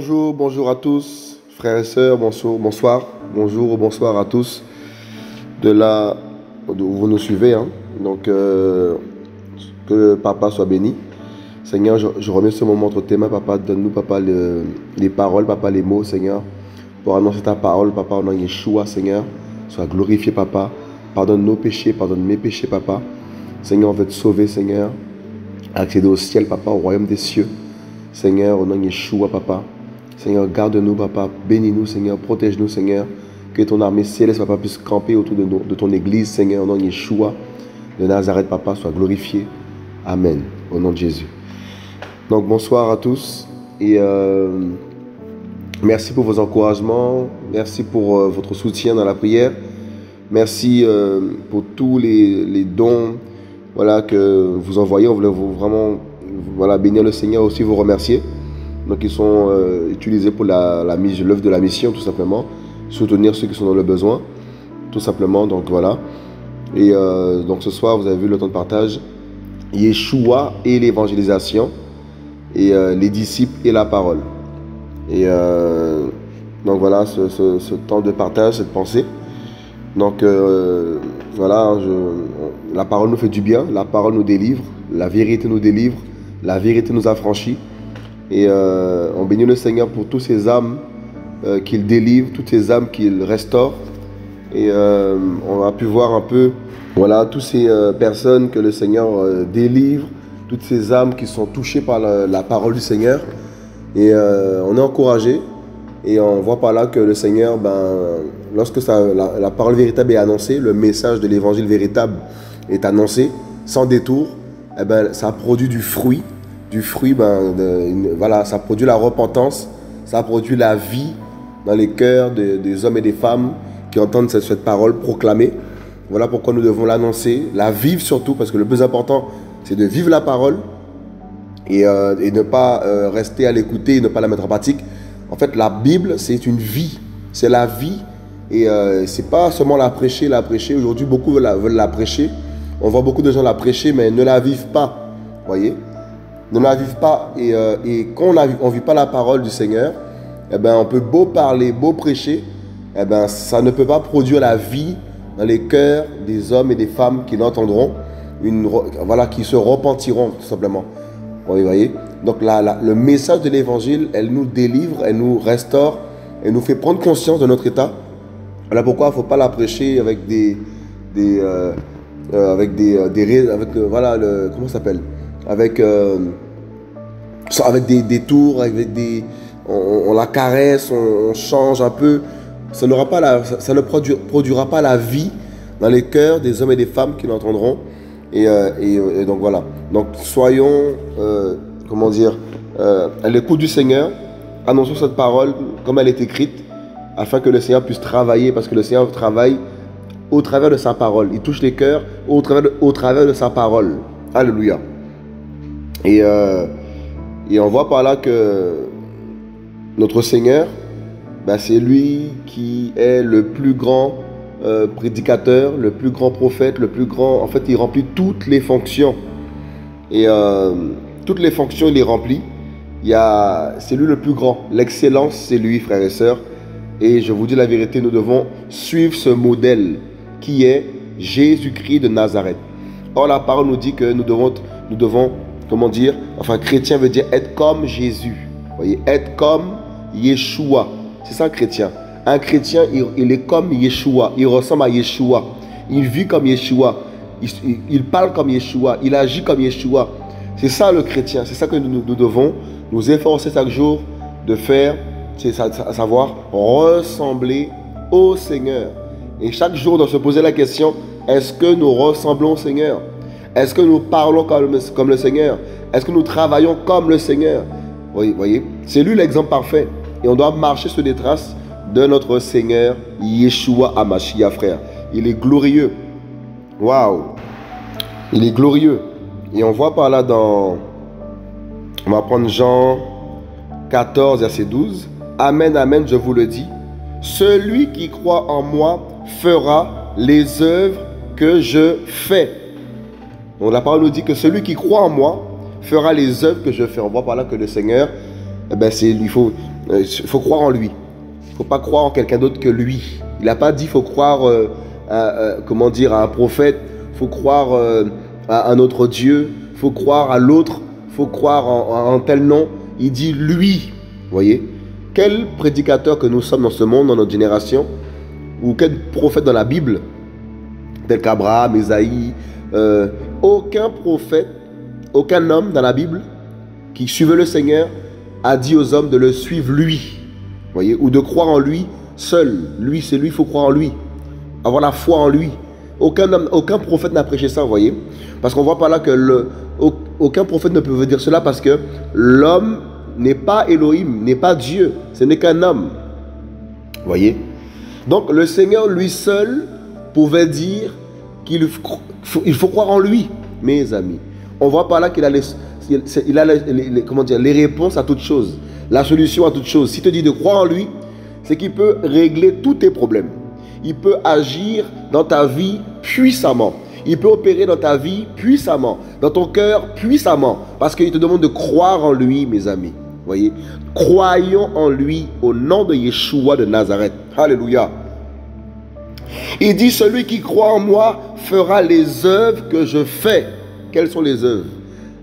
Bonjour, bonjour à tous, frères et sœurs, bonsoir, bonsoir, bonjour ou bonsoir à tous de là vous nous suivez. hein. Donc, euh, que papa soit béni. Seigneur, je, remets ce moment entre tes mains, papa. Donne-nous, papa, le- les paroles, papa, les mots, Seigneur, pour annoncer ta parole, papa, de Yeshua, Seigneur. Sois glorifié, papa. Pardonne nos péchés, pardonne mes péchés, papa. Seigneur, on veut te sauver, Seigneur. Accéder au ciel, papa, au royaume des cieux. Seigneur, au nom de Yeshua, papa. Seigneur, garde-nous, papa. Bénis-nous, Seigneur. Protège-nous, Seigneur. Que ton armée céleste, papa, puisse camper autour de, ton église, Seigneur, au nom de Yeshua. De Nazareth, papa, soit glorifié. Amen. Au nom de Jésus. Donc, bonsoir à tous. Et euh, merci pour vos encouragements. Merci pour euh, votre soutien dans la prière. Merci euh, pour tous les, les dons voilà, que vous envoyez. On voulait vous vraiment voilà, bénir le Seigneur aussi, vous remercier. Donc, ils sont euh, utilisés pour la, mise- l'œuvre de la mission, tout simplement. Soutenir ceux qui sont dans le besoin, tout simplement. Donc, voilà. Et euh, donc, ce soir, vous avez vu le temps de partage. Yeshua et l'évangélisation. Et euh, les disciples et la parole. Et donc, voilà, ce, temps de partage, cette pensée. Donc voilà, je- la parole nous fait du bien, la parole nous délivre, la vérité nous délivre, la vérité nous affranchit. Et euh, on bénit le Seigneur pour toutes ces âmes euh, qu'il délivre, toutes ces âmes qu'il restaure. Et euh, on a pu voir un peu, voilà, toutes ces personnes que le Seigneur délivre, toutes ces âmes qui sont touchées par la, parole du Seigneur. Et on est encouragé. Et on voit par là que le Seigneur, ben, lorsque la parole véritable est annoncée, le message de l'évangile véritable est annoncé, sans détour, eh ben, ça produit du fruit. Du fruit, ben, voilà, ça produit la repentance, ça produit la vie dans les cœurs de- des hommes et des femmes qui entendent cette, parole proclamée. Voilà pourquoi nous devons l'annoncer, la vivre surtout, parce que le plus important, c'est de vivre la parole et, euh, ne pas euh, rester à l'écouter et ne pas la mettre en pratique. En fait, la Bible, c'est une vie. C'est la vie. Et euh, c'est pas seulement la prêcher, la prêcher. Aujourd'hui, beaucoup veulent la, veulent prêcher. On voit beaucoup de gens la prêcher, mais ne la vivent pas. voyez Ne la vivent pas. Et, euh, et quand on ne vit pas la parole du Seigneur, eh ben, on peut beau parler, beau prêcher, eh ben, ça ne peut pas produire la vie dans les cœurs des hommes et des femmes qui l'entendront, voilà, qui se repentiront tout simplement. Vous voyez Donc la- la- le message de l'évangile, elle nous délivre, elle nous restaure, elle nous fait prendre conscience de notre état. Voilà pourquoi il ne faut pas la prêcher avec des... des euh, euh, avec des... euh, des voilà, le, comment s'appelle? Avec... euh, avec des, des tours, avec des... On, la caresse, on, change un peu. Ça, n'aura pas la, ça, ne produ- produira pas la vie dans les cœurs des hommes et des femmes qui l'entendront. Et, euh, euh, et donc voilà. Donc soyons, comment dire, à l'écoute du Seigneur. Annonçons cette parole comme elle est écrite, afin que le Seigneur puisse travailler, parce que le Seigneur travaille au travers de sa parole. Il touche les cœurs au travers au travers de sa parole. Alléluia. Et, euh, et on voit par là que notre Seigneur, ben, c'est lui qui est le plus grand euh, prédicateur, le plus grand prophète, le plus grand. En fait, il remplit toutes les fonctions. Et euh, toutes les fonctions, il les remplit. C'est lui le plus grand. L'excellence, c'est lui, frères et sœurs. Et je vous dis la vérité, nous devons suivre ce modèle qui est Jésus-Christ de Nazareth. Or, la parole nous dit que nous devons, nous devons, comment dire, enfin, chrétien veut dire être comme Jésus. Vous voyez, être comme Yeshua. C'est ça, chrétien. Un chrétien, il, est comme Yeshua. Il ressemble à Yeshua. Il vit comme Yeshua. Il, parle comme Yeshua. Il agit comme Yeshua. C'est ça le chrétien. C'est ça que nous, devons nous efforcer chaque jour de faire. C'est à savoir ressembler au Seigneur. Et chaque jour, de se poser la question, est-ce que nous ressemblons au Seigneur? Est-ce que nous parlons comme, le Seigneur? Est-ce que nous travaillons comme le Seigneur? Vous voyez, c'est lui l'exemple parfait. Et on doit marcher sur les traces de notre Seigneur Yeshua Amashia, frère. Il est glorieux. Waouh Il est glorieux. Et on voit par là dans... On va prendre Jean 14, verset 12. Amen, amen, je vous le dis. Celui qui croit en moi fera les œuvres que je fais. Donc la parole nous dit que celui qui croit en moi fera les œuvres que je fais. On voit par là que le Seigneur eh ben il faut, euh, faut croire en lui. Il faut pas croire en quelqu'un d'autre que lui. Il n'a pas dit faut croire, euh, à, comment dire, à un prophète, faut croire à un autre Dieu, faut croire à l'autre, faut croire en, en, tel nom. Il dit lui. Voyez? Quel prédicateur que nous sommes dans ce monde, dans notre génération, ou quel prophète dans la Bible, tel qu'Abraham, Esaïe, euh, aucun prophète, aucun homme dans la Bible qui suivait le Seigneur a dit aux hommes de le suivre lui, voyez, ou de croire en lui seul. Lui, c'est lui, il faut croire en lui, avoir la foi en lui. Aucun, homme, aucun prophète n'a prêché ça, vous voyez. Parce qu'on voit par là que aucun prophète ne peut dire cela parce que l'homme n'est pas Elohim, n'est pas Dieu, ce n'est qu'un homme. Voyez Donc le Seigneur lui seul pouvait dire il faut croire en lui, mes amis. On voit par là qu'il a, les, il réponses à toutes choses, la solution à toutes choses. Si te dit de croire en lui, c'est qu'il peut régler tous tes problèmes. Il peut agir dans ta vie puissamment. Il peut opérer dans ta vie puissamment, dans ton cœur puissamment, parce qu'il te demande de croire en lui, mes amis. Voyez, croyons en lui au nom de Yeshua de Nazareth. Alléluia. Il dit, celui qui croit en moi fera les œuvres que je fais. Quelles sont les œuvres?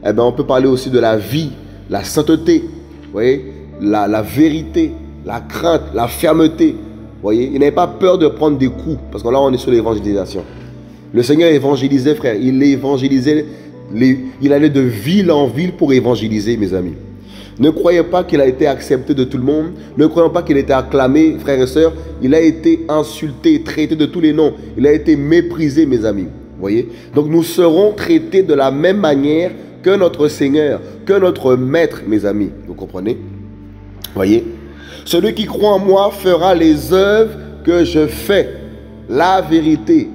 Eh bien, on peut parler aussi de la vie, la sainteté, voyez, la, vérité, la crainte, la fermeté. voyez, il n'avait pas peur de prendre des coups, parce que là, on est sur l'évangélisation. Le Seigneur évangélisait, frère. Il évangélisait, il allait de ville en ville pour évangéliser, mes amis. Ne croyez pas qu'il a été accepté de tout le monde. Ne croyez pas qu'il a été acclamé, frères et sœurs. Il a été insulté, traité de tous les noms. Il a été méprisé, mes amis. Voyez? Donc nous serons traités de la même manière que notre Seigneur, que notre Maître, mes amis. Vous comprenez? Voyez? Celui qui croit en moi fera les œuvres que je fais. La vérité,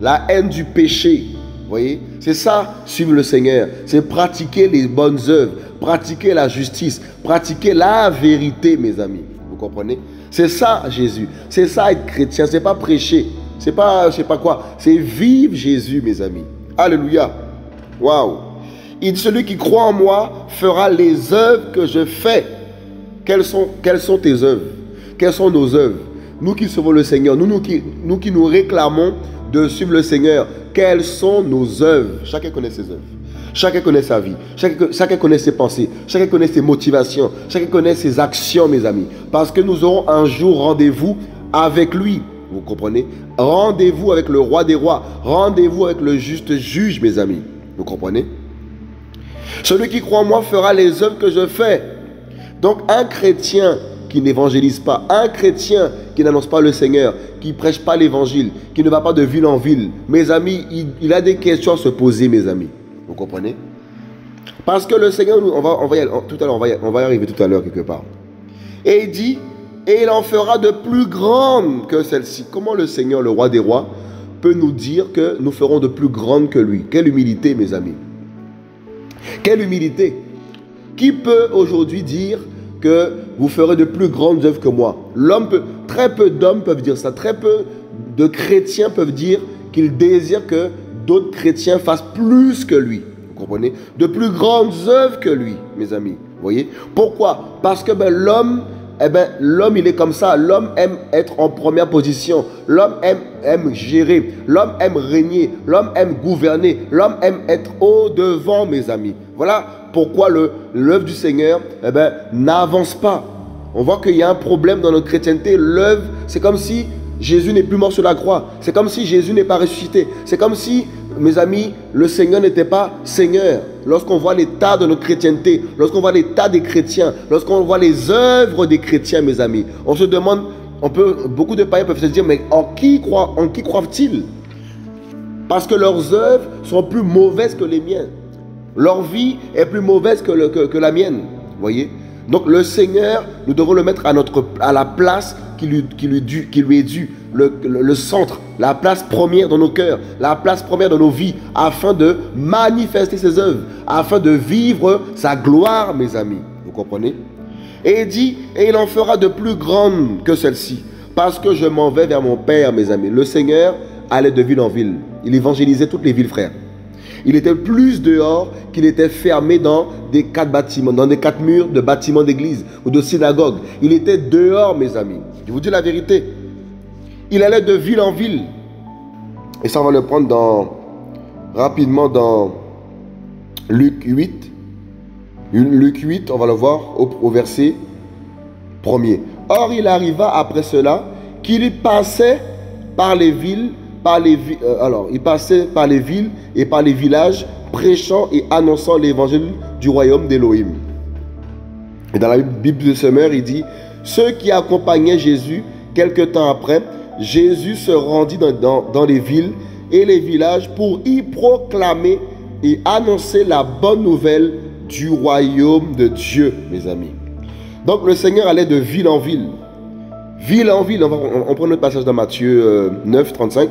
la haine du péché. Voyez? C'est ça, suivre le Seigneur. C'est pratiquer les bonnes œuvres pratiquer la justice, pratiquer la vérité, mes amis. Vous comprenez? C'est ça Jésus. C'est ça être chrétien. C'est pas prêcher. C'est pas, je sais pas quoi. C'est vivre Jésus, mes amis. Alléluia. Waouh. Il dit celui qui croit en moi fera les œuvres que je fais. Quelles sont, tes œuvres? Quelles sont nos œuvres? Nous qui sauvons le Seigneur, nous, nous, qui, nous qui nous réclamons de suivre le Seigneur, quelles sont nos œuvres? Chacun connaît ses œuvres. Chacun connaît sa vie. Chacun, connaît ses pensées. Chacun connaît ses motivations. Chacun connaît ses actions, mes amis. Parce que nous aurons un jour rendez-vous avec lui. Vous comprenez? Rendez-vous avec le roi des rois. Rendez-vous avec le juste juge, mes amis. Vous comprenez? Celui qui croit en moi fera les œuvres que je fais. Donc un chrétien qui n'évangélise pas, un chrétien qui n'annonce pas le Seigneur, qui ne prêche pas l'évangile, qui ne va pas de ville en ville, mes amis, il a des questions à se poser, mes amis. Vous comprenez? Parce que le Seigneur, on va, on va y, tout à l'heure, on va, arriver tout à l'heure quelque part. Et il dit, et il en fera de plus grandes que celle-ci. Comment le Seigneur, le roi des rois, peut nous dire que nous ferons de plus grandes que lui? Quelle humilité, mes amis. Quelle humilité. Qui peut aujourd'hui dire que vous ferez de plus grandes œuvres que moi? L'homme peut, très peu d'hommes peuvent dire ça. Très peu de chrétiens peuvent dire qu'ils désirent que d'autres chrétiens fassent plus que lui. Vous comprenez? De plus grandes œuvres que lui, mes amis. Vous voyez? Pourquoi? Parce que ben, l'homme, eh ben, l'homme, il est comme ça. L'homme aime être en première position. L'homme aime, aime gérer. L'homme aime régner. L'homme aime gouverner. L'homme aime être au-devant, mes amis. Voilà pourquoi l'œuvre du Seigneur eh ben, n'avance pas. On voit qu'il y a un problème dans notre chrétienté. L'œuvre, c'est comme si Jésus n'est plus mort sur la croix. C'est comme si Jésus n'est pas ressuscité. C'est comme si, mes amis, le Seigneur n'était pas Seigneur. Lorsqu'on voit l'état de notre chrétienté, lorsqu'on voit l'état des chrétiens, lorsqu'on voit les œuvres des chrétiens, mes amis, on se demande, on peut, beaucoup de païens peuvent se dire, mais en qui, croient, en qui croient-ils? Parce que leurs œuvres sont plus mauvaises que les miennes. Leur vie est plus mauvaise que, que, que la mienne. Voyez? Donc le Seigneur, nous devons le mettre à, la place qui lui, est due, le, le, centre, la place première dans nos cœurs, la place première dans nos vies, afin de manifester ses œuvres, afin de vivre sa gloire, mes amis. Vous comprenez? Et il dit, et il en fera de plus grandes que celle-ci, parce que je m'en vais vers mon Père, mes amis. Le Seigneur allait de ville en ville. Il évangélisait toutes les villes, frères. Il était plus dehors qu'il était fermé dans des quatre bâtiments, dans des quatre murs de bâtiments d'église ou de synagogue. Il était dehors, mes amis. Je vous dis la vérité. Il allait de ville en ville. Et ça, on va le prendre dans, rapidement dans Luc 8. Luc 8, on va le voir au, verset premier. Or, il arriva après cela qu'il passait par les villes, les euh, alors, il passait par les villes et par les villages, prêchant et annonçant l'évangile du royaume d'Élohim. Et dans la Bible de Semeur, il dit Ceux qui accompagnaient Jésus, quelque temps après, Jésus se rendit dans les villes et les villages pour y proclamer et annoncer la bonne nouvelle du royaume de Dieu, mes amis. Donc le Seigneur allait de ville en ville. Ville en ville. On, prend notre passage dans Matthieu 9, euh, 35.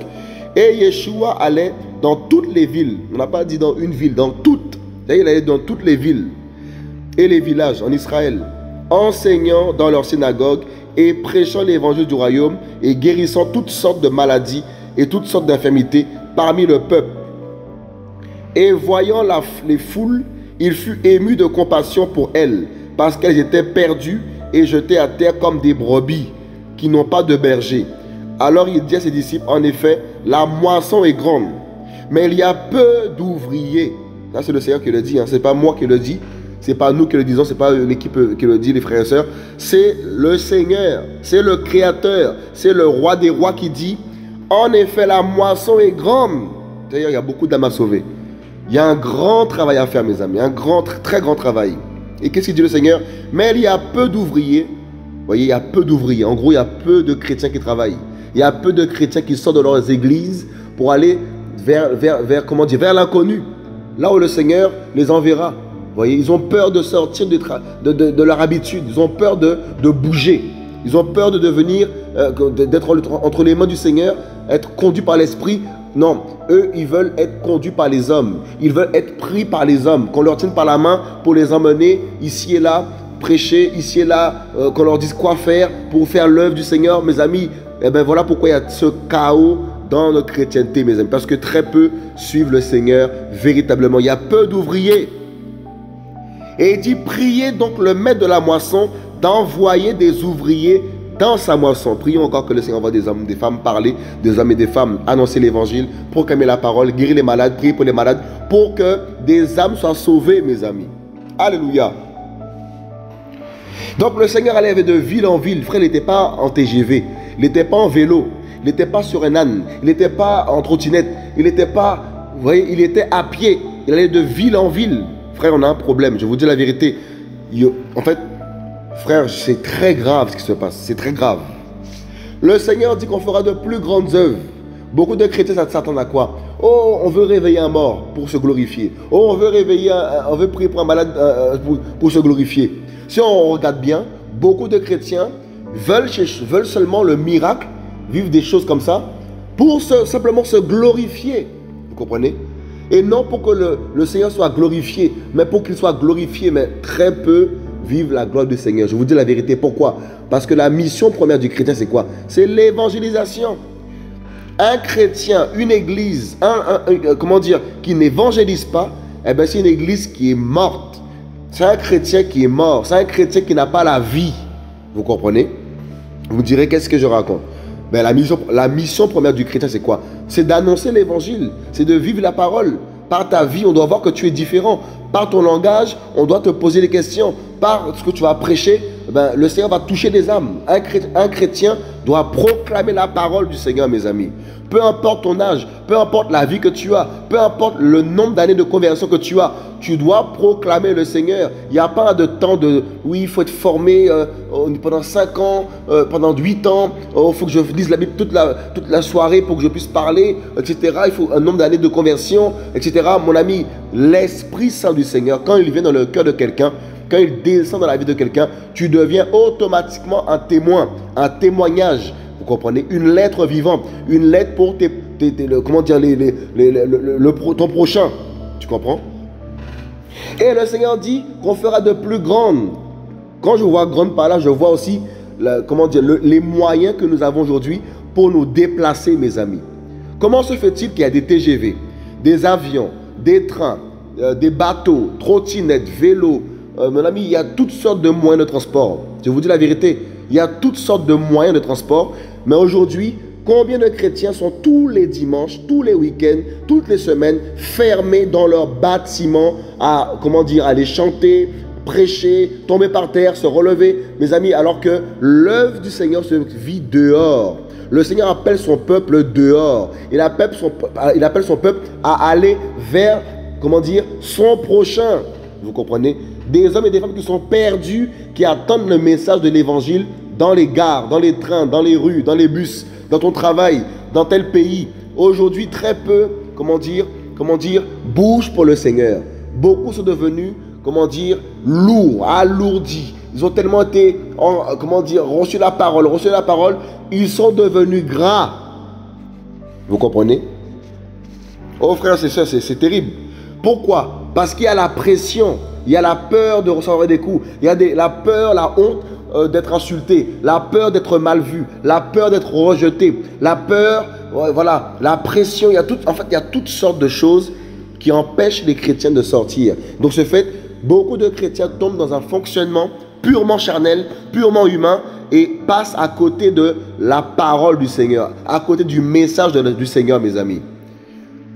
Et Yeshua allait dans toutes les villes. On n'a pas dit dans une ville, dans toutes. Il allait dans toutes les villes et les villages en Israël, enseignant dans leurs synagogues et prêchant l'évangile du royaume et guérissant toutes sortes de maladies et toutes sortes d'infirmités parmi le peuple. Et voyant la, les foules, il fut ému de compassion pour elles, parce qu'elles étaient perdues et jetées à terre comme des brebis qui n'ont pas de berger. Alors il dit à ses disciples, en effet, la moisson est grande, mais il y a peu d'ouvriers. Ça, c'est le Seigneur qui le dit, hein. ce n'est pas moi qui le dis, c'est pas nous qui le disons, c'est pas l'équipe qui le dit, les frères et sœurs. C'est le Seigneur, c'est le Créateur, c'est le Roi des rois qui dit, en effet, la moisson est grande. D'ailleurs, il y a beaucoup d'âmes à sauver. Il y a un grand travail à faire, mes amis. Un grand, très grand travail. Et qu'est-ce qu'il dit le Seigneur? Mais il y a peu d'ouvriers. Vous voyez, il y a peu d'ouvriers. En gros, il y a peu de chrétiens qui travaillent. Il y a peu de chrétiens qui sortent de leurs églises pour aller vers, vers, vers comment dire, vers l'inconnu. Là où le Seigneur les enverra. Vous voyez, ils ont peur de sortir de, de, leur habitude. Ils ont peur de, de bouger. Ils ont peur de devenir, euh, d'être entre les mains du Seigneur être conduits par l'esprit. Non, eux, ils veulent être conduits par les hommes. Ils veulent être pris par les hommes, qu'on leur tienne par la main pour les emmener ici et là, prêcher ici et là, euh, qu'on leur dise quoi faire pour faire l'œuvre du Seigneur. Mes amis, eh bien voilà pourquoi il y a ce chaos dans notre chrétienté, mes amis. Parce que très peu suivent le Seigneur véritablement. Il y a peu d'ouvriers. Et il dit, priez donc le maître de la moisson d'envoyer des ouvriers dans sa moisson. Prions encore que le Seigneur envoie des hommes, des femmes parler, des hommes et des femmes annoncer l'évangile, proclamer la parole, guérir les malades, prier pour les malades, pour que des âmes soient sauvées, mes amis. Alléluia. Donc le Seigneur allait de ville en ville. Frère, il n'était pas en TGV, il n'était pas en vélo, il n'était pas sur un âne, il n'était pas en trottinette, il n'était pas, vous voyez, il était à pied. Il allait de ville en ville. Frère, on a un problème, je vous dis la vérité. En fait, Frère, c'est très grave ce qui se passe. C'est très grave. Le Seigneur dit qu'on fera de plus grandes œuvres. Beaucoup de chrétiens s'attendent à quoi? Oh, on veut réveiller un mort pour se glorifier. Oh, on veut réveiller, on veut prier pour un malade euh, euh, pour, se glorifier. Si on regarde bien, beaucoup de chrétiens veulent, seulement le miracle, vivre des choses comme ça, pour simplement se glorifier. Vous comprenez? Et non pour que le, Seigneur soit glorifié, mais pour qu'il soit glorifié, mais très peu Vive la gloire du Seigneur. Je vous dis la vérité. Pourquoi? Parce que la mission première du chrétien, c'est quoi? C'est l'évangélisation. Un chrétien, une église, euh, comment dire, qui n'évangélise pas, eh ben, c'est une église qui est morte. C'est un chrétien qui est mort. C'est un chrétien qui n'a pas la vie. Vous comprenez? Vous me direz, qu'est-ce que je raconte? Ben, la, mission, la mission première du chrétien, c'est quoi? C'est d'annoncer l'évangile. C'est de vivre la parole. Par ta vie, on doit voir que tu es différent. Par ton langage, on doit te poser des questions. Ce que tu vas prêcher, ben, le Seigneur va toucher des âmes. Un chrétien, doit proclamer la parole du Seigneur, mes amis. Peu importe ton âge, peu importe la vie que tu as, peu importe le nombre d'années de conversion que tu as, tu dois proclamer le Seigneur. Il n'y a pas de temps de, oui, il faut être formé euh, pendant 5 ans, euh, pendant 8 ans, oh, il faut que je lise la Bible toute la, toute la soirée pour que je puisse parler, etc. Il faut un nombre d'années de conversion, etc. Mon ami, l'Esprit Saint du Seigneur, quand il vient dans le cœur de quelqu'un, quand il descend dans la vie de quelqu'un, tu deviens automatiquement un témoin, un témoignage. Vous comprenez? Une lettre vivante, une lettre pour tes, comment dire, le, ton prochain. Tu comprends? Et le Seigneur dit qu'on fera de plus grandes. Quand je vois grande par là, je vois aussi comment dire, les moyens que nous avons aujourd'hui pour nous déplacer, mes amis. Comment se fait-il qu'il y a des TGV, des avions, des trains, euh, des bateaux, trottinettes, vélos. Euh, mon ami, il y a toutes sortes de moyens de transport. Je vous dis la vérité, il y a toutes sortes de moyens de transport. Mais aujourd'hui, combien de chrétiens sont tous les dimanches, tous les week-ends, toutes les semaines fermés dans leur bâtiment à, comment dire, aller chanter, prêcher, tomber par terre, se relever, mes amis, alors que l'œuvre du Seigneur se vit dehors. Le Seigneur appelle son peuple dehors. Il appelle son, il appelle son peuple à aller vers, comment dire, son prochain. Vous comprenez? Des hommes et des femmes qui sont perdus, qui attendent le message de l'évangile dans les gares, dans les trains, dans les rues, dans les bus, dans ton travail, dans tel pays. Aujourd'hui, très peu, comment dire, comment dire, bougent pour le Seigneur. Beaucoup sont devenus comment dire, lourds, alourdis. Ils ont tellement été, comment dire, reçu la parole, reçu la parole, ils sont devenus gras. Vous comprenez? Oh frère, c'est ça, c'est terrible. Pourquoi? Parce qu'il y a la pression, il y a la peur de recevoir des coups, il y a la peur, la honte euh, d'être insulté, la peur d'être mal vu, la peur d'être rejeté, la peur, voilà, la pression. Il y a tout, en fait, il y a toutes sortes de choses qui empêchent les chrétiens de sortir. Donc ce fait, beaucoup de chrétiens tombent dans un fonctionnement purement charnel, purement humain, et passent à côté de la parole du Seigneur, à côté du message du Seigneur, mes amis.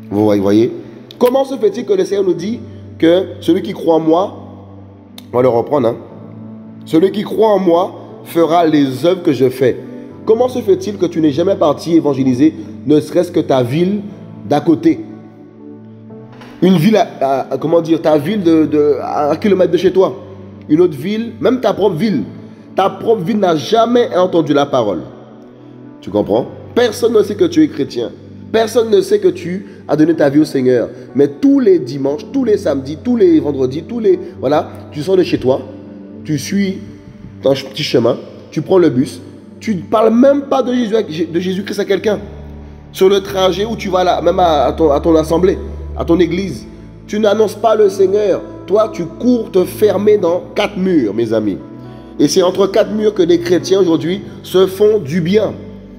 Vous voyez? Comment se fait-il que le Seigneur nous dit que celui qui croit en moi, on va le reprendre, hein, celui qui croit en moi fera les œuvres que je fais. Comment se fait-il que tu n'es jamais parti évangéliser, ne serait-ce que ta ville d'à côté? Une ville, comment dire, ta ville à un kilomètre de chez toi. Une autre ville, même ta propre ville. Ta propre ville n'a jamais entendu la parole. Tu comprends? Personne ne sait que tu es chrétien. Personne ne sait que tu as donné ta vie au Seigneur. Mais tous les dimanches, tous les samedis, tous les vendredis, tous les... Voilà, tu sors de chez toi, tu suis ton petit chemin, tu prends le bus, tu ne parles même pas de Jésus-Christ de à quelqu'un. Sur le trajet où tu vas là, même à ton assemblée à ton église. Tu n'annonces pas le Seigneur. Toi, tu cours te fermer dans quatre murs, mes amis. Et c'est entre quatre murs que les chrétiens aujourd'hui se font du bien,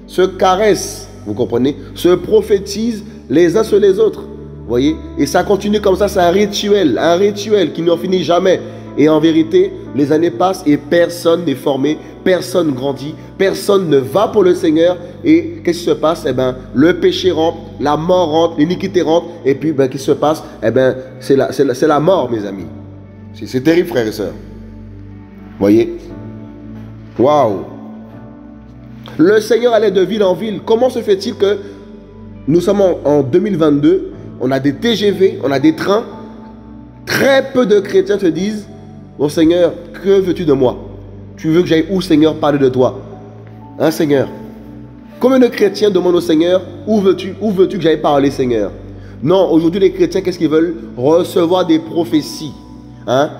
se caressent, vous comprenez, se prophétisent les uns sur les autres. Voyez? Et ça continue comme ça, c'est un rituel, un rituel qui n'en finit jamais. Et en vérité, les années passent et personne n'est formé, personne grandit, personne ne va pour le Seigneur. Et qu'est-ce qui se passe? Eh bien, le péché rentre, la mort rentre, l'iniquité rentre. Et puis, ben, qu'est-ce qui se passe? Eh bien, c'est la, la, la, mort, mes amis. C'est terrible, frères et sœurs. Voyez? Waouh Le Seigneur allait de ville en ville. Comment se fait-il que nous sommes en 2022, on a des TGV, on a des trains? Très peu de chrétiens se disent Mon Seigneur, que veux-tu de moi? Tu veux que j'aille où, Seigneur, parler de toi Hein, Seigneur? Combien de chrétiens demandent au Seigneur Où veux-tu où veux-tu que j'aille parler, Seigneur Non, aujourd'hui, les chrétiens, qu'est-ce qu'ils veulent? Recevoir des prophéties. Hein?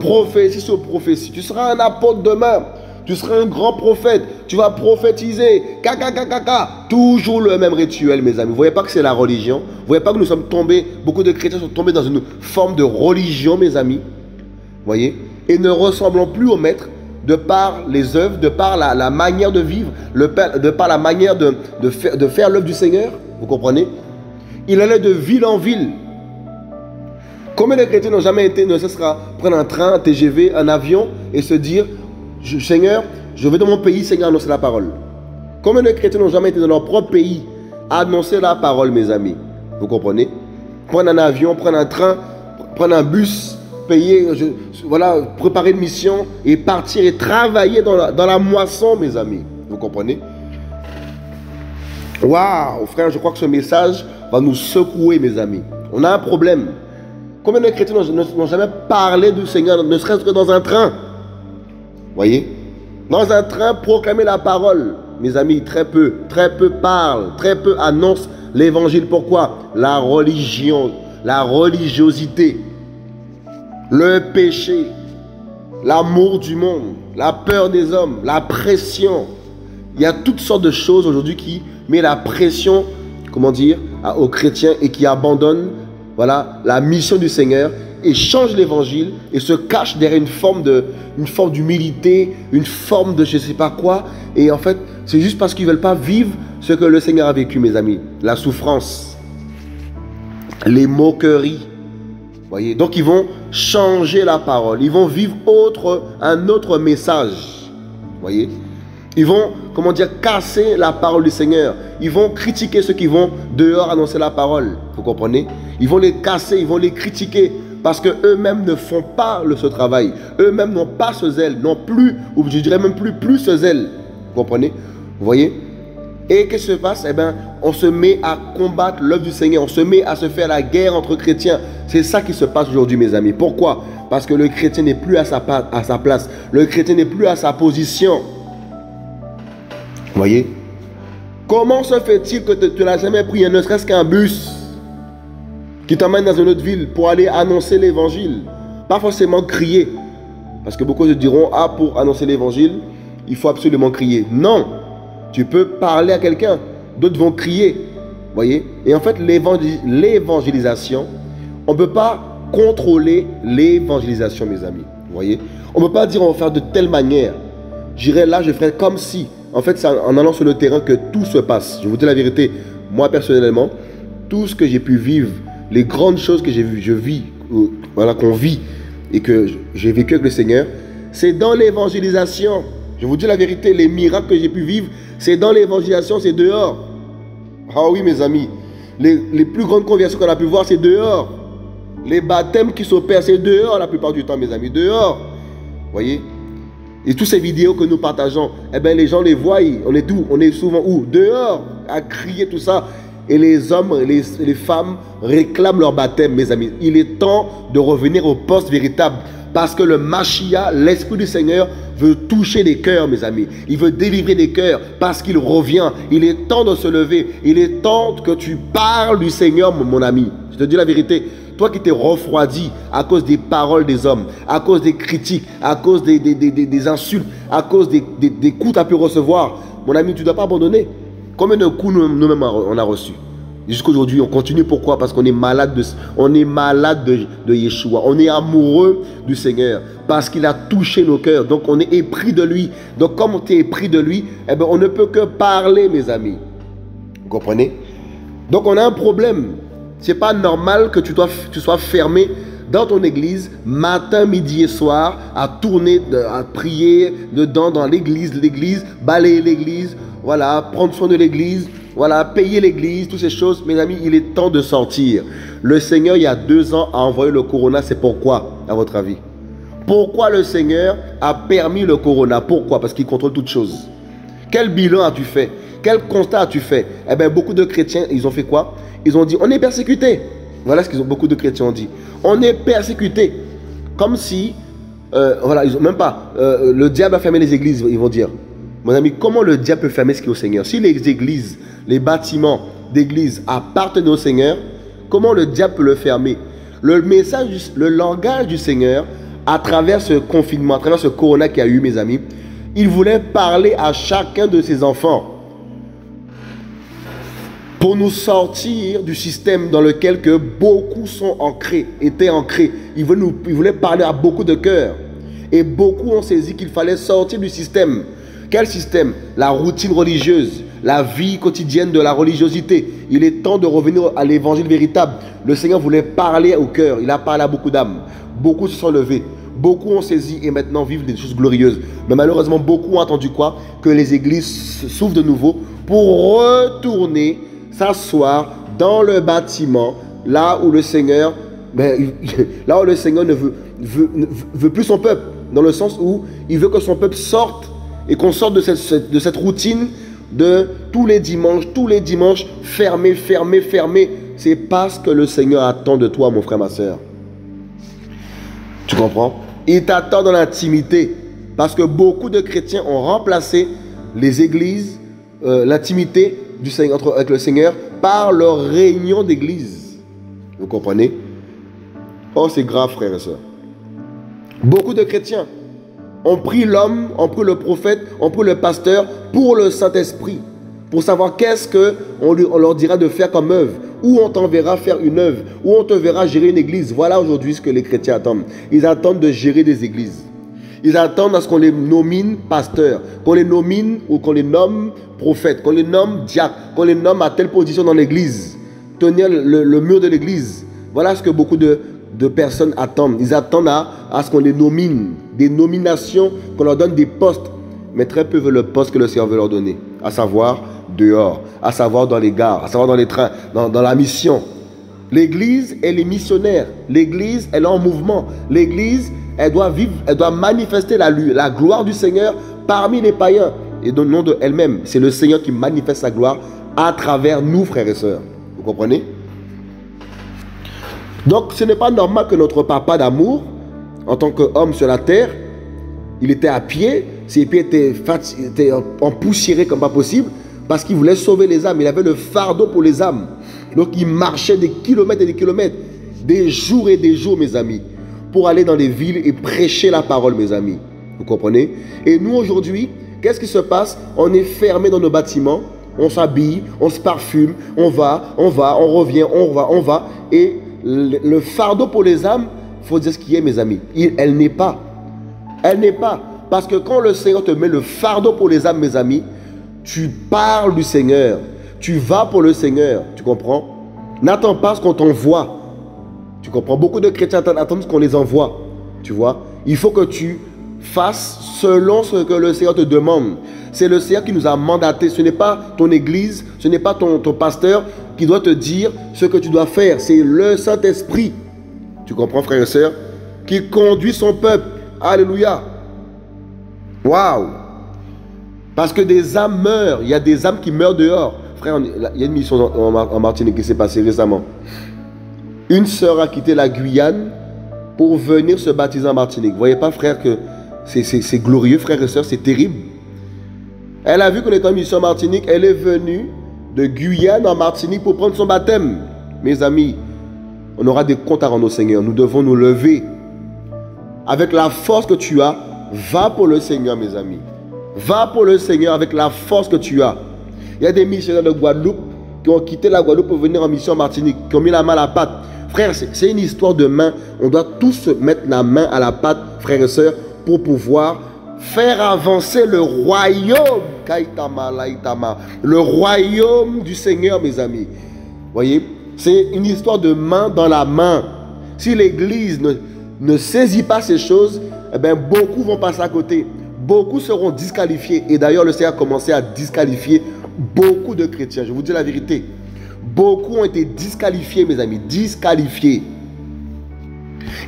Prophétie sur prophétie. Tu seras un apôtre demain. Tu seras un grand prophète. Tu vas prophétiser. Toujours le même rituel, mes amis. Vous voyez pas que c'est la religion? Vous voyez pas que nous sommes tombés, beaucoup de chrétiens sont tombés dans une forme de religion, mes amis? Voyez? Et ne ressemblons plus au maître de par les œuvres, de par la, manière de vivre, de par la manière de, de faire, de faire l'œuvre du Seigneur. Vous comprenez? Il allait de ville en ville. Combien de chrétiens n'ont jamais été, ne cessera prendre un train, un TGV, un avion et se dire Seigneur, je vais dans mon pays, Seigneur, annoncer la parole. Combien de chrétiens n'ont jamais été dans leur propre pays annoncer la parole, mes amis Vous comprenez? Prendre un avion, prendre un train, prendre un bus, payer, voilà, préparer une mission et partir et travailler dans la, moisson, mes amis. Vous comprenez? Waouh, frère, je crois que ce message va nous secouer, mes amis. On a un problème. Combien de chrétiens n'ont jamais parlé du Seigneur, ne serait-ce que dans un train Voyez? Dans un train, proclamer la parole. Mes amis, très peu, très peu parlent, très peu annoncent l'évangile. Pourquoi? La religion, la religiosité le péché, l'amour du monde, la peur des hommes, la pression. Il y a toutes sortes de choses aujourd'hui qui met la pression, comment dire, aux chrétiens et qui abandonnent voilà, la mission du Seigneur et changent l'évangile et se cachent derrière une forme d'humilité, une forme de je ne sais pas quoi et en fait, c'est juste parce qu'ils veulent pas vivre ce que le Seigneur a vécu mes amis, la souffrance. les moqueries. Voyez, donc ils vont changer la parole, ils vont vivre autre, un autre message. Voyez, ils vont, comment dire, casser la parole du Seigneur. Ils vont critiquer ceux qui vont dehors annoncer la parole. Vous comprenez? Ils vont les casser, ils vont les critiquer parce que eux-mêmes ne font pas ce travail. Eux-mêmes n'ont pas ce zèle, non plus, ou je dirais même plus, plus ce zèle. Vous comprenez? Vous voyez? Et qu'est-ce qui se passe? Eh bien, on se met à combattre l'œuvre du Seigneur. On se met à se faire la guerre entre chrétiens. C'est ça qui se passe aujourd'hui, mes amis. Pourquoi? Parce que le chrétien n'est plus à sa, à sa place. Le chrétien n'est plus à sa position. Voyez? Comment se fait-il que tu n'as jamais pris ne serait-ce qu'un bus qui t'emmène dans une autre ville pour aller annoncer l'évangile? Pas forcément crier. Parce que beaucoup se diront, ah, pour annoncer l'évangile, il faut absolument crier. Non, tu peux parler à quelqu'un. D'autres vont crier. Voyez? Et en fait, l'évangélisation, on ne peut pas contrôler l'évangélisation, mes amis. Voyez? On ne peut pas dire on va faire de telle manière. J'irai là, je ferai comme si. En fait, c'est en allant sur le terrain que tout se passe. Je vous dis la vérité. Moi, personnellement, tout ce que j'ai pu vivre, les grandes choses que j'ai vues, je vis, voilà, qu'on vit et que j'ai vécu avec le Seigneur, c'est dans l'évangélisation. Je vous dis la vérité, les miracles que j'ai pu vivre, c'est dans l'évangélisation, c'est dehors. Ah oui, mes amis, les, plus grandes conversions qu'on a pu voir, c'est dehors. Les baptêmes qui s'opèrent, c'est dehors la plupart du temps, mes amis, dehors. Voyez? Et toutes ces vidéos que nous partageons, eh bien, les gens les voient. On est où On est souvent où? Dehors, à crier tout ça. Et les hommes, les, les femmes réclament leur baptême, mes amis. Il est temps de revenir au poste véritable. Parce que le Machia, l'Esprit du Seigneur, veut toucher des cœurs, mes amis. Il veut délivrer des cœurs parce qu'il revient. Il est temps de se lever. Il est temps que tu parles du Seigneur, mon ami. Je te dis la vérité. Toi qui t'es refroidi à cause des paroles des hommes, à cause des critiques, à cause des, des, insultes, à cause des, coups que tu as pu recevoir, mon ami, tu ne dois pas abandonner. Combien de coups nous-mêmes on a reçus? Jusqu'aujourd'hui, on continue. Pourquoi? Parce qu'on est malade de, on est malade de, de Yeshua. On est amoureux du Seigneur parce qu'il a touché nos cœurs. Donc, on est épris de lui. Donc, comme on est épris de lui, eh ben, on ne peut que parler, mes amis. Vous comprenez? Donc, on a un problème. C'est pas normal que tu, sois fermé dans ton église, matin, midi et soir, à tourner, à prier dedans, dans l'église, l'église, balayer l'église, voilà, prendre soin de l'église, voilà, payer l'église, toutes ces choses. Mes amis, il est temps de sortir. Le Seigneur, il y a deux ans, a envoyé le corona. C'est pourquoi, à votre avis? Pourquoi le Seigneur a permis le corona? Pourquoi? Parce qu'il contrôle toutes choses. Quel bilan as-tu fait? Quel constat as-tu fait? Eh bien, beaucoup de chrétiens, ils ont fait quoi? Ils ont dit, on est persécuté. Voilà ce qu'ils ont beaucoup de chrétiens ont dit. On est persécuté. Comme si, euh, voilà, ils ont même pas, euh, le diable a fermé les églises, ils vont dire. Mon ami, comment le diable peut fermer ce qui est au Seigneur? Si les églises, les bâtiments d'église appartiennent au Seigneur, comment le diable peut le fermer? Le message, le langage du Seigneur, à travers ce confinement, à travers ce corona qu'il y a eu, mes amis, il voulait parler à chacun de ses enfants pour nous sortir du système dans lequel que beaucoup sont ancrés, étaient ancrés. Il voulait, nous, il voulait parler à beaucoup de cœurs. Et beaucoup ont saisi qu'il fallait sortir du système. Quel système? La routine religieuse, la vie quotidienne de la religiosité. Il est temps de revenir à l'évangile véritable. Le Seigneur voulait parler au cœur. Il a parlé à beaucoup d'âmes. Beaucoup se sont levés. Beaucoup ont saisi et maintenant vivent des choses glorieuses. Mais malheureusement, beaucoup ont entendu quoi? Que les églises s'ouvrent de nouveau pour retourner s'asseoir dans le bâtiment, là où le Seigneur, ben, là où le Seigneur ne veut, veut, plus son peuple, dans le sens où il veut que son peuple sorte et qu'on sorte de cette, de cette routine de tous les dimanches, tous les dimanches, fermé, fermé, fermé. C'est parce que le Seigneur attend de toi, mon frère, ma soeur. Tu comprends? Il t'attend dans l'intimité. Parce que beaucoup de chrétiens ont remplacé les églises, euh, l'intimité du Seigneur, avec le Seigneur par leur réunion d'église. Vous comprenez? Oh, c'est grave, frères et sœurs. Beaucoup de chrétiens ont pris l'homme, ont pris le prophète, ont pris le pasteur pour le Saint-Esprit, pour savoir qu'est-ce qu'on on leur dira de faire comme œuvre, où on t'enverra faire une œuvre, où on te verra gérer une église? Voilà aujourd'hui ce que les chrétiens attendent. Ils attendent de gérer des églises. Ils attendent à ce qu'on les nomine pasteurs, qu'on les nomine ou qu'on les nomme prophètes, qu'on les nomme diacres, qu'on les nomme à telle position dans l'église. tenir le, mur de l'église. Voilà ce que beaucoup de, personnes attendent. Ils attendent à, à ce qu'on les nomine, des nominations, qu'on leur donne des postes. Mais très peu veulent le poste que le Seigneur veut leur donner, à savoir dehors, à savoir dans les gares, à savoir dans les trains, dans, dans la mission. L'église, elle est missionnaire. L'église, elle est en mouvement. L'église, elle doit vivre, elle doit manifester la, la gloire du Seigneur parmi les païens. Et dans le nom de elle-même, c'est le Seigneur qui manifeste sa gloire à travers nous, frères et sœurs. Vous comprenez? Donc, ce n'est pas normal que notre papa d'amour, en tant qu'homme sur la terre, il était à pied, ses pieds étaient, étaient empoussiérés comme pas possible, parce qu'il voulait sauver les âmes. Il avait le fardeau pour les âmes. Donc il marchait des kilomètres et des kilomètres, des jours et des jours, mes amis, pour aller dans les villes et prêcher la parole, mes amis. Vous comprenez? Et nous, aujourd'hui, qu'est-ce qui se passe? On est fermé dans nos bâtiments, on s'habille, on se parfume, on va, on va, on revient, on va, on va. Et le, fardeau pour les âmes, il faut dire ce qui est, mes amis. elle n'est pas. Elle n'est pas. Parce que quand le Seigneur te met le fardeau pour les âmes, mes amis, tu parles du Seigneur. Tu vas pour le Seigneur, tu comprends? N'attends pas ce qu'on t'envoie. Tu comprends Beaucoup de chrétiens attendent qu'on les envoie. Tu vois Il faut que tu fasses selon ce que le Seigneur te demande. C'est le Seigneur qui nous a mandaté. Ce n'est pas ton église, ce n'est pas ton, pasteur qui doit te dire ce que tu dois faire. C'est le Saint-Esprit. Tu comprends, frère et sœur Qui conduit son peuple. Alléluia. Waouh Parce que des âmes meurent. Il y a des âmes qui meurent dehors il y a une mission en, Martinique qui s'est passée récemment. Une sœur a quitté la Guyane pour venir se baptiser en Martinique. Vous voyez pas, frère, que c'est glorieux, frère et sœurs, c'est terrible. Elle a vu qu'on était en mission Martinique. Elle est venue de Guyane en Martinique pour prendre son baptême. Mes amis, on aura des comptes à rendre au Seigneur. Nous devons nous lever. Avec la force que tu as, va pour le Seigneur, mes amis. Va pour le Seigneur avec la force que tu as. Il y a des missionnaires de Guadeloupe qui ont quitté la Guadeloupe pour venir en mission en Martinique, qui ont mis la main à la pâte. Frère, c'est une histoire de main. On doit tous mettre la main à la pâte, frères et sœurs, pour pouvoir faire avancer le royaume. Le royaume du Seigneur, mes amis. Voyez, c'est une histoire de main dans la main. Si l'Église ne, ne saisit pas ces choses, eh bien, beaucoup vont passer à côté. Beaucoup seront disqualifiés. Et d'ailleurs, le Seigneur a commencé à disqualifier Beaucoup de chrétiens, je vous dis la vérité, beaucoup ont été disqualifiés, mes amis, disqualifiés.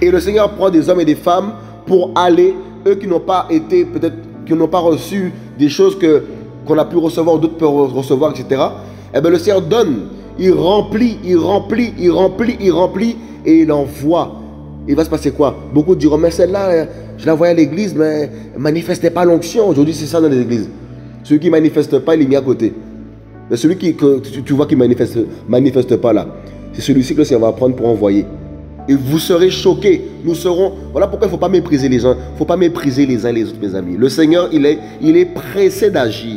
Et le Seigneur prend des hommes et des femmes pour aller, eux qui n'ont pas été, peut-être, qui n'ont pas reçu des choses que qu'on a pu recevoir, d'autres peuvent recevoir, etc. Eh bien, le Seigneur donne, il remplit, il remplit, il remplit, il remplit, et il envoie. Il va se passer quoi? Beaucoup diront, mais celle-là, je la voyais à l'église, mais elle manifestait pas l'onction. Aujourd'hui, c'est ça dans les églises. Celui qui ne manifeste pas, il est mis à côté. Mais celui qui, que tu vois qui ne manifeste, manifeste pas là, c'est celui-ci que le Seigneur va prendre pour envoyer. Et vous serez choqués. Nous serons. Voilà pourquoi il ne faut pas mépriser les gens. Il ne faut pas mépriser les uns les autres, mes amis. Le Seigneur, il est, il est pressé d'agir.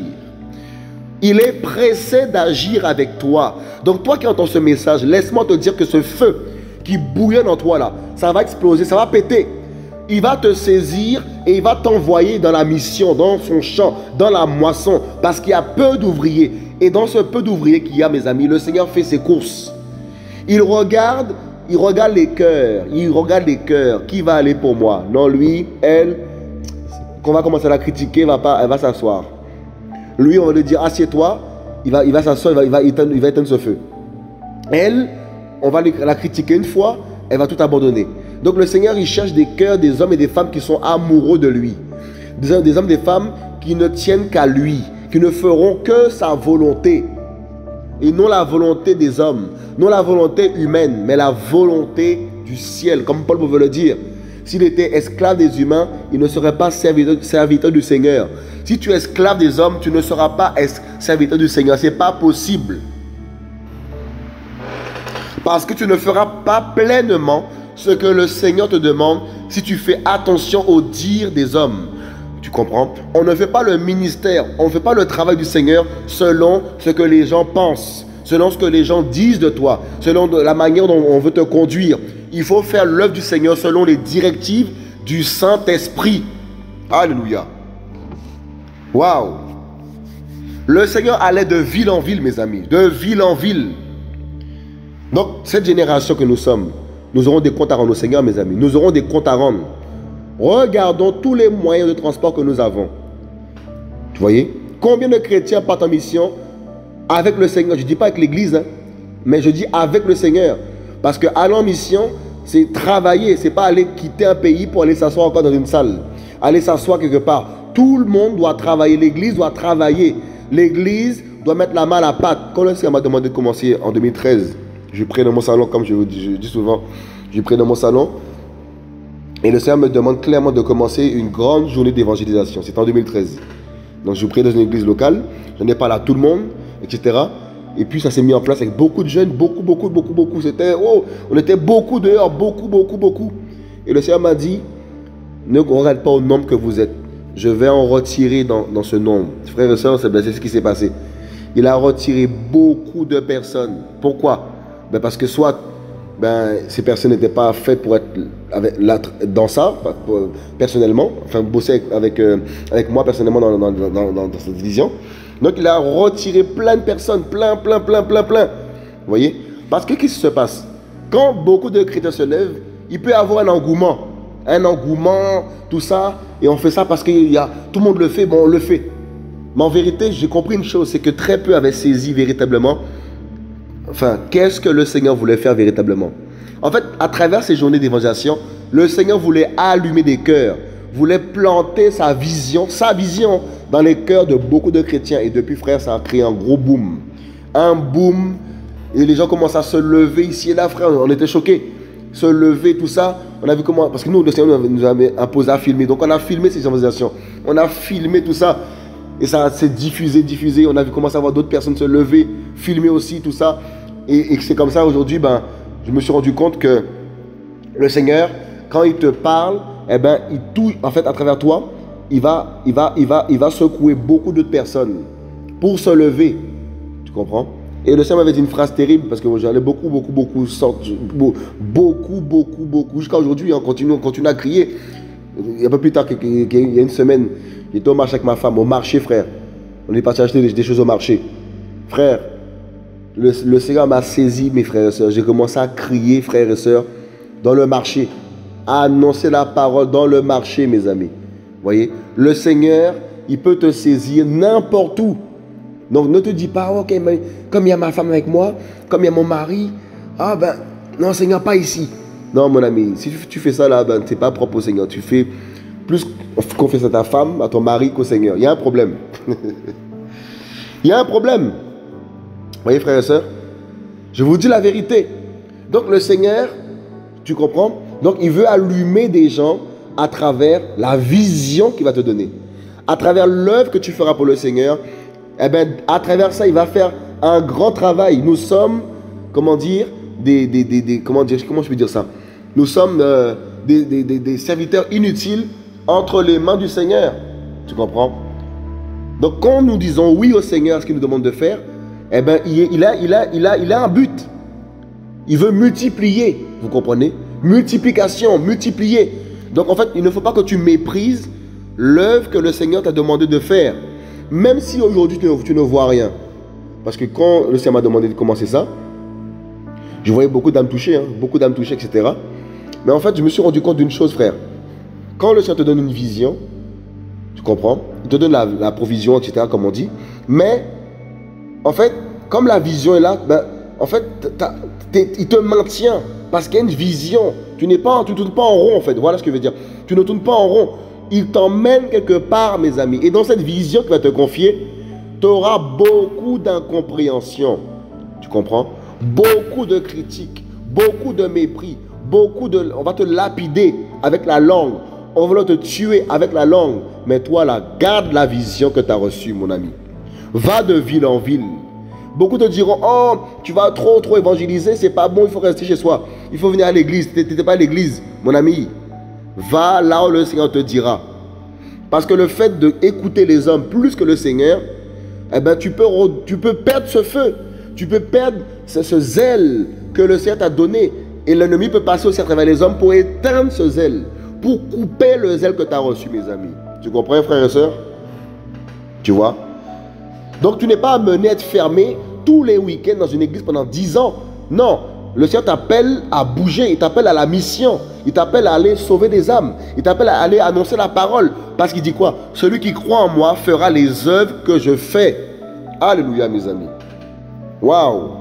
Il est pressé d'agir avec toi. Donc toi qui entends ce message, laisse-moi te dire que ce feu qui bouillonne en toi là, ça va exploser, ça va péter il va te saisir et il va t'envoyer dans la mission, dans son champ, dans la moisson, parce qu'il y a peu d'ouvriers. Et dans ce peu d'ouvriers qu'il y a, mes amis, le Seigneur fait ses courses. Il regarde, il regarde les cœurs, il regarde les cœurs. Qui va aller pour moi? Non, lui, elle, qu'on va commencer à la critiquer, va pas, elle va s'asseoir. Lui, on va lui dire, assieds-toi, il va, il va s'asseoir, il va, il, va il va éteindre ce feu. Elle, on va la critiquer une fois, elle va tout abandonner. Donc le Seigneur, il cherche des cœurs des hommes et des femmes qui sont amoureux de lui. Des, hommes et des femmes qui ne tiennent qu'à lui, qui ne feront que sa volonté. Et non la volonté des hommes, non la volonté humaine, mais la volonté du ciel, comme Paul veut le dire. S'il était esclave des humains, il ne serait pas serviteur, serviteur du Seigneur. Si tu es esclave des hommes, tu ne seras pas serviteur du Seigneur. Ce n'est pas possible. Parce que tu ne feras pas pleinement ce que le Seigneur te demande si tu fais attention aux dires des hommes. Tu comprends? On ne fait pas le ministère, on ne fait pas le travail du Seigneur selon ce que les gens pensent, selon ce que les gens disent de toi, selon la manière dont on veut te conduire. Il faut faire l'œuvre du Seigneur selon les directives du Saint-Esprit. Alléluia. Waouh. Le Seigneur allait de ville en ville, mes amis, de ville en ville. Donc, cette génération que nous sommes, nous aurons des comptes à rendre au Seigneur, mes amis. Nous aurons des comptes à rendre. Regardons tous les moyens de transport que nous avons. Vous voyez? Combien de chrétiens partent en mission avec le Seigneur? Je ne dis pas avec l'Église, hein, mais je dis avec le Seigneur. Parce que aller en mission, c'est travailler. C'est pas aller quitter un pays pour aller s'asseoir encore dans une salle. Aller s'asseoir quelque part. Tout le monde doit travailler. L'Église doit travailler. L'Église doit mettre la main à la pâte. Quand le Seigneur m'a demandé de commencer en 2013, je prie dans mon salon, comme je dis, souvent, je prie dans mon salon. Et le Seigneur me demande clairement de commencer une grande journée d'évangélisation. C'est en 2013. Donc je prie dans une église locale. Je n'ai pas là tout le monde, etc. Et puis ça s'est mis en place avec beaucoup de jeunes, beaucoup, beaucoup, beaucoup, beaucoup. C'était, oh, on était beaucoup dehors, beaucoup, beaucoup, beaucoup. Et le Seigneur m'a dit, ne regarde pas au nombre que vous êtes. Je vais en retirer dans ce nombre. Frères et sœurs, c'est ce qui s'est passé. Il a retiré beaucoup de personnes. Pourquoi? Ben Parce que soit ben, ces personnes n'étaient pas faites pour être dans ça, personnellement, enfin bosser avec, euh, avec, moi personnellement dans, dans, dans, cette vision. Donc il a retiré plein de personnes, plein, plein, plein, plein, plein. Vous voyez? Parce que qu'est-ce qui se passe? Quand beaucoup de chrétiens se lèvent, il peut y avoir un engouement. Un engouement, tout ça, et on fait ça parce que tout le monde le fait, bon, on le fait. Mais en vérité, j'ai compris une chose, c'est que très peu avaient saisi véritablement Enfin, qu'est-ce que le Seigneur voulait faire véritablement? En fait, à travers ces journées d'évangélisation, le Seigneur voulait allumer des cœurs, voulait planter sa vision, sa vision dans les cœurs de beaucoup de chrétiens. Et depuis, frère, ça a créé un gros boom. Un boom. Et les gens commencent à se lever ici et là, frère. On était choqués. Se lever, tout ça. On a vu comment. Parce que nous, le Seigneur nous avait imposé à filmer. Donc, on a filmé ces évangélisations. On a filmé tout ça. Et ça s'est diffusé, diffusé. On a vu commencer à voir d'autres personnes se lever, filmer aussi, tout ça. Et, c'est comme ça aujourd'hui, ben, je me suis rendu compte que le Seigneur, quand il te parle, eh ben, il touche, en fait, à travers toi, il va, il va, il va, il va secouer beaucoup d'autres personnes pour se lever. Tu comprends? Et le Seigneur m'avait dit une phrase terrible parce que j'allais beaucoup, beaucoup, beaucoup, beaucoup, beaucoup, beaucoup, jusqu'à aujourd'hui, on continue, on continue à crier. Il y a un peu plus tard, il y a une semaine, j'étais au marché avec ma femme, au marché, frère. On est parti acheter des choses au marché. Frère, le, Seigneur m'a saisi, mes frères et sœurs. J'ai commencé à crier, frères et sœurs, dans le marché. À annoncer la parole dans le marché, mes amis. voyez Le Seigneur, il peut te saisir n'importe où. Donc ne te dis pas, ok, mais comme il y a ma femme avec moi, comme il y a mon mari, ah ben, non, Seigneur, pas ici. Non, mon ami, si tu fais ça là, ben, tu n'es pas propre au Seigneur. Tu fais plus confiance à ta femme, à ton mari qu'au Seigneur. Il y a un problème. il y a un problème voyez, frères et sœurs Je vous dis la vérité. Donc, le Seigneur, tu comprends? Donc, il veut allumer des gens à travers la vision qu'il va te donner. À travers l'œuvre que tu feras pour le Seigneur. Eh bien, à travers ça, il va faire un grand travail. Nous sommes, comment dire, des, des, des, comment dire, comment je peux dire ça? Nous sommes euh, des, des serviteurs inutiles entre les mains du Seigneur. Tu comprends? Donc quand nous disons oui au Seigneur, ce qu'il nous demande de faire, eh bien, il, a, il, a, il, a, il a un but. Il veut multiplier, vous comprenez? Multiplication, multiplier. Donc en fait, il ne faut pas que tu méprises l'œuvre que le Seigneur t'a demandé de faire. Même si aujourd'hui tu, ne vois rien. Parce que quand le Seigneur m'a demandé de commencer ça, je voyais beaucoup d'âmes touchées, hein, beaucoup d'âmes touchées, etc. Mais en fait, je me suis rendu compte d'une chose, frère. Quand le Seigneur te donne une vision, tu comprends? Il te donne la provision, etc., comme on dit. Mais en fait, comme la vision est là, ben, en fait, il te maintient parce qu'il y a une vision. Tu n'es pas, tu tournes pas en rond en fait. Voilà ce que je veux dire. Tu ne tournes pas en rond. Il t'emmène quelque part, mes amis. Et dans cette vision qu'il va te confier, tu auras beaucoup d'incompréhension. Tu comprends? Beaucoup de critiques, beaucoup de mépris, beaucoup de. On va te lapider avec la langue. On va te tuer avec la langue. Mais toi, là, garde la vision que tu as reçue, mon ami. Va de ville en ville. Beaucoup te diront, oh, tu vas trop, trop évangéliser, c'est pas bon, il faut rester chez soi. Il faut venir à l'église. Tu n'étais pas à l'église, mon ami. Va là où le Seigneur te dira. Parce que le fait d'écouter les hommes plus que le Seigneur, eh ben, tu, peux, tu peux perdre ce feu. Tu peux perdre ce, ce zèle que le Seigneur t'a donné. Et l'ennemi peut passer aussi à travers les hommes pour éteindre ce zèle. Pour couper le zèle que tu as reçu, mes amis. Tu comprends, frères et sœurs? Tu vois? Donc tu n'es pas amené à être fermé tous les week-ends dans une église pendant 10 ans. Non, Le Seigneur t'appelle à bouger, il t'appelle à la mission, il t'appelle à aller sauver des âmes, il t'appelle à aller annoncer la parole. Parce qu'il dit quoi? Celui qui croit en moi fera les œuvres que je fais. Alléluia, mes amis. Waouh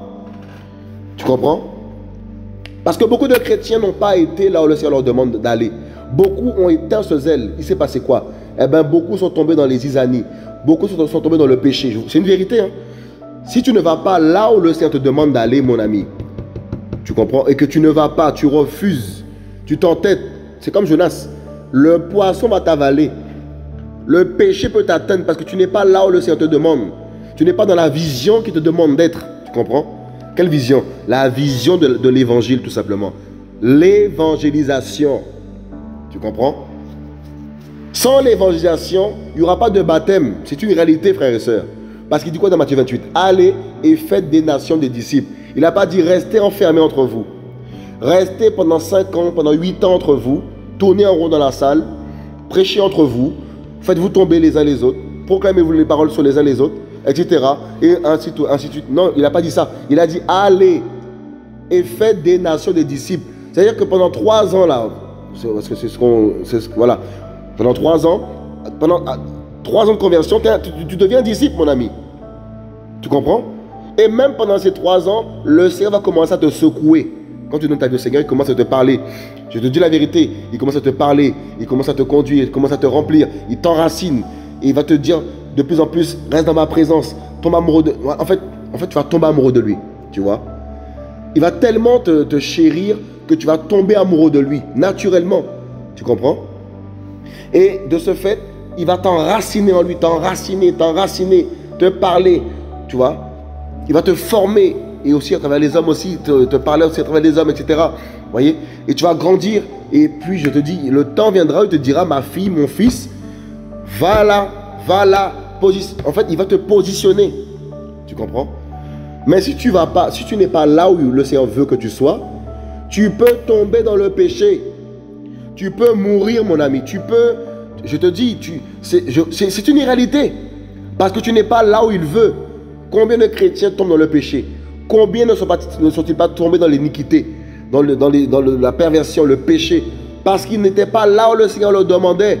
Tu comprends? Parce que beaucoup de chrétiens n'ont pas été là où le Seigneur leur demande d'aller. Beaucoup ont éteint ce zèle. Il s'est passé quoi? Eh bien, beaucoup sont tombés dans les isanies. Beaucoup sont tombés dans le péché. C'est une vérité. Hein? Si tu ne vas pas là où le Seigneur te demande d'aller, mon ami, tu comprends Et que tu ne vas pas, tu refuses, tu t'entêtes. C'est comme Jonas. Le poisson va t'avaler. Le péché peut t'atteindre parce que tu n'es pas là où le Seigneur te demande. Tu n'es pas dans la vision qui te demande d'être. Tu comprends? Quelle vision? La vision de l'évangile, tout simplement. L'évangélisation. Tu comprends? Sans l'évangélisation, il n'y aura pas de baptême. C'est une réalité, frères et sœurs. Parce qu'il dit quoi dans Matthieu 28 Allez et faites des nations des disciples. Il n'a pas dit restez enfermés entre vous. Restez pendant 5 ans, pendant 8 ans entre vous. Tournez en rond dans la salle. Prêchez entre vous. Faites-vous tomber les uns les autres. Proclamez-vous les paroles sur les uns les autres, etc. Et ainsi, de suite. Non, il n'a pas dit ça. Il a dit allez et faites des nations des disciples. C'est-à-dire que pendant 3 ans là, parce que c'est ce qu'on. Voilà. Pendant 3 ans, pendant Trois ans de conversion, tu, deviens disciple, mon ami. Tu comprends? Et même pendant ces trois ans, le Seigneur va commencer à te secouer. Quand tu donnes ta vie au Seigneur, il commence à te parler. Je te dis la vérité, il commence à te parler, il commence à te conduire, il commence à te remplir, il t'enracine. Et il va te dire de plus en plus, reste dans ma présence, tombe amoureux de... En fait, en fait, tu vas tomber amoureux de lui, tu vois. Il va tellement te, te chérir que tu vas tomber amoureux de lui, naturellement. Tu comprends? Et de ce fait, il va t'enraciner en lui, t'enraciner, t'enraciner, te parler, tu vois. Il va te former et aussi à travers les hommes aussi, te, parler aussi à travers les hommes, etc. voyez? Et tu vas grandir. Et puis je te dis, le temps viendra où il te dira, ma fille, mon fils, va là, va là. En fait, il va te positionner. Tu comprends? Mais si tu vas pas, si tu n'es pas là où le Seigneur veut que tu sois, tu peux tomber dans le péché. Tu peux mourir, mon ami. Tu peux je te dis, c'est une réalité. Parce que tu n'es pas là où il veut. Combien de chrétiens tombent dans le péché? Combien ne sont-ils pas, tombés dans l'iniquité, dans, la perversion, le péché Parce qu'ils n'étaient pas là où le Seigneur le demandait.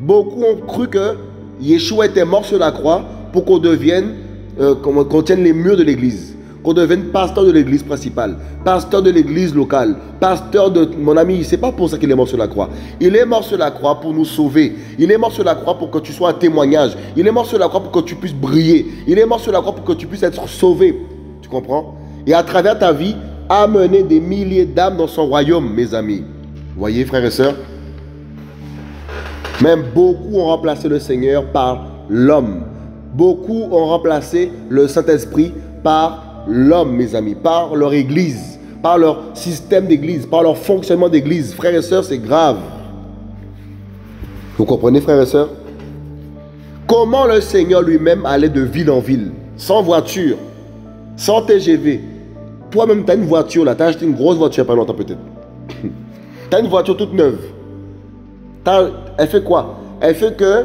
Beaucoup ont cru que Yeshua était mort sur la croix pour qu'on devienne, euh, qu'on tienne les murs de l'église qu'on devienne pasteur de l'église principale, pasteur de l'église locale, pasteur de mon ami. C'est pas pour ça qu'il est mort sur la croix. Il est mort sur la croix pour nous sauver. Il est mort sur la croix pour que tu sois un témoignage. Il est mort sur la croix pour que tu puisses briller. Il est mort sur la croix pour que tu puisses être sauvé. Tu comprends? Et à travers ta vie, amener des milliers d'âmes dans son royaume, mes amis. Voyez, frères et sœurs? Même beaucoup ont remplacé le Seigneur par l'homme. Beaucoup ont remplacé le Saint-Esprit par l'homme, mes amis, par leur église, par leur système d'église, par leur fonctionnement d'église. Frères et sœurs, c'est grave. Vous comprenez, frères et sœurs? Comment le Seigneur lui-même allait de ville en ville, sans voiture, sans TGV. Toi-même, tu as une voiture là, tu as acheté une grosse voiture pas longtemps peut-être. tu as une voiture toute neuve. Elle fait quoi? Elle fait que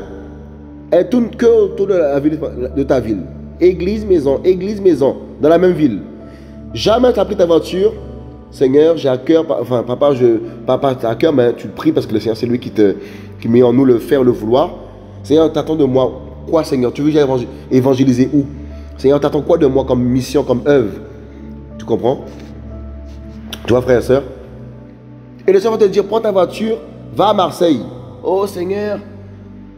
elle tourne que autour de, la ville, de ta ville. Église, maison, église, maison, dans la même ville. Jamais tu as pris ta voiture. Seigneur, j'ai à cœur, enfin, papa, je, papa, as à cœur, mais tu le pries parce que le Seigneur, c'est lui qui, te, qui met en nous le faire, le vouloir. Seigneur, t'attends de moi quoi, Seigneur? Tu veux que j'aille évangéliser où? Seigneur, t'attends quoi de moi comme mission, comme œuvre? Tu comprends? Tu vois, frère et soeur Et le Seigneur va te dire, prends ta voiture, va à Marseille. Oh Seigneur,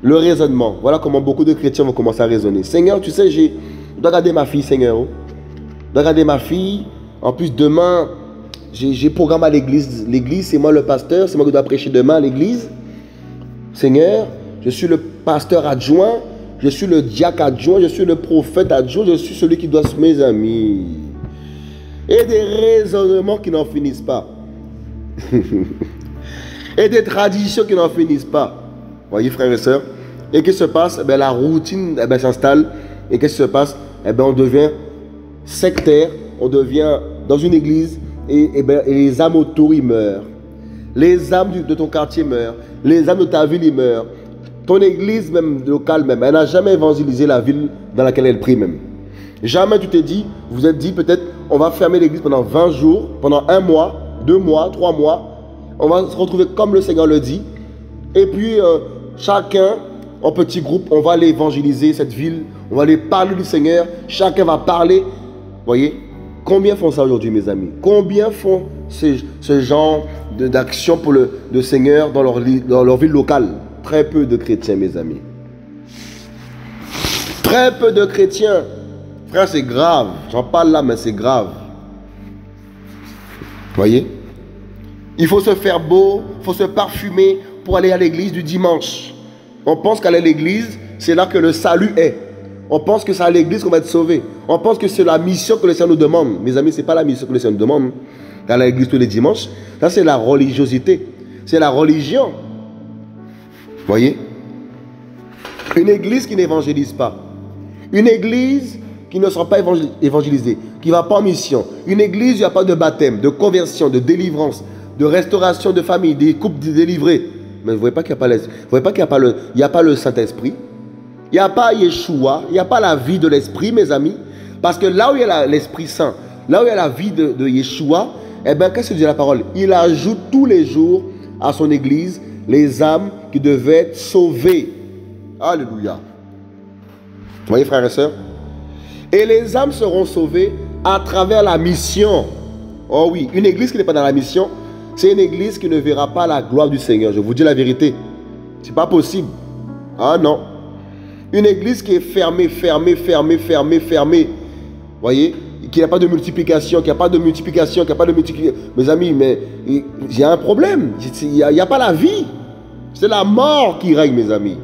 le raisonnement. Voilà comment beaucoup de chrétiens vont commencer à raisonner. Seigneur, tu sais, je dois garder ma fille, Seigneur. Garder ma fille. En plus, demain, j'ai programme à l'église. L'église, c'est moi le pasteur. C'est moi qui dois prêcher demain à l'église. Seigneur, je suis le pasteur adjoint. Je suis le diacre adjoint. Je suis le prophète adjoint. Je suis celui qui doit mes amis. Et des raisonnements qui n'en finissent pas. et des traditions qui n'en finissent pas. Voyez, frères et sœurs Et qu'est-ce qui se passe eh La routine eh s'installe. Et qu'est-ce qui se passe eh bien, On devient sectaire, on devient dans une église et, les âmes autour, ils meurent. Les âmes de ton quartier meurent. Les âmes de ta ville, ils meurent. Ton église même locale même, elle n'a jamais évangélisé la ville dans laquelle elle prie même. Jamais tu t'es dit, vous êtes dit peut-être, on va fermer l'église pendant 20 jours, pendant un mois, deux mois, trois mois. On va se retrouver comme le Seigneur le dit. Et puis, euh, chacun, en petit groupe, on va aller évangéliser cette ville. On va aller parler du Seigneur. Chacun va parler. Voyez Combien font ça aujourd'hui, mes amis? Combien font ce, genre d'action pour le, le, Seigneur dans leur, dans leur ville locale? Très peu de chrétiens, mes amis. Très peu de chrétiens. Frère, c'est grave. J'en parle là, mais c'est grave. Voyez? Il faut se faire beau, il faut se parfumer pour aller à l'église du dimanche. On pense qu'aller à l'église, c'est là que le salut est. On pense que c'est à l'église qu'on va être sauvé. On pense que c'est la mission que le Seigneur nous demande. Mes amis, ce n'est pas la mission que le Seigneur nous demande d'aller à l'église tous les dimanches. Ça, c'est la religiosité. C'est la religion. Voyez? Une église qui n'évangélise pas. Une église qui ne sera pas évangélisée, qui ne va pas en mission. Une église où il n'y a pas de baptême, de conversion, de délivrance, de restauration de famille, des couples délivrés. Mais vous ne voyez pas qu'il n'y a pas, le, le Saint-Esprit? Il n'y a pas Yeshua, il n'y a pas la vie de l'Esprit, mes amis. Parce que là où il y a l'Esprit Saint, là où il y a la vie de, Yeshua, eh bien, qu'est-ce que dit la parole? Il ajoute tous les jours à son Église les âmes qui devaient être sauvées. Alléluia. Vous voyez, frères et sœurs? Et les âmes seront sauvées à travers la mission. Oh oui, une église qui n'est pas dans la mission, c'est une église qui ne verra pas la gloire du Seigneur. Je vous dis la vérité. C'est pas possible. Ah non. Une église qui est fermée, fermée, fermée, fermée, fermée. Voyez? Qui n'a pas de multiplication, qui n'a pas de multiplication, qui n'a pas de multiplication. Mes amis, mais a un problème. Il n'y a, a pas la vie. C'est la mort qui règne, mes amis.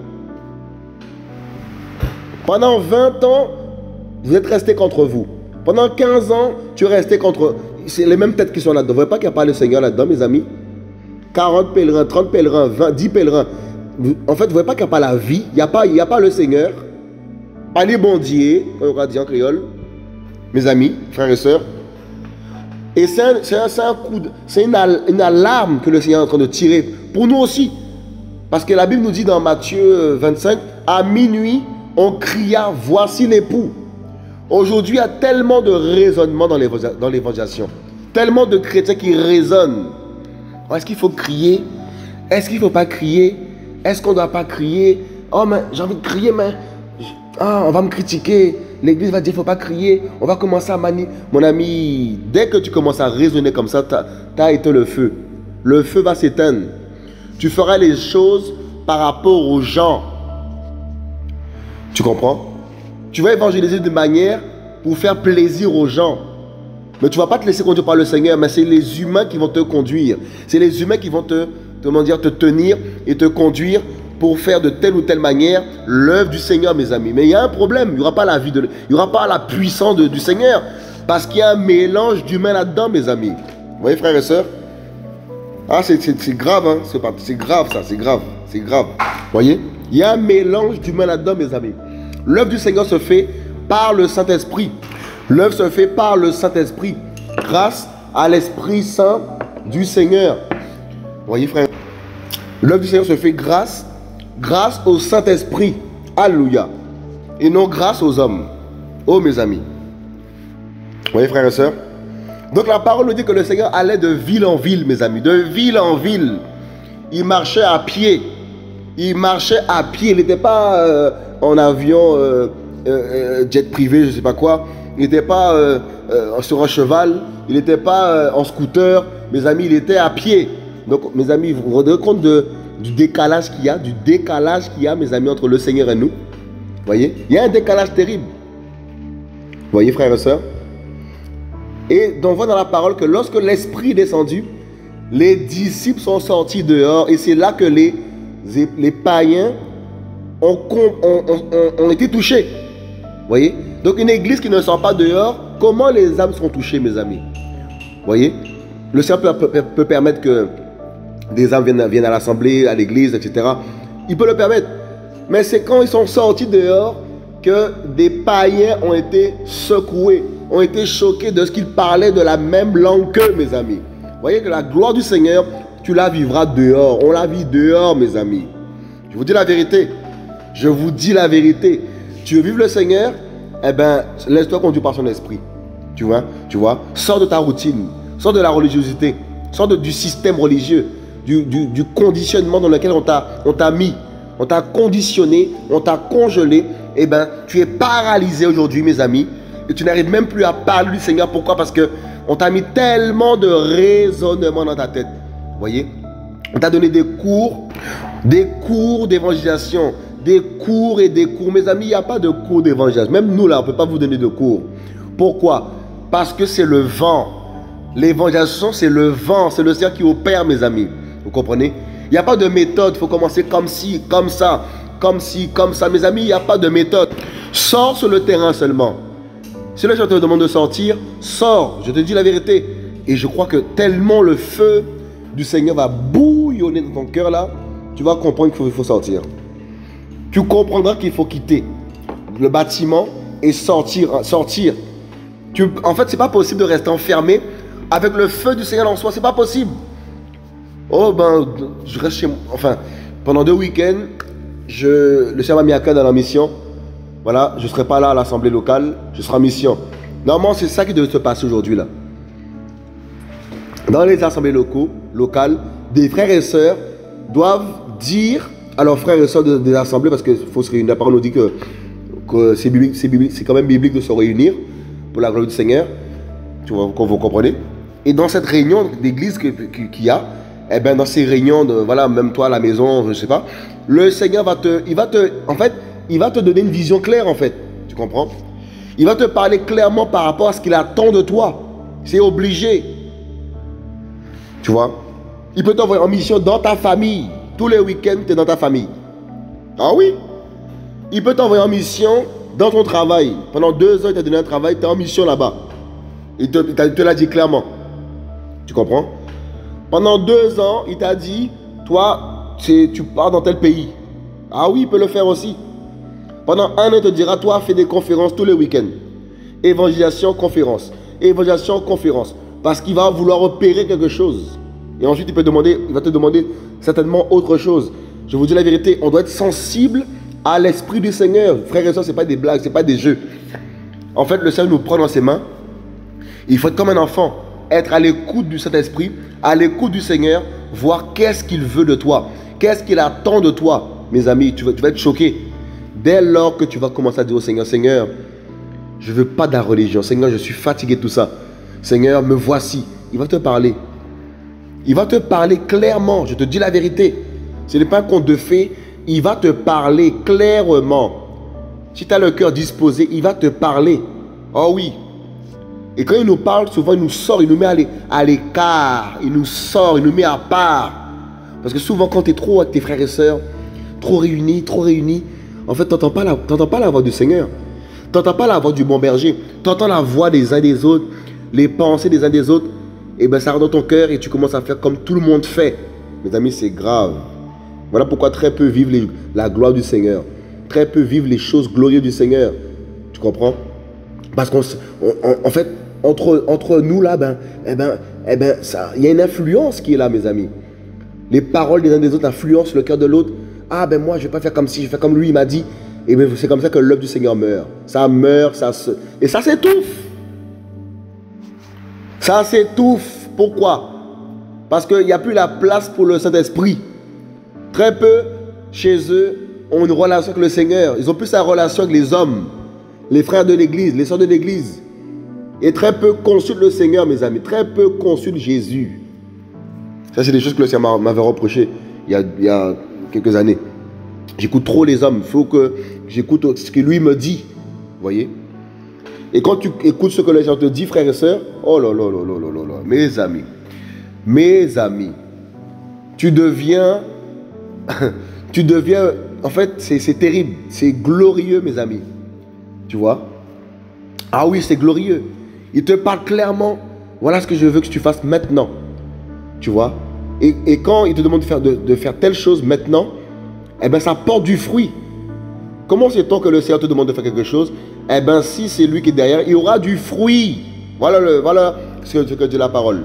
Pendant 20 ans, vous êtes restés contre vous. Pendant 15 ans, tu es resté contre c'est les mêmes têtes qui sont là-dedans. Vous ne voyez pas qu'il n'y a pas le Seigneur là-dedans, mes amis? 40 pèlerins, 30 pèlerins, 20, 10 pèlerins. En fait, vous ne voyez pas qu'il n'y a pas la vie, il n'y a, pas, a pas le Seigneur, pas les bondiers, on aura dit en créole, mes amis, frères et sœurs. Et c'est un, un, coup, c'est une, une, alarme que le Seigneur est en train de tirer pour nous aussi. Parce que la Bible nous dit dans Matthieu 25, à minuit, on cria, voici l'époux. Aujourd'hui, il y a tellement de raisonnement dans l'évangélisation. Tellement de chrétiens qui raisonnent. Est-ce qu'il faut crier? Est-ce qu'il ne faut pas crier? Est-ce qu'on ne doit pas crier? Oh, mais j'ai envie de crier, mais ah, on va me critiquer. L'église va dire, faut pas crier. On va commencer à manier. Mon ami, dès que tu commences à raisonner comme ça, tu as, été le feu. Le feu va s'éteindre. Tu feras les choses par rapport aux gens. Tu comprends? Tu vas évangéliser de manière pour faire plaisir aux gens. Mais tu vas pas te laisser conduire par le Seigneur, mais c'est les humains qui vont te conduire. C'est les humains qui vont te, dire, te tenir et te conduire pour faire de telle ou telle manière l'œuvre du Seigneur, mes amis. Mais il y a un problème, il n'y aura pas la vie de, il y aura pas la puissance du Seigneur, parce qu'il y a un mélange d'humains là-dedans, mes amis. Vous voyez, frères et sœurs? Ah, c'est grave, hein c'est grave ça, c'est grave, c'est grave. Vous voyez? Il y a un mélange d'humains là-dedans, mes amis. L'œuvre du Seigneur se fait par le Saint-Esprit. L'œuvre se fait par le Saint-Esprit, grâce à l'Esprit Saint du Seigneur. Voyez frère, l'œuvre du Seigneur se fait grâce, grâce au Saint-Esprit. Alléluia. Et non grâce aux hommes. Oh mes amis. Voyez frères et sœurs? Donc la parole nous dit que le Seigneur allait de ville en ville, mes amis, de ville en ville. Il marchait à pied. Il marchait à pied. Il n'était pas euh, en avion, euh, euh, jet privé, je ne sais pas quoi. Il n'était pas sur un cheval. Il n'était pas en scooter. Mes amis, il était à pied. Donc, mes amis, vous vous rendez compte de, du décalage qu'il y a, du décalage qu'il y a, mes amis, entre le Seigneur et nous? Voyez? Il y a un décalage terrible. Voyez, frères et sœurs? Et on voit dans la parole que lorsque l'Esprit est descendu, les disciples sont sortis dehors et c'est là que les les païens ont, été touchés. voyez? Donc une église qui ne sort pas dehors, comment les âmes seront touchées, mes amis? Voyez? Le Seigneur peut, permettre que des âmes viennent, à l'assemblée, à l'église, etc. Il peut le permettre. Mais c'est quand ils sont sortis dehors que des païens ont été secoués, ont été choqués de ce qu'ils parlaient de la même langue qu'eux, mes amis. voyez que la gloire du Seigneur tu la vivras dehors. On la vit dehors, mes amis. Je vous dis la vérité. Je vous dis la vérité. Tu veux vivre le Seigneur? Eh ben, laisse-toi conduire par son esprit. Tu vois, tu vois, sors de ta routine, sors de la religiosité, sors de, du système religieux, du, conditionnement dans lequel on t'a mis, on t'a conditionné, on t'a congelé. Eh ben, tu es paralysé aujourd'hui, mes amis, et tu n'arrives même plus à parler du Seigneur. Pourquoi? Parce que on t'a mis tellement de raisonnements dans ta tête. Voyez? On t'a donné des cours, des cours d'évangélisation, des cours et des cours. Mes amis, il n'y a pas de cours d'évangélisation. Même nous, là, on ne peut pas vous donner de cours. Pourquoi? Parce que c'est le vent. L'évangélisation, c'est le vent, c'est le Seigneur qui opère, mes amis. Vous comprenez? Il n'y a pas de méthode. Il faut commencer comme ci, comme ça, comme ci, comme ça. Mes amis, il n'y a pas de méthode. Sors sur le terrain seulement. Si le Seigneur te demande de sortir, sors. Je te dis la vérité. Et je crois que tellement le feu du Seigneur va bouillonner dans ton cœur là, tu vas comprendre qu'il faut, sortir. Tu comprendras qu'il faut quitter le bâtiment et sortir. sortir. Tu, en fait, c'est pas possible de rester enfermé avec le feu du Seigneur en soi. C'est pas possible. Oh ben, je reste chez moi. Enfin, pendant deux week-ends, je, le Seigneur m'a mis à dans la mission. Voilà, je ne serai pas là à l'assemblée locale, je serai en mission. Normalement, c'est ça qui devait se passer aujourd'hui là. Dans les assemblées locales, des frères et sœurs doivent dire à leurs frères et sœurs des assemblées, parce qu'il faut se réunir. La parole nous dit que, que c'est, c'est quand même biblique de se réunir pour la gloire du Seigneur. Tu vois, vous comprenez Et dans cette réunion d'église qu'il y a, eh ben dans ces réunions, de, voilà, même toi à la maison, je ne sais pas, le Seigneur va te, il va te, en fait, il va te donner une vision claire en fait. Tu comprends? Il va te parler clairement par rapport à ce qu'il attend de toi. C'est obligé. Tu vois? Il peut t'envoyer en mission dans ta famille. Tous les week-ends, tu es dans ta famille. Ah oui? Il peut t'envoyer en mission dans ton travail. Pendant deux ans, il t'a donné un travail, tu es en mission là-bas. Il te, te l'a dit clairement. Tu comprends? Pendant deux ans, il t'a dit, toi, tu pars dans tel pays. Ah oui, il peut le faire aussi. Pendant un an, il te dira, toi, fais des conférences tous les week-ends. Évangélisation, conférence. Évangélisation, conférence. Parce qu'il va vouloir opérer quelque chose. Et ensuite, il, peut demander, il va te demander certainement autre chose. Je vous dis la vérité, on doit être sensible à l'esprit du Seigneur. Frères et sœurs, ce n'est pas des blagues, ce n'est pas des jeux. En fait, le Seigneur nous prend dans ses mains. Il faut être comme un enfant, être à l'écoute du Saint-Esprit, à l'écoute du Seigneur, voir qu'est-ce qu'il veut de toi, qu'est-ce qu'il attend de toi. Mes amis, tu vas, tu vas être choqué. Dès lors que tu vas commencer à dire au Seigneur, Seigneur, je ne veux pas de la religion. Seigneur, je suis fatigué de tout ça. Seigneur, me voici. Il va te parler. Il va te parler clairement. Je te dis la vérité. Ce n'est pas un conte de fées. Il va te parler clairement. Si tu as le cœur disposé, il va te parler. Oh oui. Et quand il nous parle, souvent il nous sort, il nous met à l'écart. Il nous sort, il nous met à part. Parce que souvent quand tu es trop avec tes frères et sœurs, trop réunis, trop réunis, en fait, tu n'entends pas, la, pas la voix du Seigneur. Tu n'entends pas la voix du bon berger. Tu entends la voix des uns des autres, les pensées des uns des autres. Et bien, ça rentre dans ton cœur et tu commences à faire comme tout le monde fait. Mes amis, c'est grave. Voilà pourquoi très peu vivent la gloire du Seigneur. Très peu vivent les choses glorieuses du Seigneur. Tu comprends? Parce qu'en en fait, entre, entre nous là, ben, eh ben, eh ben, il y a une influence qui est là, mes amis. Les paroles des uns des autres influencent le cœur de l'autre ah ben moi je vais pas faire comme si, je vais faire comme lui, il m'a dit. Et bien c'est comme ça que l'œuvre du Seigneur meurt. Ça meurt, ça se... Et ça s'étouffe. Ça s'étouffe. Pourquoi? Parce qu'il n'y a plus la place pour le Saint-Esprit. Très peu chez eux ont une relation avec le Seigneur. Ils ont plus la relation avec les hommes, les frères de l'Église, les soeurs de l'Église. Et très peu consultent le Seigneur, mes amis. Très peu consultent Jésus. Ça, c'est des choses que le Seigneur m'avait reproché il y a, il y a quelques années. J'écoute trop les hommes. Il faut que j'écoute ce que lui me dit. Voyez? Et quand tu écoutes ce que les gens te disent, frères et sœurs, oh là là là là là là mes amis, mes amis, tu deviens, tu deviens, en fait, c'est terrible, c'est glorieux, mes amis. Tu vois? Ah oui, c'est glorieux. Il te parle clairement, voilà ce que je veux que tu fasses maintenant. Tu vois? Et, quand il te demande de faire, telle chose maintenant, eh bien, ça porte du fruit. Comment sait-on que le Seigneur te demande de faire quelque chose? Eh bien, si c'est lui qui est derrière, il aura du fruit. Voilà, voilà ce que, dit la parole.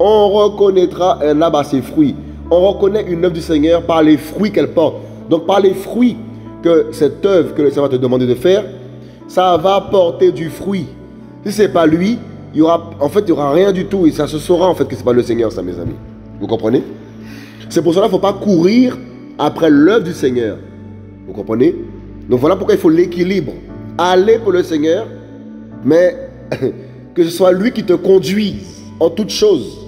On reconnaîtra un arbre à ses fruits. On reconnaît une œuvre du Seigneur par les fruits qu'elle porte. Donc, par les fruits que cette œuvre que le Seigneur va te demander de faire, ça va porter du fruit. Si ce n'est pas lui, il y aura, en fait, il n'y aura rien du tout. Et ça se saura en fait que ce n'est pas le Seigneur, ça, mes amis. Vous comprenez? C'est pour cela qu'il faut pas courir après l'œuvre du Seigneur. Vous comprenez? Donc voilà pourquoi il faut l'équilibre. Aller pour le Seigneur, mais que ce soit lui qui te conduise en toutes choses.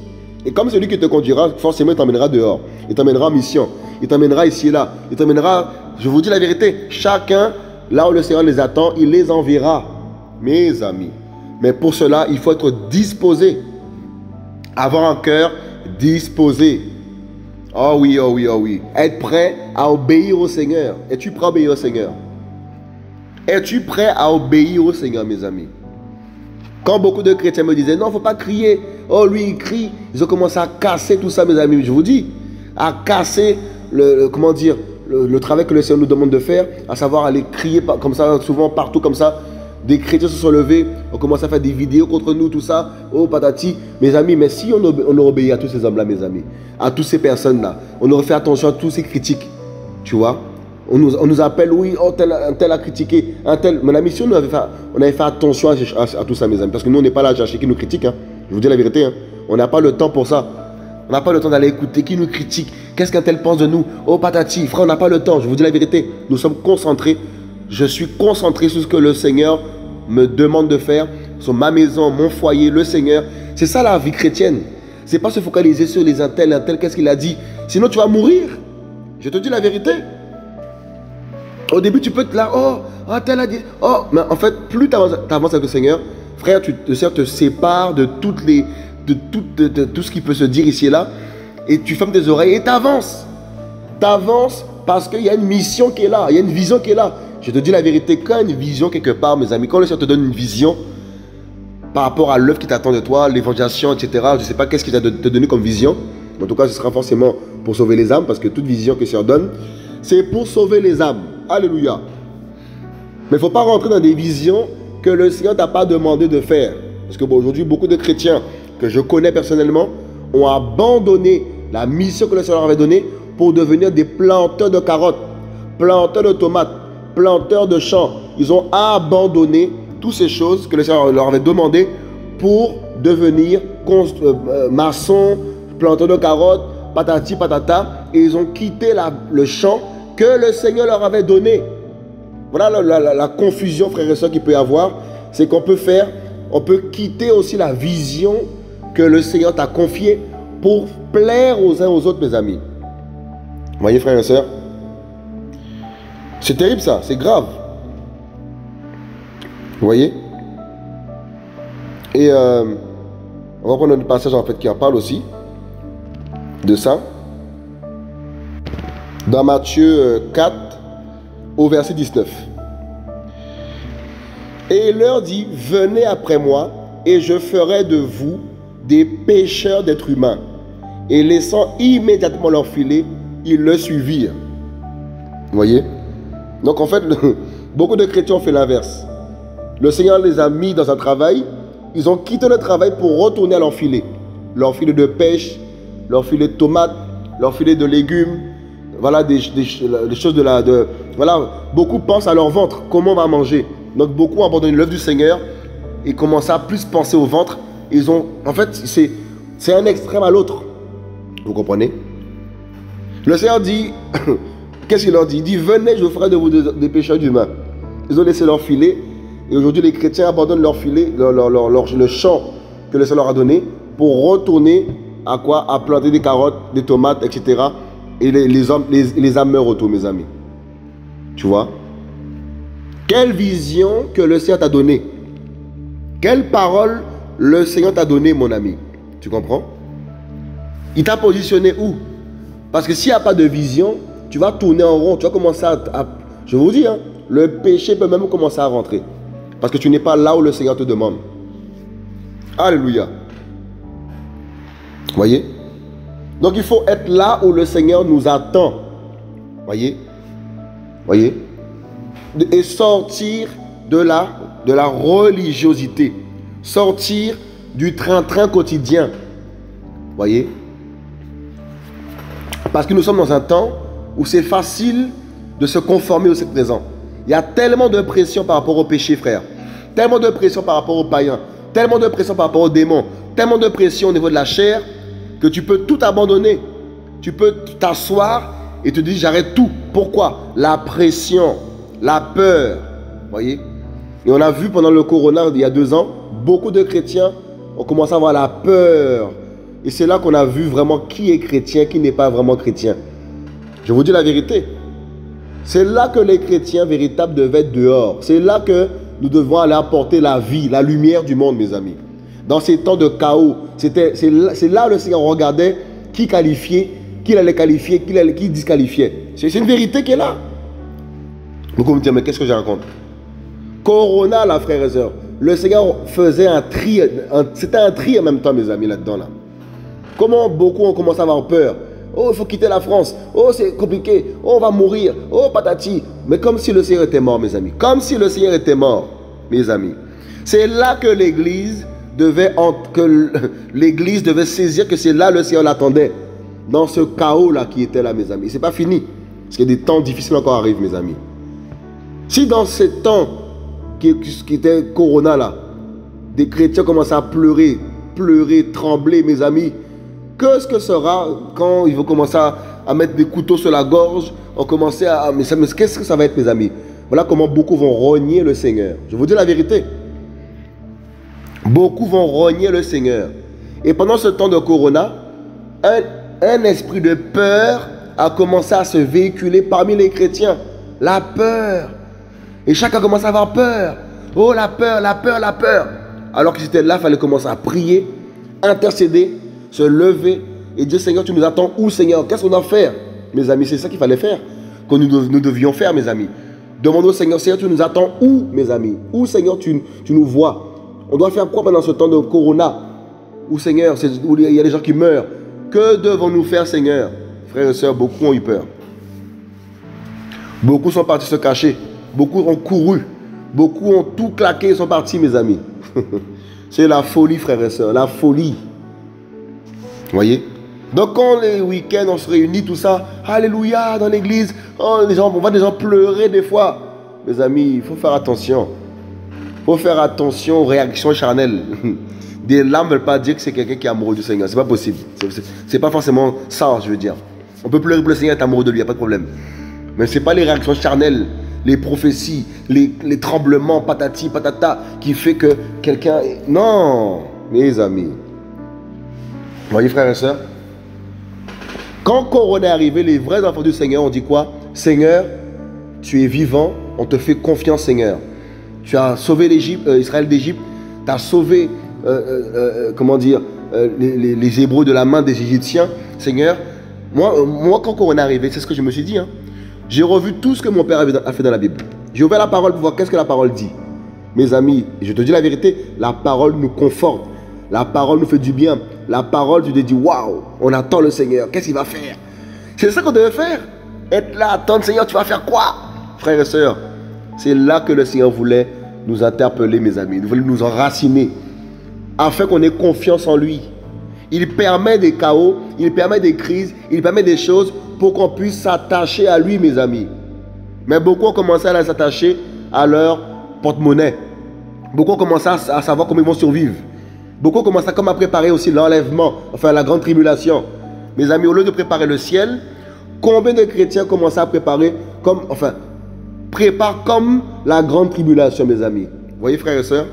Et comme c'est lui qui te conduira, forcément, il t'emmènera dehors. Il t'emmènera en mission. Il t'emmènera ici et là. Il t'emmènera, je vous dis la vérité, chacun, là où le Seigneur les attend, il les enverra. Mes amis. Mais pour cela, il faut être disposé. Avoir un cœur disposé. Oh oui, oh oui, oh oui. Être prêt à obéir au Seigneur. Es-tu prêt à obéir au Seigneur? Es-tu prêt à obéir au Seigneur, mes amis? Quand beaucoup de chrétiens me disaient, non, il ne faut pas crier. Oh, lui, il crie. Ils ont commencé à casser tout ça, mes amis. Je vous dis, à casser le, comment dire, le, travail que le Seigneur nous demande de faire, à savoir aller crier comme ça, souvent partout comme ça. Des chrétiens se sont levés, on commence à faire des vidéos contre nous, tout ça. Oh, patati. Mes amis, mais si on, on aurait obéi à tous ces hommes-là, mes amis, à toutes ces personnes-là, on aurait fait attention à tous ces critiques. Tu vois on nous, appelle, oui, oh, tel, un tel a critiqué, un tel. Mais la mission, on avait fait, attention à, à, tout ça, mes amis. Parce que nous, on n'est pas là à chercher qui nous critique. Hein. Je vous dis la vérité. Hein. On n'a pas le temps pour ça. On n'a pas le temps d'aller écouter qui nous critique. Qu'est-ce qu'un tel pense de nous? Oh, patati. Frère, on n'a pas le temps. Je vous dis la vérité. Nous sommes concentrés je suis concentré sur ce que le Seigneur me demande de faire, sur ma maison, mon foyer, le Seigneur. C'est ça la vie chrétienne. C'est pas se focaliser sur les intels, un tel, qu'est-ce qu'il a dit. Sinon, tu vas mourir. Je te dis la vérité. Au début, tu peux être là, oh, oh tel a dit, oh, mais en fait, plus tu avances, avec le Seigneur, frère, tu, le te sépare de toutes les, de tout, de, tout ce qui peut se dire ici et là, et tu fermes tes oreilles et tu avances. Tu avances parce qu'il y a une mission qui est là, il y a une vision qui est là. Je te dis la vérité, quand une vision quelque part, mes amis, quand le Seigneur te donne une vision par rapport à l'œuvre qui t'attend de toi, l'évangélisation, etc., je ne sais pas qu'est-ce qu'il a te donné comme vision. En tout cas, ce sera forcément pour sauver les âmes, parce que toute vision que le Seigneur donne, c'est pour sauver les âmes. Alléluia. Mais il ne faut pas rentrer dans des visions que le Seigneur t'a pas demandé de faire. Parce que aujourd'hui, beaucoup de chrétiens que je connais personnellement ont abandonné la mission que le Seigneur avait donnée pour devenir des planteurs de carottes, planteurs de tomates, planteurs de champs. Ils ont abandonné toutes ces choses que le Seigneur leur avait demandé pour devenir euh, euh, maçons, planteurs de carottes, patati patata. Et ils ont quitté le champ que le Seigneur leur avait donné. Voilà la, confusion, frères et sœurs, qu'il peut y avoir. C'est qu'on peut faire, on peut quitter aussi la vision que le Seigneur t'a confiée pour plaire aux uns aux autres, mes amis. Vous voyez, frères et sœurs c'est terrible ça, c'est grave. Vous voyez Et euh, on va prendre un passage en fait qui en parle aussi de ça. Dans Matthieu 4 euh, au verset 19. Et il leur dit, venez après moi et je ferai de vous des pêcheurs d'êtres humains. Et laissant immédiatement leur filet, ils le suivirent. Vous voyez donc en fait, beaucoup de chrétiens ont fait l'inverse. Le Seigneur les a mis dans un travail, ils ont quitté le travail pour retourner à leur filet. Leur filet de pêche, leur filet de tomates, leur filet de légumes, voilà des, choses de la... Voilà, beaucoup pensent à leur ventre, comment on va manger. Donc beaucoup ont abandonné l'œuvre du Seigneur et commencent à plus penser au ventre. Ils ont, en fait, c'est un extrême à l'autre. Vous comprenez? Le Seigneur dit, Qu'est-ce qu'il leur dit? Il dit Venez, je ferai de vous des, pécheurs d'humains. Ils ont laissé leur filet. Et aujourd'hui, les chrétiens abandonnent leur filet, leur, le champ que le Seigneur leur a donné, pour retourner à quoi? À planter des carottes, des tomates, etc. Et les, les, hommes, les, les âmes meurent autour, mes amis. Tu vois? Quelle vision que le Seigneur t'a donnée Quelle parole le Seigneur t'a donnée, mon ami Tu comprends? Il t'a positionné où? Parce que s'il n'y a pas de vision, tu vas tourner en rond, tu vas commencer à... je vous dis, hein, le péché peut même commencer à rentrer. Parce que tu n'es pas là où le Seigneur te demande. Alléluia. Voyez? Donc il faut être là où le Seigneur nous attend. Voyez? Voyez? Et sortir de la, de la religiosité. Sortir du train-train quotidien. Voyez? Parce que nous sommes dans un temps où c'est facile de se conformer au présent. Il y a tellement de pression par rapport au péché, frère. Tellement de pression par rapport aux païens. Tellement de pression par rapport aux démons. Tellement de pression au niveau de la chair que tu peux tout abandonner. Tu peux t'asseoir et te dire j'arrête tout. Pourquoi? La pression, la peur. Voyez? Et on a vu pendant le corona il y a deux ans, beaucoup de chrétiens ont commencé à avoir la peur. Et c'est là qu'on a vu vraiment qui est chrétien, qui n'est pas vraiment chrétien. Je vous dis la vérité. C'est là que les chrétiens véritables devaient être dehors. C'est là que nous devons aller apporter la vie, la lumière du monde, mes amis. Dans ces temps de chaos, c'est là, le Seigneur regardait qui qualifiait, qui allait qualifier, qui, qui disqualifiait. C'est une vérité qui est là. Beaucoup me disent, mais qu'est-ce que je raconte? Corona, la frère et sœurs. Le Seigneur faisait un tri, c'était un tri en même temps, mes amis, là-dedans. Là. Comment beaucoup ont commencé à avoir peur? Oh, il faut quitter la France. Oh, c'est compliqué. Oh, on va mourir. Oh, patati. Mais comme si le Seigneur était mort, mes amis. Comme si le Seigneur était mort, mes amis. C'est là que l'Église devait, que devait saisir que c'est là le Seigneur l'attendait. Dans ce chaos-là qui était là, mes amis. C'est pas fini. Parce que des temps difficiles encore arrivent, mes amis. Si dans ces temps qui, qui était Corona là, des chrétiens commencent à pleurer, pleurer, trembler, mes amis, Qu'est-ce que sera quand ils vont commencer à, mettre des couteaux sur la gorge On commencer à. Mais, qu'est-ce que ça va être, mes amis? Voilà comment beaucoup vont rogner le Seigneur. Je vous dis la vérité. Beaucoup vont rogner le Seigneur. Et pendant ce temps de Corona, un, un esprit de peur a commencé à se véhiculer parmi les chrétiens. La peur. Et chacun commence à avoir peur. Oh, la peur, la peur, la peur. Alors qu'ils étaient là, il fallait commencer à prier, intercéder se lever et dire Seigneur, tu nous attends où Seigneur? Qu'est-ce qu'on doit faire? Mes amis, c'est ça qu'il fallait faire, que nous, devions faire, mes amis. Demandons au Seigneur, Seigneur, tu nous attends où, mes amis? Où, Seigneur, tu, nous vois? On doit faire quoi pendant ce temps de Corona? Où, Seigneur, il y a des gens qui meurent? Que devons-nous faire, Seigneur? Frères et sœurs, beaucoup ont eu peur. Beaucoup sont partis se cacher. Beaucoup ont couru. Beaucoup ont tout claqué et sont partis, mes amis. C'est la folie, frères et sœurs, la folie voyez? Donc quand les week-ends, on se réunit, tout ça, Alléluia, dans l'église, oh, les gens, on voit des gens pleurer des fois. Mes amis, il faut faire attention. Il faut faire attention aux réactions charnelles. Des larmes ne veulent pas dire que c'est quelqu'un qui est amoureux du Seigneur. C'est pas possible. C'est pas forcément ça, je veux dire. On peut pleurer pour le Seigneur être amoureux de lui, il n'y a pas de problème. Mais ce n'est pas les réactions charnelles, les prophéties, les, les, tremblements, patati, patata, qui fait que quelqu'un... Non, mes amis voyez, frères et sœurs Quand Corona est arrivé, les vrais enfants du Seigneur ont dit quoi? Seigneur, tu es vivant, on te fait confiance, Seigneur. Tu as sauvé l'Égypte, euh, Israël d'Égypte, tu as sauvé, euh, euh, comment dire, les, Hébreux de la main des Égyptiens. Seigneur, moi, moi quand Corona est arrivé, c'est ce que je me suis dit. Hein. J'ai revu tout ce que mon père a fait dans la Bible. J'ai ouvert la parole pour voir qu'est-ce que la parole dit. Mes amis, je te dis la vérité, la parole nous conforte. La parole nous fait du bien. La parole, tu te dis, waouh, on attend le Seigneur. Qu'est-ce qu'il va faire? C'est ça qu'on devait faire. Être là, attendre, Seigneur, tu vas faire quoi? Frères et sœurs, c'est là que le Seigneur voulait nous interpeller, mes amis. Il voulait nous enraciner. Afin qu'on ait confiance en lui. Il permet des chaos, il permet des crises, il permet des choses pour qu'on puisse s'attacher à lui, mes amis. Mais beaucoup ont commencé à s'attacher à leur porte-monnaie. Beaucoup ont commencé à savoir comment ils vont survivre. Beaucoup commencent à, comme à préparer aussi l'enlèvement, enfin la grande tribulation. Mes amis, au lieu de préparer le ciel, combien de chrétiens commencent à préparer comme, enfin, préparent comme la grande tribulation, mes amis? Vous voyez, frères et sœurs?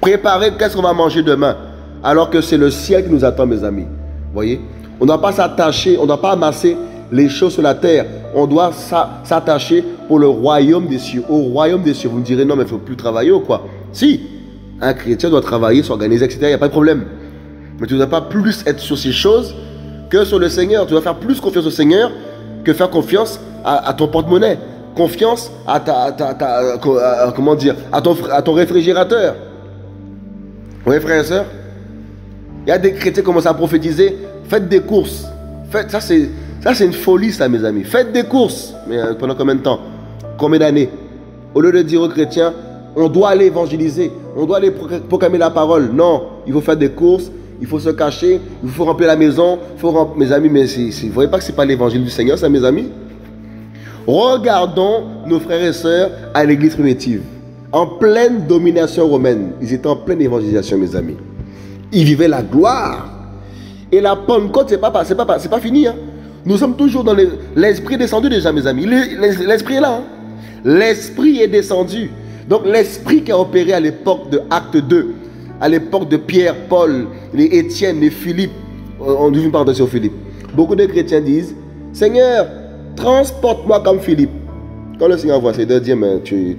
Préparer qu'est-ce qu'on va manger demain, alors que c'est le ciel qui nous attend, mes amis. Vous voyez? On ne doit pas s'attacher, on ne doit pas amasser les choses sur la terre. On doit s'attacher pour le royaume des cieux. Au royaume des cieux. Vous me direz, non, mais il ne faut plus travailler ou quoi? Si, un chrétien doit travailler, s'organiser, etc. Il n'y a pas de problème. Mais tu ne dois pas plus être sur ces choses que sur le Seigneur. Tu dois faire plus confiance au Seigneur que faire confiance à, ton porte-monnaie. Confiance à ta, comment dire, à ton, à ton réfrigérateur. Oui, frères et sœurs Il y a des chrétiens qui commencent à prophétiser. Faites des courses. Ça, c'est, ça, c'est une folie, ça, mes amis. Faites des courses. Mais euh, pendant combien de temps? Combien d'années? Au lieu de dire aux chrétiens, on doit aller évangéliser, on doit aller proclamer la parole. Non, il faut faire des courses, il faut se cacher, il faut remplir la maison. Faut Mes amis, mais vous ne voyez pas que ce n'est pas l'évangile du Seigneur, ça, mes amis? Regardons nos frères et sœurs à l'église primitive. En pleine domination romaine. Ils étaient en pleine évangélisation, mes amis. Ils vivaient la gloire. Et la Pentecôte, ce n'est pas fini. Hein. Nous sommes toujours dans l'esprit descendu déjà, mes amis. L'esprit est là. Hein. L'esprit est descendu. Donc l'esprit qui a opéré à l'époque de Acte 2, à l'époque de Pierre, Paul, les Étienne, les Philippe, on dit une parole sur Philippe. Beaucoup de chrétiens disent, Seigneur, transporte-moi comme Philippe. Quand le Seigneur voit c'est de dire, mais tu,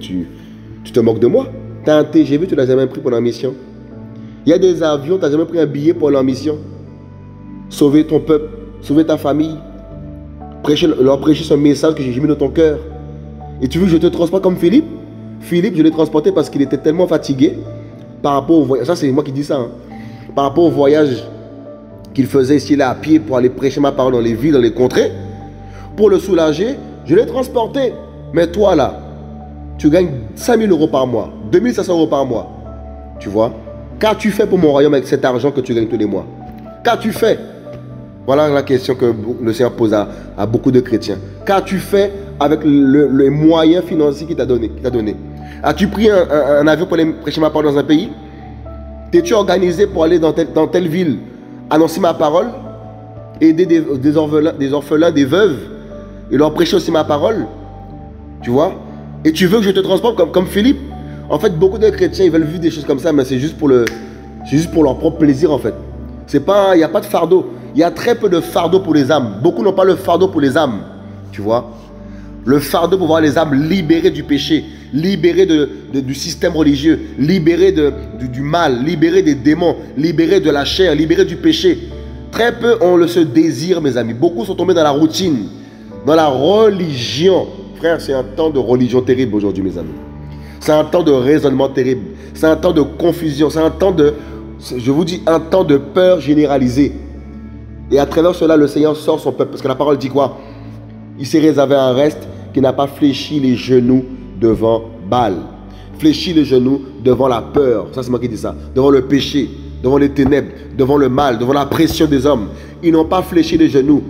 te moques de moi. Tu as un TGV, tu l'as jamais pris pour la mission. Il y a des avions, tu n'as jamais pris un billet pour la mission. Sauver ton peuple, sauver ta famille, prêcher, leur prêcher ce message que j'ai mis dans ton cœur. Et tu veux que je te transporte comme Philippe? Philippe, je l'ai transporté parce qu'il était tellement fatigué par rapport au voyage. Ça, c'est moi qui dis ça. Hein. Par rapport au voyage qu'il faisait ici là à pied pour aller prêcher ma parole dans les villes, dans les contrées. Pour le soulager, je l'ai transporté. Mais toi là, tu gagnes 5000 euros par mois, 2500 euros par mois. Tu vois? Qu'as-tu fait pour mon royaume avec cet argent que tu gagnes tous les mois? Qu'as-tu fait? Voilà la question que le Seigneur pose à, beaucoup de chrétiens. Qu'as-tu fait avec les moyens financiers qu'il t'a donné, donné? As-tu pris un, avion pour aller prêcher ma parole dans un pays? T'es-tu organisé pour aller dans telle, ville, annoncer ma parole, aider des, orphelins, des veuves, et leur prêcher aussi ma parole? Tu vois? Et tu veux que je te transporte comme, Philippe? En fait, beaucoup de chrétiens, ils veulent vivre des choses comme ça, mais c'est juste pour juste pour leur propre plaisir en fait. Il n'y a pas de fardeau. Il y a très peu de fardeau pour les âmes. Beaucoup n'ont pas le fardeau pour les âmes. Tu vois? Le fardeau pour voir les âmes libérées du péché, libérées du système religieux, libérées du, mal, libérées des démons, libérées de la chair, libérées du péché. Très peu ont le, ce désir, mes amis. Beaucoup sont tombés dans la routine, dans la religion. Frère, c'est un temps de religion terrible aujourd'hui, mes amis. C'est un temps de raisonnement terrible. C'est un temps de confusion. C'est un temps de, je vous dis, un temps de peur généralisée. Et à travers cela, le Seigneur sort son peuple. Parce que la parole dit quoi? Il s'est réservé un reste qui n'a pas fléchi les genoux devant Baal. Fléchi les genoux devant la peur. Ça, c'est moi qui dis ça. Devant le péché, devant les ténèbres, devant le mal, devant la pression des hommes. Ils n'ont pas fléchi les genoux.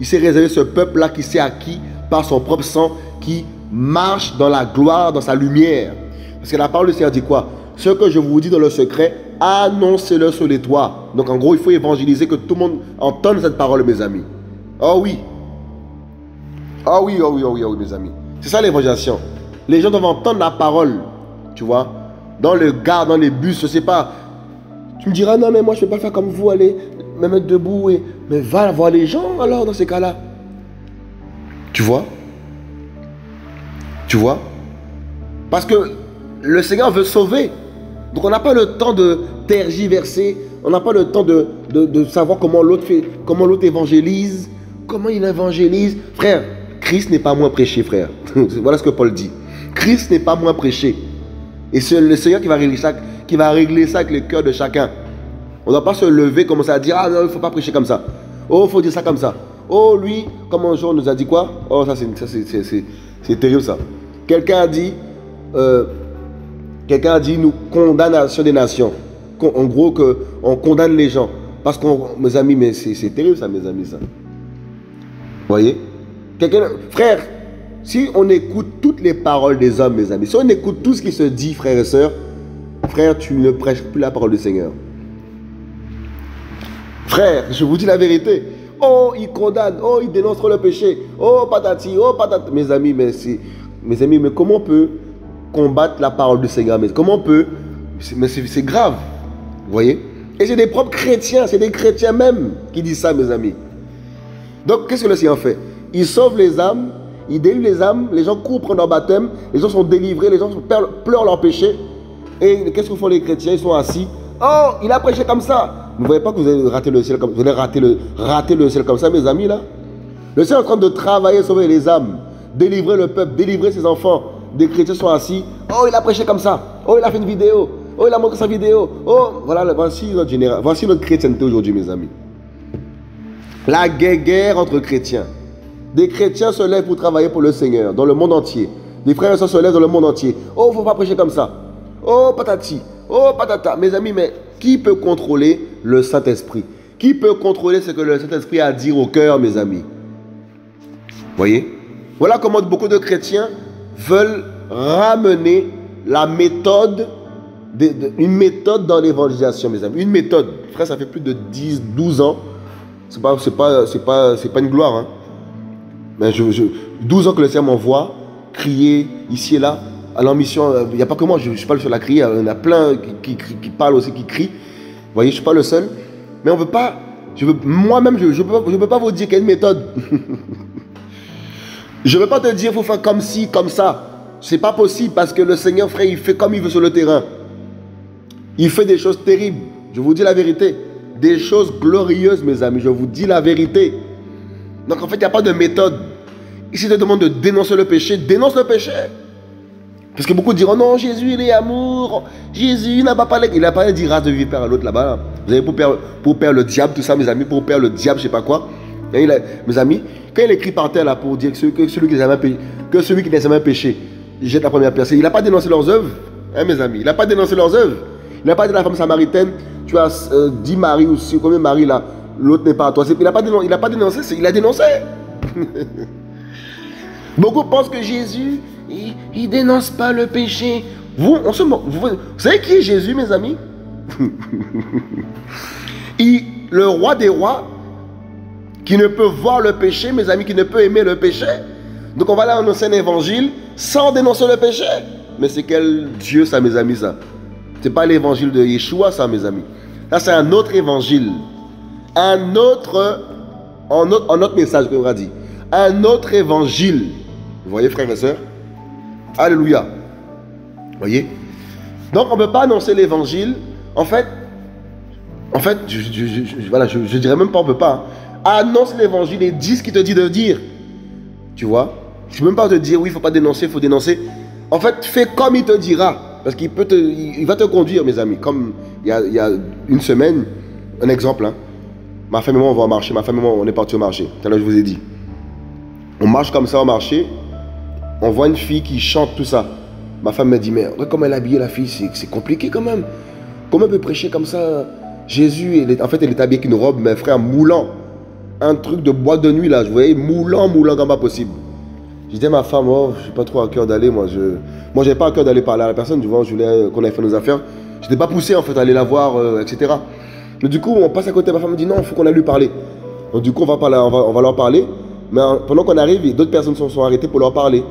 Il s'est réservé ce peuple-là qui s'est acquis par son propre sang, qui marche dans la gloire, dans sa lumière. Parce que la parole du Seigneur dit quoi? Ce que je vous dis dans le secret, annoncez-le sur les toits. Donc en gros, il faut évangéliser, que tout le monde entende cette parole, mes amis. Oh oui. Oh oui, oh oui, oh oui, oh oui, mes amis. C'est ça l'évangélisation. Les gens doivent entendre la parole. Tu vois Dans le gare, dans les bus, je sais pas. Tu me diras, non, mais moi, je ne vais pas faire comme vous, aller me mettre debout. Et... Mais va voir les gens alors, dans ces cas-là. Tu vois? Tu vois? Parce que le Seigneur veut sauver. Donc on n'a pas le temps de tergiverser, on n'a pas le temps de, de, savoir comment l'autre fait, comment l'autre évangélise, comment il évangélise. Frère, Christ n'est pas moins prêché, frère. voilà ce que Paul dit. Christ n'est pas moins prêché. Et c'est le Seigneur qui va régler ça, qui va régler ça avec le cœur de chacun. On ne doit pas se lever, commencer à dire Ah non, il ne faut pas prêcher comme ça. Oh, il faut dire ça comme ça. Oh, lui, comme un jour on nous a dit quoi? Oh, ça c'est terrible ça. Quelqu'un a dit euh, Quelqu'un a dit nous condamnation des nations. En gros, que on condamne les gens. Parce qu'on, mes amis, mais c'est terrible ça, mes amis, ça. Voyez? Frère, si on écoute toutes les paroles des hommes, mes amis, si on écoute tout ce qui se dit, frère et sœurs, frère, tu ne prêches plus la parole du Seigneur. Frère, je vous dis la vérité. Oh, il condamne, oh, il dénonce le péché. Oh, patati, oh, patati. Mes amis, mais mes amis, mais comment on peut combattre la parole du Seigneur? Mais comment on peut Mais c'est grave. Vous voyez? Et c'est des propres chrétiens, c'est des chrétiens même qui disent ça, mes amis. Donc, qu'est-ce que le Seigneur fait? Il sauve les âmes, il délivre les âmes, les gens courent prendre leur baptême, les gens sont délivrés, les gens pleurent leurs péchés. Et qu'est-ce que font les chrétiens? Ils sont assis. Oh, il a prêché comme ça. Vous ne voyez pas que vous allez rater le ciel comme vous le, le ciel comme ça, mes amis, là? Le Seigneur est en train de travailler, sauver les âmes, délivrer le peuple, délivrer ses enfants, des chrétiens sont assis. Oh, il a prêché comme ça. Oh, il a fait une vidéo. Oh, il a montré sa vidéo. Oh, voilà, voici notre, général, voici notre chrétienté aujourd'hui, mes amis. La guerre entre chrétiens. Des chrétiens se lèvent pour travailler pour le Seigneur dans le monde entier. Des frères et sœurs se lèvent dans le monde entier. Oh, faut pas prêcher comme ça. Oh, patati. Oh, patata. Mes amis, mais qui peut contrôler le Saint-Esprit? Qui peut contrôler ce que le Saint-Esprit a à dire au cœur, mes amis? Voyez? Voilà comment beaucoup de chrétiens veulent ramener la méthode, une méthode dans l'évangélisation, mes amis. Une méthode. Frère, ça fait plus de 10, 12 ans. Pas, c'est pas, pas, c'est pas une gloire. Hein. Je, 12 ans que le Seigneur m'envoie crier ici et là. À l'ambition, il n'y a pas que moi, je ne suis pas le seul à crier. Il y en a plein qui, qui, qui parlent aussi, qui crient. Vous voyez, je ne suis pas le seul. Mais on veut pas. Moi-même, je ne peux, peux pas vous dire une méthode. je ne veux pas te dire, il faut faire comme ci, comme ça. C'est pas possible parce que le Seigneur, frère, il fait comme il veut sur le terrain. Il fait des choses terribles. Je vous dis la vérité. Des choses glorieuses, mes amis. Je vous dis la vérité. Donc en fait, il n'y a pas de méthode. Ici, il te demande de dénoncer le péché. Dénonce le péché. Parce que beaucoup diront non, Jésus, il est amour. Jésus, n'a pas parlé. Il n'a pas dit race de vipère à l'autre là-bas. Vous avez pour perdre le diable, tout ça, mes amis, pour perdre le diable, je sais pas quoi. mes amis, quand il écrit par terre là pour dire que celui, qui n'a jamais, que celui qui n'a jamais péché, jette la première personne. Il n'a pas dénoncé leurs œuvres, hein, mes amis. Il n'a pas dénoncé leurs œuvres. Il n'a pas dit à la femme samaritaine, tu as euh, dit Marie aussi, combien Marie là, l'autre n'est pas à toi. Il n'a pas, dénoncé, il a pas dénoncé, il a dénoncé. Beaucoup pensent que Jésus, il, ne dénonce pas le péché. Vous, on se, vous, vous savez qui est Jésus, mes amis? Le roi des rois, qui ne peut voir le péché, mes amis, qui ne peut aimer le péché. Donc on va là annoncer un évangile sans dénoncer le péché. Mais c'est quel Dieu ça, mes amis, ça? C'est pas l'évangile de Yeshua, ça, mes amis. Ça, c'est un autre évangile. Un autre, un autre, un autre message qu'on aura dit. Un autre évangile. Vous voyez, frères et sœurs? Alléluia. Vous voyez? Donc, on ne peut pas annoncer l'évangile. En fait, en fait, je, voilà, je, dirais même pas on ne peut pas. Hein. Annonce l'évangile et dis ce qu'il te dit de dire. Tu vois? Je ne peux même pas te dire, oui, il ne faut pas dénoncer, il faut dénoncer. En fait, fais comme il te dira. Parce qu'il peut va te conduire, mes amis. Comme il y a, il y a une semaine, un exemple. Hein. Ma femme et moi, on va au marché. Ma femme et moi, on est parti au marché. Tout à l'heure, je vous ai dit. On marche comme ça au marché. On voit une fille qui chante tout ça. Ma femme me dit, mais regarde comment elle est habillée, la fille. C'est compliqué quand même. Comment elle peut prêcher comme ça? Jésus, en fait, elle est habillée avec une robe, mais frère, moulant un truc de boîte de nuit là, je voyais moulant, moulant comme pas possible. Je disais à ma femme, oh, je n'ai pas trop à cœur d'aller, moi. Je moi, pas à cœur d'aller parler à la personne, tu vois, je voulais qu'on aille faire nos affaires. Je n'étais pas poussé en fait à aller la voir, euh, etc. Du coup, on passe à côté, ma femme me dit, non, il faut qu'on aille lui parler. Donc du coup, on va, leur parler. Mais pendant qu'on arrive, d'autres personnes sont, sont arrêtées pour leur parler.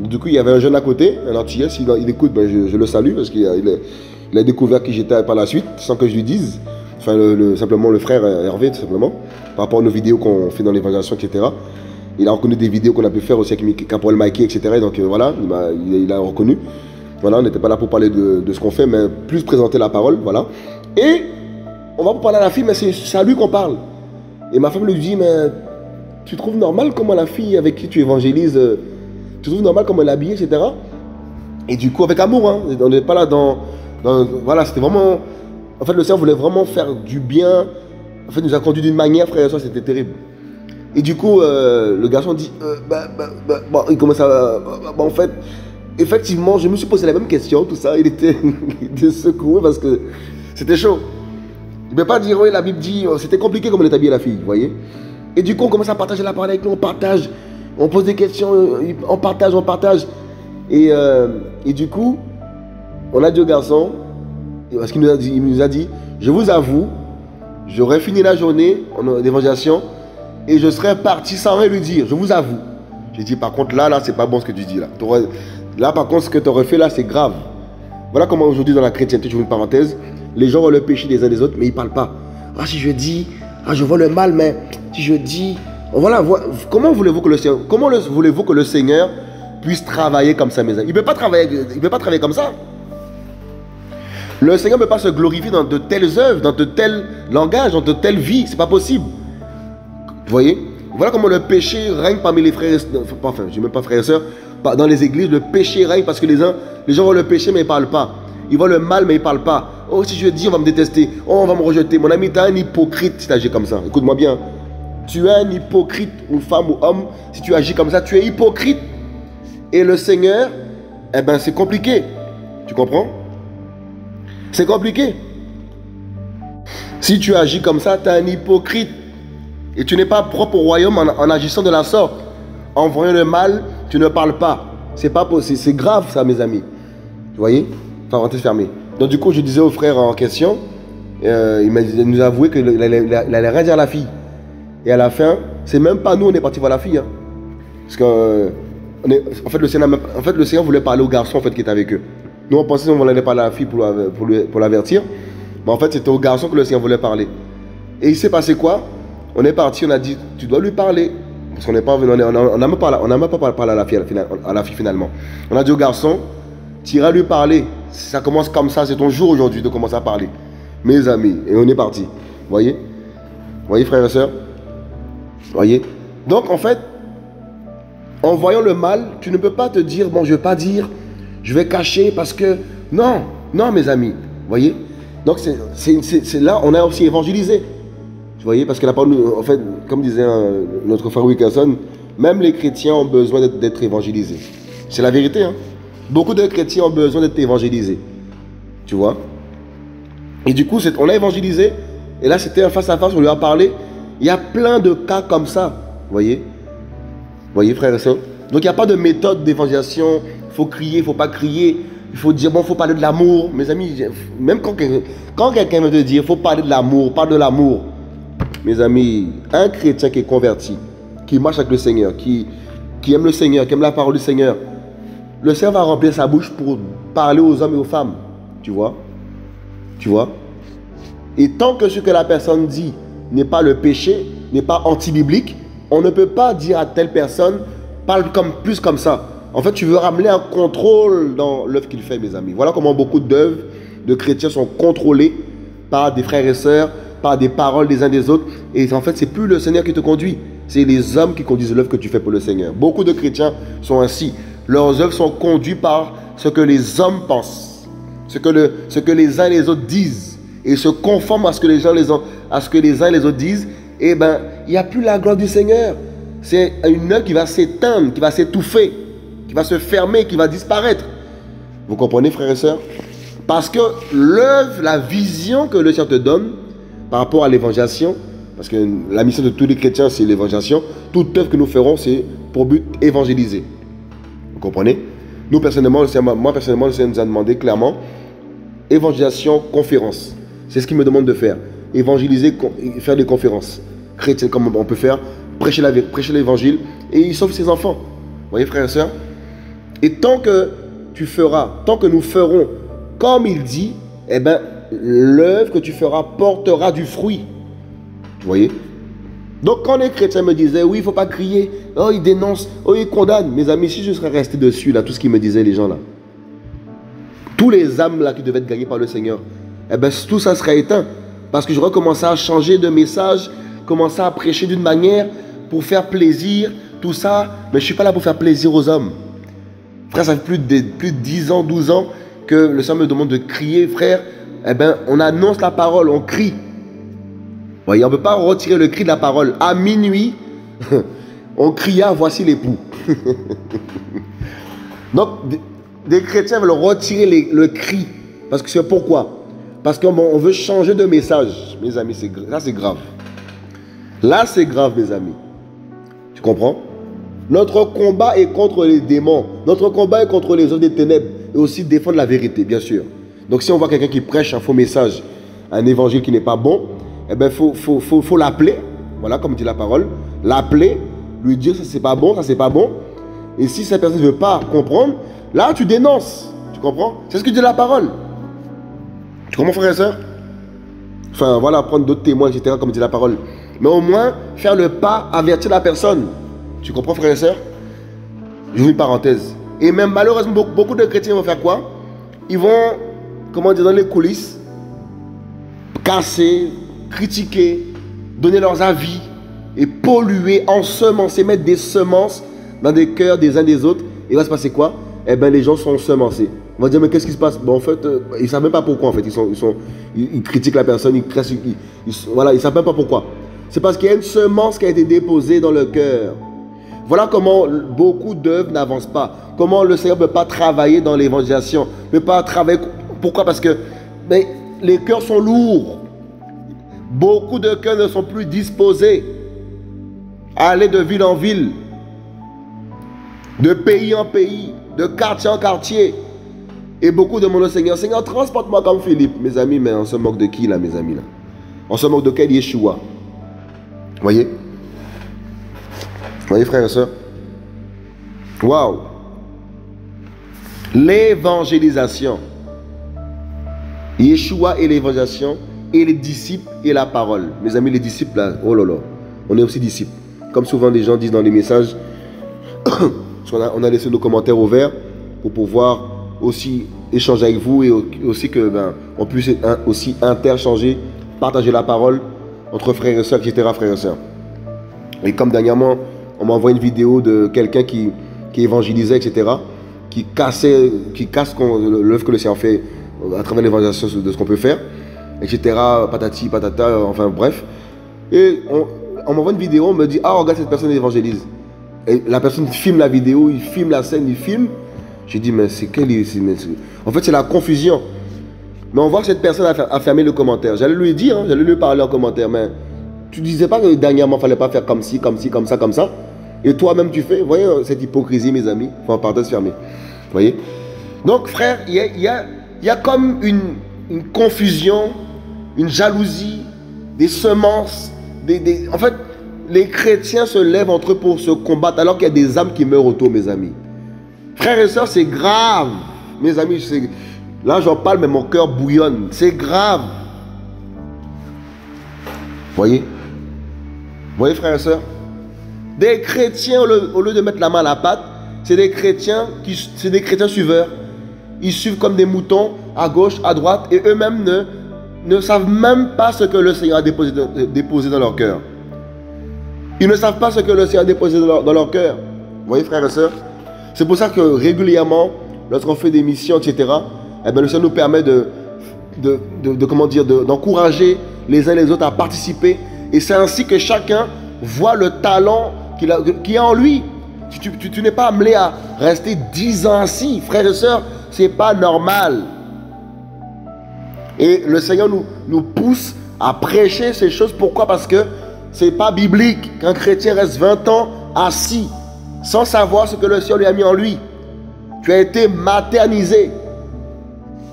Du coup, il y avait un jeune à côté, un Antillais, il écoute, ben, je, le salue parce qu'il a, découvert qui j'étais par la suite, sans que je lui dise. Enfin, le, simplement le frère Hervé, tout simplement par rapport à nos vidéos qu'on fait dans l'évaluation, etc. Il a reconnu des vidéos qu'on a pu faire aussi avec Caporal Mikey, etc. Donc euh, voilà, il a, reconnu. Voilà, on n'était pas là pour parler de, ce qu'on fait, mais plus présenter la parole, voilà. Et on va parler à la fille, mais c'est à lui qu'on parle. Et ma femme lui dit, mais tu trouves normal comment la fille avec qui tu évangélises, euh, tu trouves normal comment elle est habillée, etc. Et du coup, avec amour, hein, on n'est pas là dans, voilà, c'était vraiment, en fait, le Seigneur voulait vraiment faire du bien en fait, nous a conduit d'une manière, frère c'était terrible. Et du coup, euh, le garçon dit, euh, bah, bah, bah, bon, il commence à, en fait, effectivement, je me suis posé la même question, tout ça. Il était, secoué parce que c'était chaud. Ne peut pas dire, oui, la Bible dit, oh, c'était compliqué comme elle la fille, vous voyez. Et du coup, on commence à partager la parole avec nous, on partage, on pose des questions, on partage, on partage. Et, euh, et du coup, on a dit au garçon, parce qu'il nous a dit, il nous a dit, je vous avoue, J'aurais fini la journée d'évangélisation et je serais parti sans rien lui dire, je vous avoue. J'ai dit, par contre, là, là, c'est pas bon ce que tu dis là. Là, par contre, ce que tu aurais fait là, c'est grave. Voilà comment aujourd'hui, dans la chrétienté, je vous une parenthèse, les gens ont le péché des uns des autres, mais ils ne parlent pas. Ah, si je dis, ah, je vois le mal, mais si je dis. Voilà, comment voulez-vous que le Seigneur, comment voulez-vous que le Seigneur puisse travailler comme ça, mes amis? Il ne peut pas travailler, comme ça. Le Seigneur ne peut pas se glorifier dans de telles œuvres, dans de tels langages, dans de telles vies. C'est pas possible. Vous voyez? Voilà comment le péché règne parmi les frères, enfin, je dis même pas frères et sœurs, dans les églises, le péché règne parce que les, uns, les gens voient le péché mais ils ne parlent pas. Ils voient le mal mais ils ne parlent pas. Oh, si je dis, on va me détester. Oh, on va me rejeter. Mon ami, tu es un hypocrite si tu agis comme ça. Écoute-moi bien. Tu es un hypocrite, ou femme ou homme. Si tu agis comme ça, tu es hypocrite. Et le Seigneur, eh ben, c'est compliqué. Tu comprends? C'est compliqué. Si tu agis comme ça, tu es un hypocrite. Et tu n'es pas propre au royaume en, agissant de la sorte. en voyant le mal, tu ne parles pas. C'est pas possible. C'est grave, ça, mes amis. Vous voyez? Parenthèse fermée. Donc, du coup, je disais au frère en question, euh, il, nous a avoué qu'il allait rien dire à la fille. Et à la fin, c'est même pas nous, on est parti voir la fille. Hein. Parce que, euh, en, fait, le Seigneur, voulait parler au garçon en fait, qui était avec eux. Nous, on pensait qu'on allait parler à la fille pour, l'avertir. Mais en fait, c'était au garçon que le Seigneur voulait parler. Et il s'est passé quoi? On est parti, on a dit, tu dois lui parler. Parce qu'on n'est pas venu, on n'a même pas, pas parlé à la, fille, à la fille finalement. On a dit au garçon, tu iras lui parler. Ça commence comme ça, c'est ton jour aujourd'hui de commencer à parler. Mes amis, et on est parti. Voyez? Voyez frères et sœurs? Voyez? Donc en fait, en voyant le mal, tu ne peux pas te dire, bon, je ne vais pas dire, je vais cacher parce que... Non, non mes amis. Voyez? Donc c'est là, on a aussi évangélisé. Vous voyez, parce que la parole, en fait, comme disait euh, notre frère Wilkerson, même les chrétiens ont besoin d'être évangélisés. C'est la vérité. Hein? Beaucoup de chrétiens ont besoin d'être évangélisés. Tu vois? Et du coup, on a évangélisé. Et là, c'était un face-à-face, on lui a parlé. Il y a plein de cas comme ça. Voyez? Voyez, frère et soeur Donc, il n'y a pas de méthode d'évangélisation. Il faut crier, il ne faut pas crier. Il faut dire, bon, il faut parler de l'amour. Mes amis, même quand, quand quelqu'un veut te dire, il faut parler de l'amour, parle de l'amour mes amis, un chrétien qui est converti, qui marche avec le Seigneur, qui, qui aime le Seigneur, qui aime la parole du Seigneur, le Seigneur va remplir sa bouche pour parler aux hommes et aux femmes. Tu vois? Tu vois? Et tant que ce que la personne dit n'est pas le péché, n'est pas anti-biblique, on ne peut pas dire à telle personne, parle comme, plus comme ça. En fait, tu veux ramener un contrôle dans l'œuvre qu'il fait, mes amis. Voilà comment beaucoup d'œuvres de chrétiens sont contrôlées par des frères et sœurs par des paroles des uns des autres. Et en fait, c'est plus le Seigneur qui te conduit, c'est les hommes qui conduisent l'œuvre que tu fais pour le Seigneur. Beaucoup de chrétiens sont ainsi. Leurs œuvres sont conduites par ce que les hommes pensent, ce que, les uns et les autres disent, et se conforment à ce que les, gens, à ce que les uns et les autres disent. Eh ben, il n'y a plus la gloire du Seigneur. C'est une œuvre qui va s'éteindre, qui va s'étouffer, qui va se fermer, qui va disparaître. Vous comprenez, frères et sœurs? Parce que l'œuvre, la vision que le Seigneur te donne, par rapport à l'évangélisation, parce que la mission de tous les chrétiens, c'est l'évangélisation, toute œuvre que nous ferons, c'est pour but évangéliser. Comprenez? Nous, personnellement, moi, personnellement, le Seigneur nous a demandé clairement évangélisation, conférence. C'est ce qu'il me demande de faire. Évangéliser, faire des conférences chrétiennes, comme on peut faire, prêcher l'évangile, et il sauve ses enfants. Vous voyez, frères et sœurs? Et tant que tu feras, tant que nous ferons comme il dit, eh bien, l'œuvre que tu feras portera du fruit. Vous voyez? Donc quand les chrétiens me disaient, oui, il ne faut pas crier, oh, ils dénoncent, oh, ils condamnent. Mes amis, si je serais resté dessus, là, tout ce qu'ils me disaient, les gens là, tous les âmes là qui devaient être gagnées par le Seigneur, eh bien, tout ça serait éteint. Parce que je recommençais à changer de message, commencer à prêcher d'une manière pour faire plaisir, tout ça. Mais je ne suis pas là pour faire plaisir aux hommes. Frère, ça fait plus de, plus de 10 ans, 12 ans que le Seigneur me demande de crier, frère, eh bien, on annonce la parole, on crie. Voyez, on ne peut pas retirer le cri de la parole. À minuit, on cria, voici l'époux. Donc, des chrétiens veulent retirer le cri. Parce que c'est pourquoi? Parce qu'on veut changer de message. Mes amis, là c'est grave. Là c'est grave, mes amis. Tu comprends? Notre combat est contre les démons. Notre combat est contre les œuvres des ténèbres. Et aussi défendre la vérité, bien sûr. Donc si on voit quelqu'un qui prêche un faux message, un évangile qui n'est pas bon, eh bien, il faut, faut, faut, faut l'appeler. Voilà, comme dit la parole. L'appeler, lui dire ça c'est pas bon, ça c'est pas bon. Et si cette personne ne veut pas comprendre, là tu dénonces. Tu comprends? C'est ce que dit la parole. Tu comprends, frère et soeur Enfin, voilà, prendre d'autres témoins, etc., comme dit la parole. Mais au moins, faire le pas, avertir la personne. Tu comprends, frère et soeur vous une parenthèse. Et même malheureusement, beaucoup de chrétiens vont faire quoi? Ils vont comment dire, dans les coulisses, casser, critiquer, donner leurs avis et polluer, ensemencer, mettre des semences dans des cœurs des uns des autres. Et va se passer quoi? Eh bien, les gens sont semencés. On va dire, mais qu'est-ce qui se passe? En fait, euh, ils ne savent même pas pourquoi. En fait, ils, ils, ils, critiquent la personne, ils, ils, voilà, ils savent même pas pourquoi. C'est parce qu'il y a une semence qui a été déposée dans le cœur. Voilà comment beaucoup d'œuvres n'avancent pas. Comment le Seigneur ne peut pas travailler dans l'évangélisation, ne pas travailler pourquoi? Parce que mais, les cœurs sont lourds. Beaucoup de cœurs ne sont plus disposés à aller de ville en ville. de pays en pays, de quartier en quartier. Et beaucoup demandent au Seigneur, Seigneur, transporte-moi comme Philippe. Mes amis, mais on se moque de qui là, mes amis là? On se moque de quel Yeshua? Voyez? Voyez, frères et sœurs? Waouh L'évangélisation. Yeshua et l'évangélisation et les disciples et la parole. Mes amis, les disciples, là, oh là là, on est aussi disciples. Comme souvent les gens disent dans les messages, on a, laissé nos commentaires ouverts pour pouvoir aussi échanger avec vous et aussi que ben, on puisse aussi interchanger, partager la parole entre frères et sœurs, etc. Frères et sœurs. Et comme dernièrement, on m'a envoyé une vidéo de quelqu'un qui, qui évangélisait, etc., qui cassait, qui casse l'œuvre que le Seigneur fait à travers l'évangélisation de ce qu'on peut faire etc. Patati, patata, enfin bref. Et on, m'envoie une vidéo, on me dit Ah, regarde, cette personne évangélise. Et la personne filme la vidéo, il filme la scène, il filme. J'ai dit Mais c'est quel. En fait, c'est la confusion. Mais on voit que cette personne a, fermé le commentaire. J'allais lui dire, hein, j'allais lui parler en commentaire, mais tu disais pas que dernièrement, il fallait pas faire comme ci, comme ci, comme ça, comme ça. Et toi-même, tu fais. Voyez cette hypocrisie, mes amis Enfin, parenthèse fermée. Vous voyez Donc, frère, il y a, comme une confusion une jalousie, des semences. Des, En fait, les chrétiens se lèvent entre eux pour se combattre alors qu'il y a des âmes qui meurent autour, mes amis. Frères et sœurs, c'est grave. Mes amis, là j'en parle, mais mon cœur bouillonne. C'est grave. Voyez? Voyez, frères et sœurs? Des chrétiens, au lieu, de mettre la main à la pâte, c'est des chrétiens qui, c'est des chrétiens suiveurs. Ils suivent comme des moutons à gauche, à droite, et eux-mêmes ne ne savent même pas ce que le Seigneur a déposé, dans leur cœur. Ils ne savent pas ce que le Seigneur a déposé dans leur, cœur. Vous voyez, frères et sœurs C'est pour ça que régulièrement, lorsqu'on fait des missions, etc., eh bien, le Seigneur nous permet de, de, comment dire, d'encourager les uns les autres à participer. Et c'est ainsi que chacun voit le talent qu'il a, est en lui. Tu, n'es pas amené à rester dix ans ainsi, frères et sœurs. C'est pas normal. Et le Seigneur nous, pousse à prêcher ces choses. Pourquoi? Parce que ce n'est pas biblique qu'un chrétien reste 20 ans assis sans savoir ce que le Seigneur lui a mis en lui. Tu as été maternisé.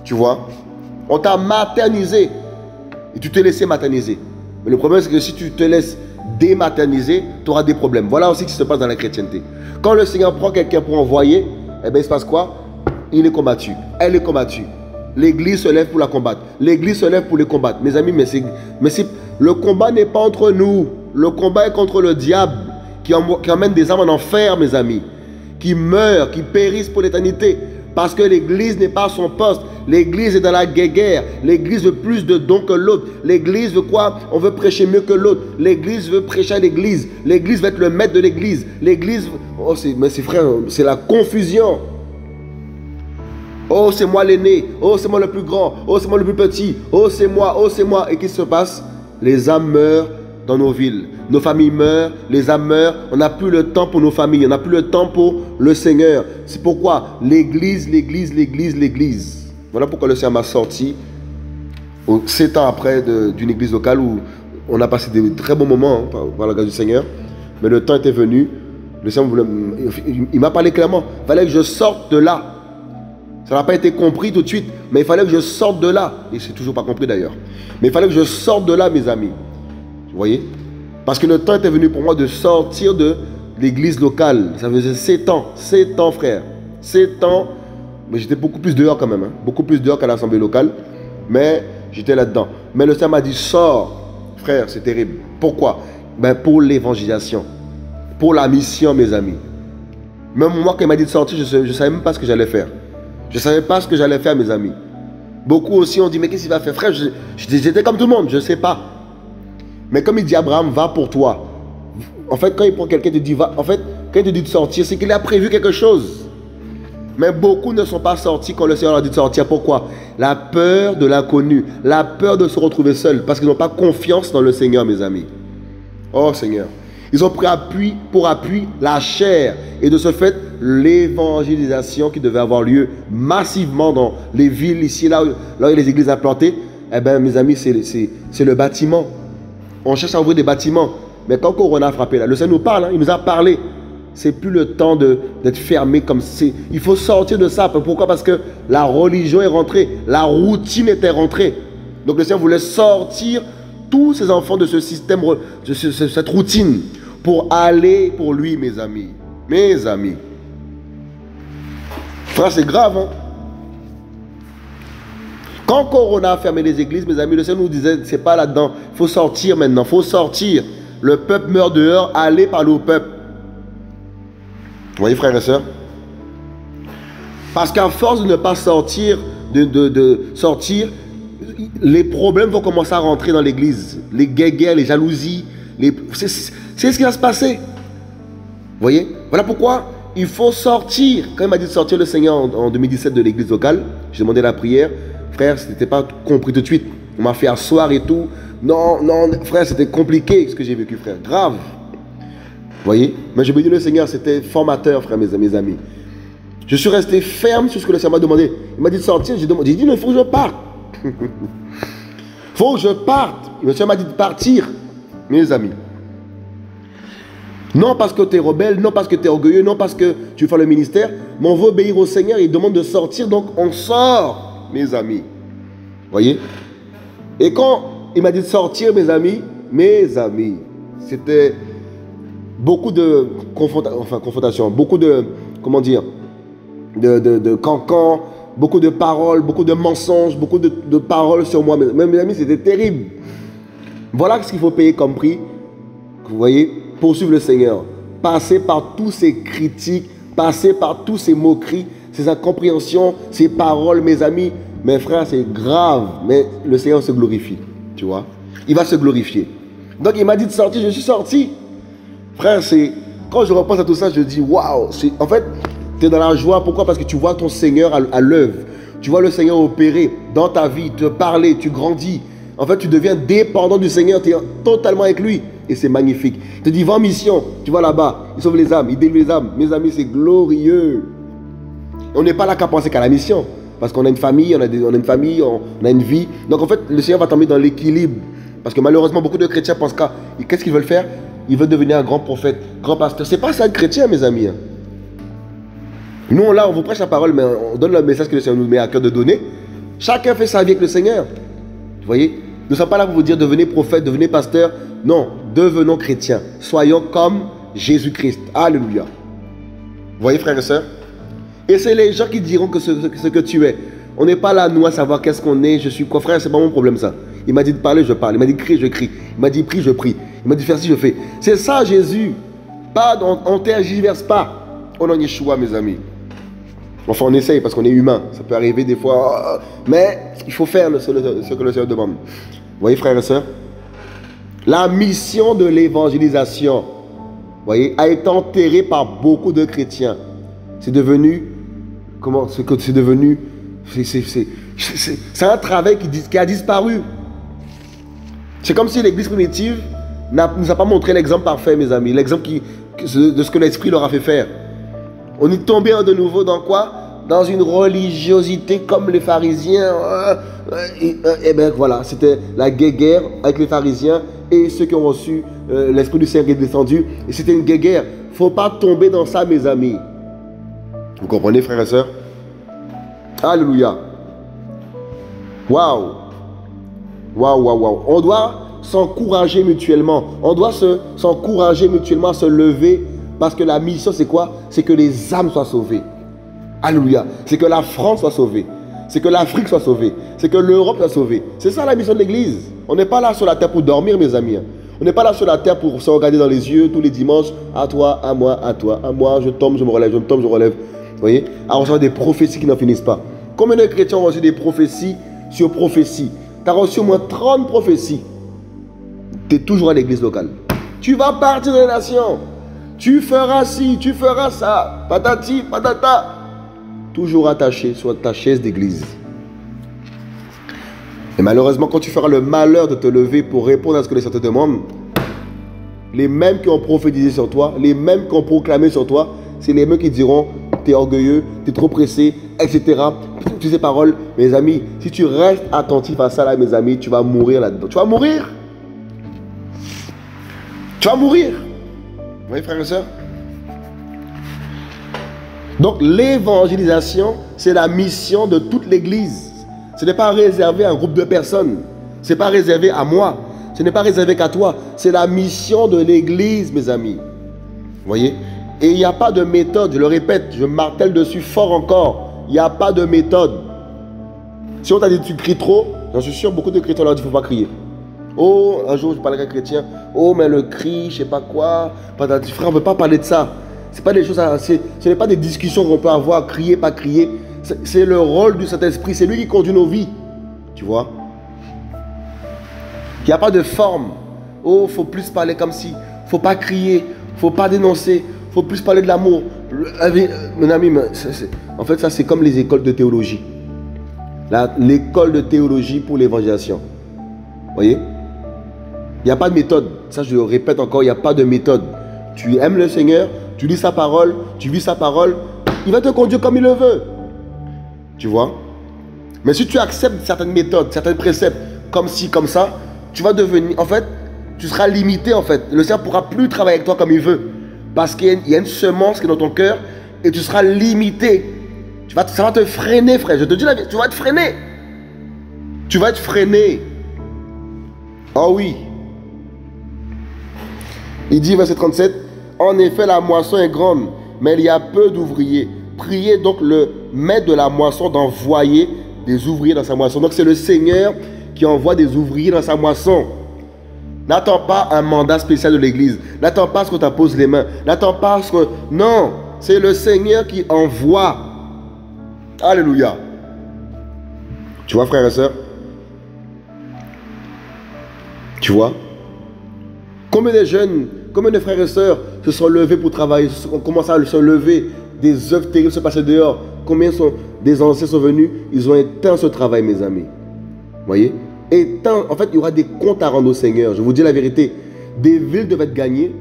Tu vois? On t'a maternisé. Et tu t'es laissé materniser. Mais le problème, c'est que si tu te laisses dématerniser, tu auras des problèmes. Voilà aussi ce qui se passe dans la chrétienté. Quand le Seigneur prend quelqu'un pour envoyer, eh bien, il se passe quoi? Il est combattu. Elle est combattue. L'église se lève pour la combattre. L'église se lève pour les combattre. Mes amis, mais, mais le combat n'est pas entre nous. Le combat est contre le diable qui, qui emmène des âmes en enfer, mes amis. Qui meurent, qui périssent pour l'éternité. Parce que l'église n'est pas à son poste. L'église est dans la guerre. L'église veut plus de dons que l'autre. L'église veut quoi? On veut prêcher mieux que l'autre. L'église veut prêcher à l'église. L'église veut être le maître de l'église. L'église. Oh, mais c'est frère, c'est la confusion. Oh, c'est moi l'aîné. Oh, c'est moi le plus grand. Oh, c'est moi le plus petit. Oh, c'est moi. Oh, c'est moi. Et qu'est-ce qui se passe? Les âmes meurent dans nos villes. Nos familles meurent, les âmes meurent. On n'a plus le temps pour nos familles. On n'a plus le temps pour le Seigneur. C'est pourquoi l'Église, l'Église, l'Église, l'Église. Voilà pourquoi le Seigneur m'a sorti sept ans après d'une église locale où on a passé des très bons moments hein, par, la grâce du Seigneur. Mais le temps était venu. Le Seigneur il m'a parlé clairement. Il fallait que je sorte de là. Ça n'a pas été compris tout de suite, mais il fallait que je sorte de là. Et c'est toujours pas compris d'ailleurs. Mais il fallait que je sorte de là, mes amis. Vous voyez? Parce que le temps était venu pour moi de sortir de l'église locale. Ça faisait 7 ans. 7 ans, frère. 7 ans. Mais j'étais beaucoup plus dehors quand même. Hein. Beaucoup plus dehors qu'à l'assemblée locale. Mais j'étais là-dedans. Mais le Seigneur m'a dit sors. Frère, c'est terrible. Pourquoi? Ben Pour l'évangélisation. Pour la mission, mes amis. Même moi, quand il m'a dit de sortir, je ne savais même pas ce que j'allais faire. Je ne savais pas ce que j'allais faire, mes amis. Beaucoup aussi ont dit, mais qu'est-ce qu'il va faire, frère J'étais comme tout le monde, je ne sais pas. Mais comme il dit Abraham, va pour toi. En fait, quand il prend quelqu'un, te dit, va. En fait, quand il te dit de sortir, c'est qu'il a prévu quelque chose. Mais beaucoup ne sont pas sortis quand le Seigneur leur dit de sortir. Pourquoi? La peur de l'inconnu, la peur de se retrouver seul, parce qu'ils n'ont pas confiance dans le Seigneur, mes amis. Oh Seigneur. Ils ont pris appui pour appui la chair. Et de ce fait, l'évangélisation qui devait avoir lieu massivement dans les villes, ici, là où, là où les églises implantées, eh bien, mes amis, c'est le bâtiment. On cherche à ouvrir des bâtiments. Mais quand Corona a frappé, là, le Seigneur nous parle, hein, il nous a parlé. c'est plus le temps d'être fermé comme c'est. Il faut sortir de ça. Pourquoi? Parce que la religion est rentrée, la routine était rentrée. Donc le Seigneur voulait sortir tous ses enfants de ce système, de cette routine, pour aller pour lui, mes amis. Mes amis. Frère, c'est grave. Hein? Quand Corona a fermé les églises, mes amis, le Seigneur nous disait, c'est pas là-dedans. Il faut sortir maintenant, faut sortir. Le peuple meurt dehors, allez parler au peuple. Vous voyez, frères et sœurs? Parce qu'à force de ne pas sortir, de, sortir, les problèmes vont commencer à rentrer dans l'église. Les guerres, les jalousies. C'est ce qui va se passer. Vous voyez? Voilà pourquoi il faut sortir. Quand il m'a dit de sortir le Seigneur en, 2017 de l'église locale, j'ai demandé la prière. Frère, ce n'était pas compris tout de suite. On m'a fait asseoir et tout. Non, non, frère, c'était compliqué ce que j'ai vécu, frère. Grave voyez? Mais je me dis, le Seigneur, c'était formateur, frère, mes, amis. Je suis resté ferme sur ce que le Seigneur m'a demandé. Il m'a dit de sortir. J'ai dit, il faut que je parte. Faut que je parte. Le Seigneur m'a dit de partir, mes amis. Non parce que tu es rebelle, non parce que tu es orgueilleux, non parce que tu fais le ministère, mais on veut obéir au Seigneur. Il demande de sortir, donc on sort, mes amis. Voyez? Et quand il m'a dit de sortir, mes amis, mes amis, c'était beaucoup de enfin, confrontation, beaucoup de, comment dire, de, de, de cancan, beaucoup de paroles, beaucoup de mensonges, beaucoup de, paroles sur moi. Mes amis, c'était terrible. Voilà ce qu'il faut payer comme prix. Vous voyez, poursuivre le Seigneur. Passer par tous ces critiques, passer par tous ces moqueries, ces incompréhensions, ces paroles, mes amis. Mes frères, c'est grave. Mais le Seigneur se glorifie. Tu vois Il va se glorifier. Donc il m'a dit de sortir, je suis sorti. Frère, c'est quand je repense à tout ça, je dis waouh. En fait, tu es dans la joie. Pourquoi? Parce que tu vois ton Seigneur à, l'œuvre. Tu vois le Seigneur opérer dans ta vie, te parler, tu grandis. En fait, tu deviens dépendant du Seigneur, tu es totalement avec lui. Et c'est magnifique. Il te dit, va en mission. Tu vas là-bas, il sauve les âmes, il délivre les âmes. Mes amis, c'est glorieux. on n'est pas là qu'à penser qu'à la mission. Parce qu'on a une famille, on a, une famille, on a une vie. Donc en fait, le Seigneur va t'emmener dans l'équilibre. Parce que malheureusement, beaucoup de chrétiens pensent qu'à. Qu'est-ce qu'ils veulent faire? Il veut devenir un grand prophète, grand pasteur. C'est pas ça le chrétien, mes amis. Hein. Nous, là, on vous prêche la parole, mais on donne le message que le Seigneur nous met à cœur de donner. Chacun fait sa vie avec le Seigneur. Vous voyez? Nous ne sommes pas là pour vous dire devenez prophète, devenez pasteur. Non, devenons chrétiens. Soyons comme Jésus-Christ. Alléluia. Vous voyez, frères et sœurs? Et c'est les gens qui diront que ce, que tu es. On n'est pas là, nous, à savoir qu'est-ce qu'on est, je suis quoi. Frère, c'est pas mon problème, ça. Il m'a dit de parler, je parle. Il m'a dit de crier, je crie. Il m'a dit prie, je prie. Il m'a dit faire si je fais. C'est ça Jésus. Pas, on ne tergiverse pas. On en Yeshua, mes amis. Enfin, on essaye parce qu'on est humain. Ça peut arriver des fois. Mais il faut faire ce, que le Seigneur demande. Voyez, frères et sœurs La mission de l'évangélisation, a été enterrée par beaucoup de chrétiens. C'est devenu. Comment C'est devenu. C'est un travail qui, qui a disparu. C'est comme si l'église primitive ne nous a pas montré l'exemple parfait, mes amis, l'exemple de ce que l'Esprit leur a fait faire. On est tombé de nouveau dans quoi? Dans une religiosité comme les pharisiens. Euh, euh, et, euh, bien voilà, c'était la guerre avec les pharisiens et ceux qui ont reçu l'Esprit du Seigneur est descendu. Et c'était une guerre. Il ne faut pas tomber dans ça, mes amis. Vous comprenez, frères et sœurs? Alléluia. Waouh Waouh, waouh, waouh. On doit s'encourager mutuellement. On doit s'encourager mutuellement à se lever parce que la mission, c'est quoi? C'est que les âmes soient sauvées. Alléluia. C'est que la France soit sauvée. C'est que l'Afrique soit sauvée. C'est que l'Europe soit sauvée. C'est ça la mission de l'Église. On n'est pas là sur la terre pour dormir, mes amis. On n'est pas là sur la terre pour se regarder dans les yeux tous les dimanches. À toi, à moi, à toi, à moi. Je tombe, je me relève, je tombe, je relève. Vous voyez? À recevoir des prophéties qui n'en finissent pas. Combien de chrétiens ont reçu des prophéties sur prophéties? Tu as reçu au moins 30 prophéties tu es toujours à l'église locale. Tu vas partir de la nation. Tu feras ci, tu feras ça. Patati, patata. Toujours attaché sur ta chaise d'église. Et malheureusement, quand tu feras le malheur de te lever pour répondre à ce que les gens te demandent, les mêmes qui ont prophétisé sur toi, les mêmes qui ont proclamé sur toi, c'est les mêmes qui diront Tu es orgueilleux, tu es trop pressé, etc. Toutes ces paroles, mes amis, si tu restes attentif à ça là, mes amis, tu vas mourir là-dedans. Tu vas mourir. Tu vas mourir. Vous voyez, frères et sœurs? Donc l'évangélisation, c'est la mission de toute l'Église. Ce n'est pas réservé à un groupe de personnes. Ce n'est pas réservé à moi. Ce n'est pas réservé qu'à toi. C'est la mission de l'Église, mes amis. Vous voyez? Et il n'y a pas de méthode, je le répète, je martèle dessus fort encore. Il n'y a pas de méthode. Si on t'a dit tu cries trop, j'en suis sûr, beaucoup de chrétiens leur disent qu'il ne faut pas crier. Oh, un jour je parlais avec un chrétien, oh, mais le cri, je sais pas quoi. Frère, on ne peut pas parler de ça. C'est pas des choses ce n'est pas des discussions qu'on peut avoir, crier, pas crier. C'est le rôle du Saint-Esprit, c'est lui qui conduit nos vies. Tu vois? Il n'y a pas de forme. Oh, faut plus parler comme si. Faut pas crier, faut pas dénoncer, faut plus parler de l'amour. Mon ami, en fait, ça c'est comme les écoles de théologie. L'école de théologie pour l'évangélisation. Voyez? Il n'y a pas de méthode. Ça, je le répète encore, il n'y a pas de méthode. Tu aimes le Seigneur, tu lis sa parole, tu vis sa parole, il va te conduire comme il le veut. Tu vois? Mais si tu acceptes certaines méthodes, certains préceptes, comme ci, comme ça, tu vas devenir, en fait, tu seras limité, en fait. Le Seigneur ne pourra plus travailler avec toi comme il veut. Parce qu'il y a une semence qui est dans ton cœur et tu seras limité. Tu vas, ça va te freiner, frère. Je te dis la vérité, tu vas te freiner. Tu vas te freiner. Oh oui. Il dit, verset 37, en effet, la moisson est grande, mais il y a peu d'ouvriers. Priez donc le maître de la moisson d'envoyer des ouvriers dans sa moisson. Donc c'est le Seigneur qui envoie des ouvriers dans sa moisson. N'attends pas un mandat spécial de l'Église. N'attends pas ce qu'on t'impose les mains. N'attends pas ce que... Non, c'est le Seigneur qui envoie. Alléluia. Tu vois, frères et sœurs Tu vois? Combien de jeunes Combien de frères et sœurs se sont levés pour travailler, ont commencé à se lever, des œuvres terribles se passaient dehors. Combien sont, des anciens sont venus, ils ont éteint ce travail, mes amis. Voyez? Éteint, en fait, il y aura des comptes à rendre au Seigneur. Je vous dis la vérité. Des villes devaient être gagnées,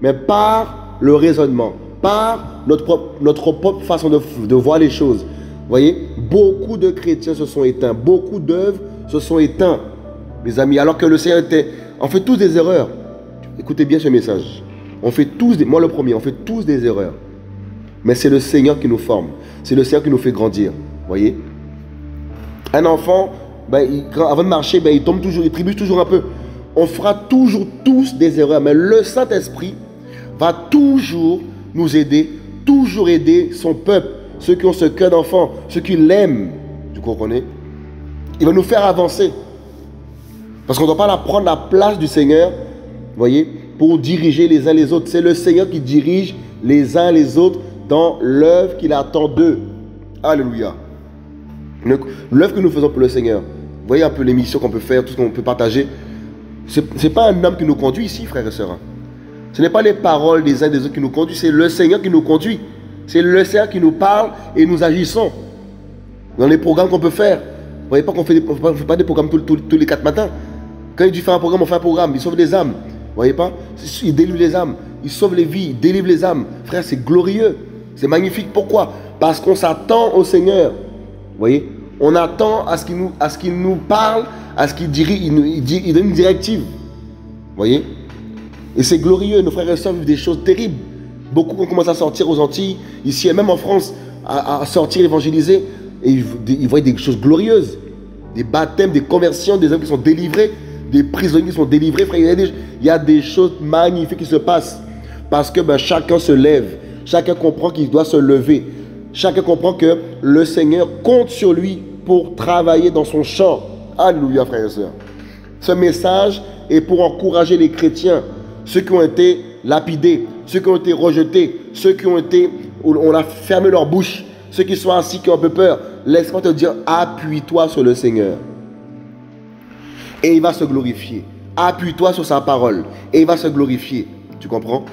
mais par le raisonnement, par notre propre, façon de, de voir les choses. Voyez? Beaucoup de chrétiens se sont éteints, beaucoup d'œuvres se sont éteints, mes amis, alors que le Seigneur était... On fait tous des erreurs. Écoutez bien ce message. On fait tous, moi le premier, on fait tous des erreurs. Mais c'est le Seigneur qui nous forme. C'est le Seigneur qui nous fait grandir. Voyez? Un enfant, ben, avant de marcher, ben, il tombe toujours, il trébuche toujours un peu. On fera toujours tous des erreurs. Mais le Saint-Esprit va toujours nous aider, toujours aider son peuple, ceux qui ont ce cœur d'enfant, ceux qui l'aiment. Vous comprenez? Il va nous faire avancer. Parce qu'on ne doit pas prendre la place du Seigneur voyez, pour diriger les uns les autres. C'est le Seigneur qui dirige les uns les autres dans l'œuvre qu'il attend d'eux. Alléluia. L'œuvre que nous faisons pour le Seigneur. Vous voyez un peu les missions qu'on peut faire, tout ce qu'on peut partager. Ce n'est pas un homme qui nous conduit ici, frères et sœurs. Ce n'est pas les paroles des uns des autres qui nous conduisent, c'est le Seigneur qui nous conduit. C'est le Seigneur qui nous parle et nous agissons. Dans les programmes qu'on peut faire. Vous voyez pas qu'on fait, fait, pas des programmes tous les quatre matins. Quand il dit faire un programme, on fait un programme. Il sauve des âmes voyez pas? Il délivre les âmes, il sauve les vies, il délivre les âmes. Frère, c'est glorieux, c'est magnifique. Pourquoi? Parce qu'on s'attend au Seigneur. Vous voyez? On attend à ce qu'il nous, nous parle, à ce qu'il dirige, il, donne une directive. Vous voyez? Et c'est glorieux. Nos frères et des choses terribles. Beaucoup ont commencé à sortir aux Antilles, ici et même en France, à, sortir, évangéliser. Et ils, ils voient des choses glorieuses. Des baptêmes, des conversions, des hommes qui sont délivrés des prisonniers qui sont délivrés, frère. Il y, a des, choses magnifiques qui se passent. Parce que ben, chacun se lève. Chacun comprend qu'il doit se lever. Chacun comprend que le Seigneur compte sur lui pour travailler dans son champ. Alléluia, frères et sœurs. Ce message est pour encourager les chrétiens, ceux qui ont été lapidés, ceux qui ont été rejetés, ceux qui ont été, on a fermé leur bouche, ceux qui sont assis, qui ont un peu peur. Laisse-moi te dire, appuie-toi sur le Seigneur et il va se glorifier. Appuie-toi sur sa parole et il va se glorifier. Tu comprends?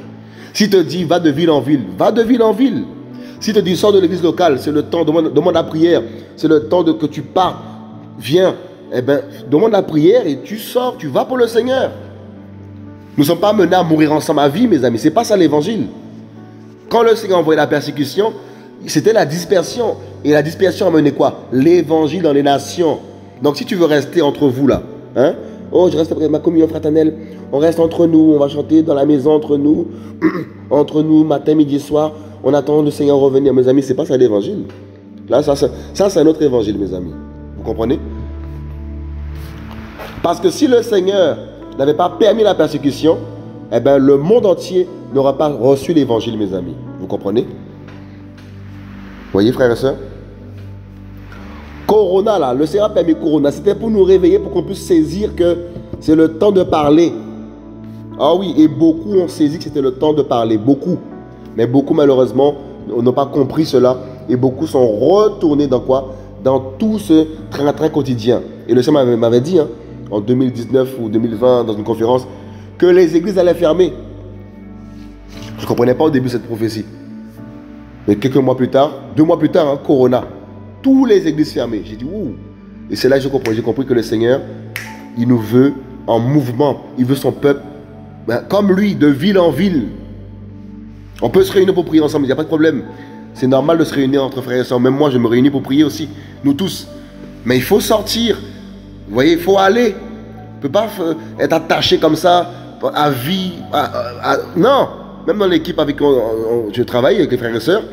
S'il te dit va de ville en ville, va de ville en ville. S'il te dit sors de l'église locale, c'est le temps, demande, demande la prière, c'est le temps de que tu pars, viens, eh bien, demande la prière et tu sors, tu vas pour le Seigneur. Nous ne sommes pas menés à mourir ensemble à vie, mes amis. C'est pas ça l'évangile. Quand le Seigneur a envoyé la persécution, c'était la dispersion. Et la dispersion a mené quoi? L'évangile dans les nations. Donc si tu veux rester entre vous là, Hein? Oh, je reste après ma communion fraternelle. On reste entre nous, on va chanter dans la maison entre nous, entre nous, matin, midi, soir. on attend le Seigneur revenir. Mes amis, c'est pas ça l'évangile. Là, ça, ça, c'est un autre évangile, mes amis. Vous comprenez? Parce que si le Seigneur n'avait pas permis la persécution, eh bien, le monde entier n'aura pas reçu l'évangile, mes amis. Vous comprenez? Voyez, frères et sœurs? Corona, là, le Seigneur a permis Corona. C'était pour nous réveiller, pour qu'on puisse saisir que c'est le temps de parler. Ah oui, et beaucoup ont saisi que c'était le temps de parler. Beaucoup. Mais beaucoup, malheureusement, n'ont pas compris cela. Et beaucoup sont retournés dans quoi? Dans tout ce train-train quotidien. Et le Seigneur m'avait dit, hein, en 2019 ou 2020, dans une conférence, que les églises allaient fermer. Je ne comprenais pas au début cette prophétie. Mais quelques mois plus tard, deux mois plus tard, hein, Corona, tous les églises fermées. J'ai dit, ouh. Et c'est là que j'ai compris. J'ai compris que le Seigneur, il nous veut en mouvement. Il veut son peuple, ben, comme lui, de ville en ville. On peut se réunir pour prier ensemble, il n'y a pas de problème. C'est normal de se réunir entre frères et sœurs. Même moi, je me réunis pour prier aussi. Nous tous. Mais il faut sortir. Vous voyez, il faut aller. On ne peut pas euh, être attaché comme ça à vie. non. Même dans l'équipe avec qui je travaille, avec les frères et sœurs,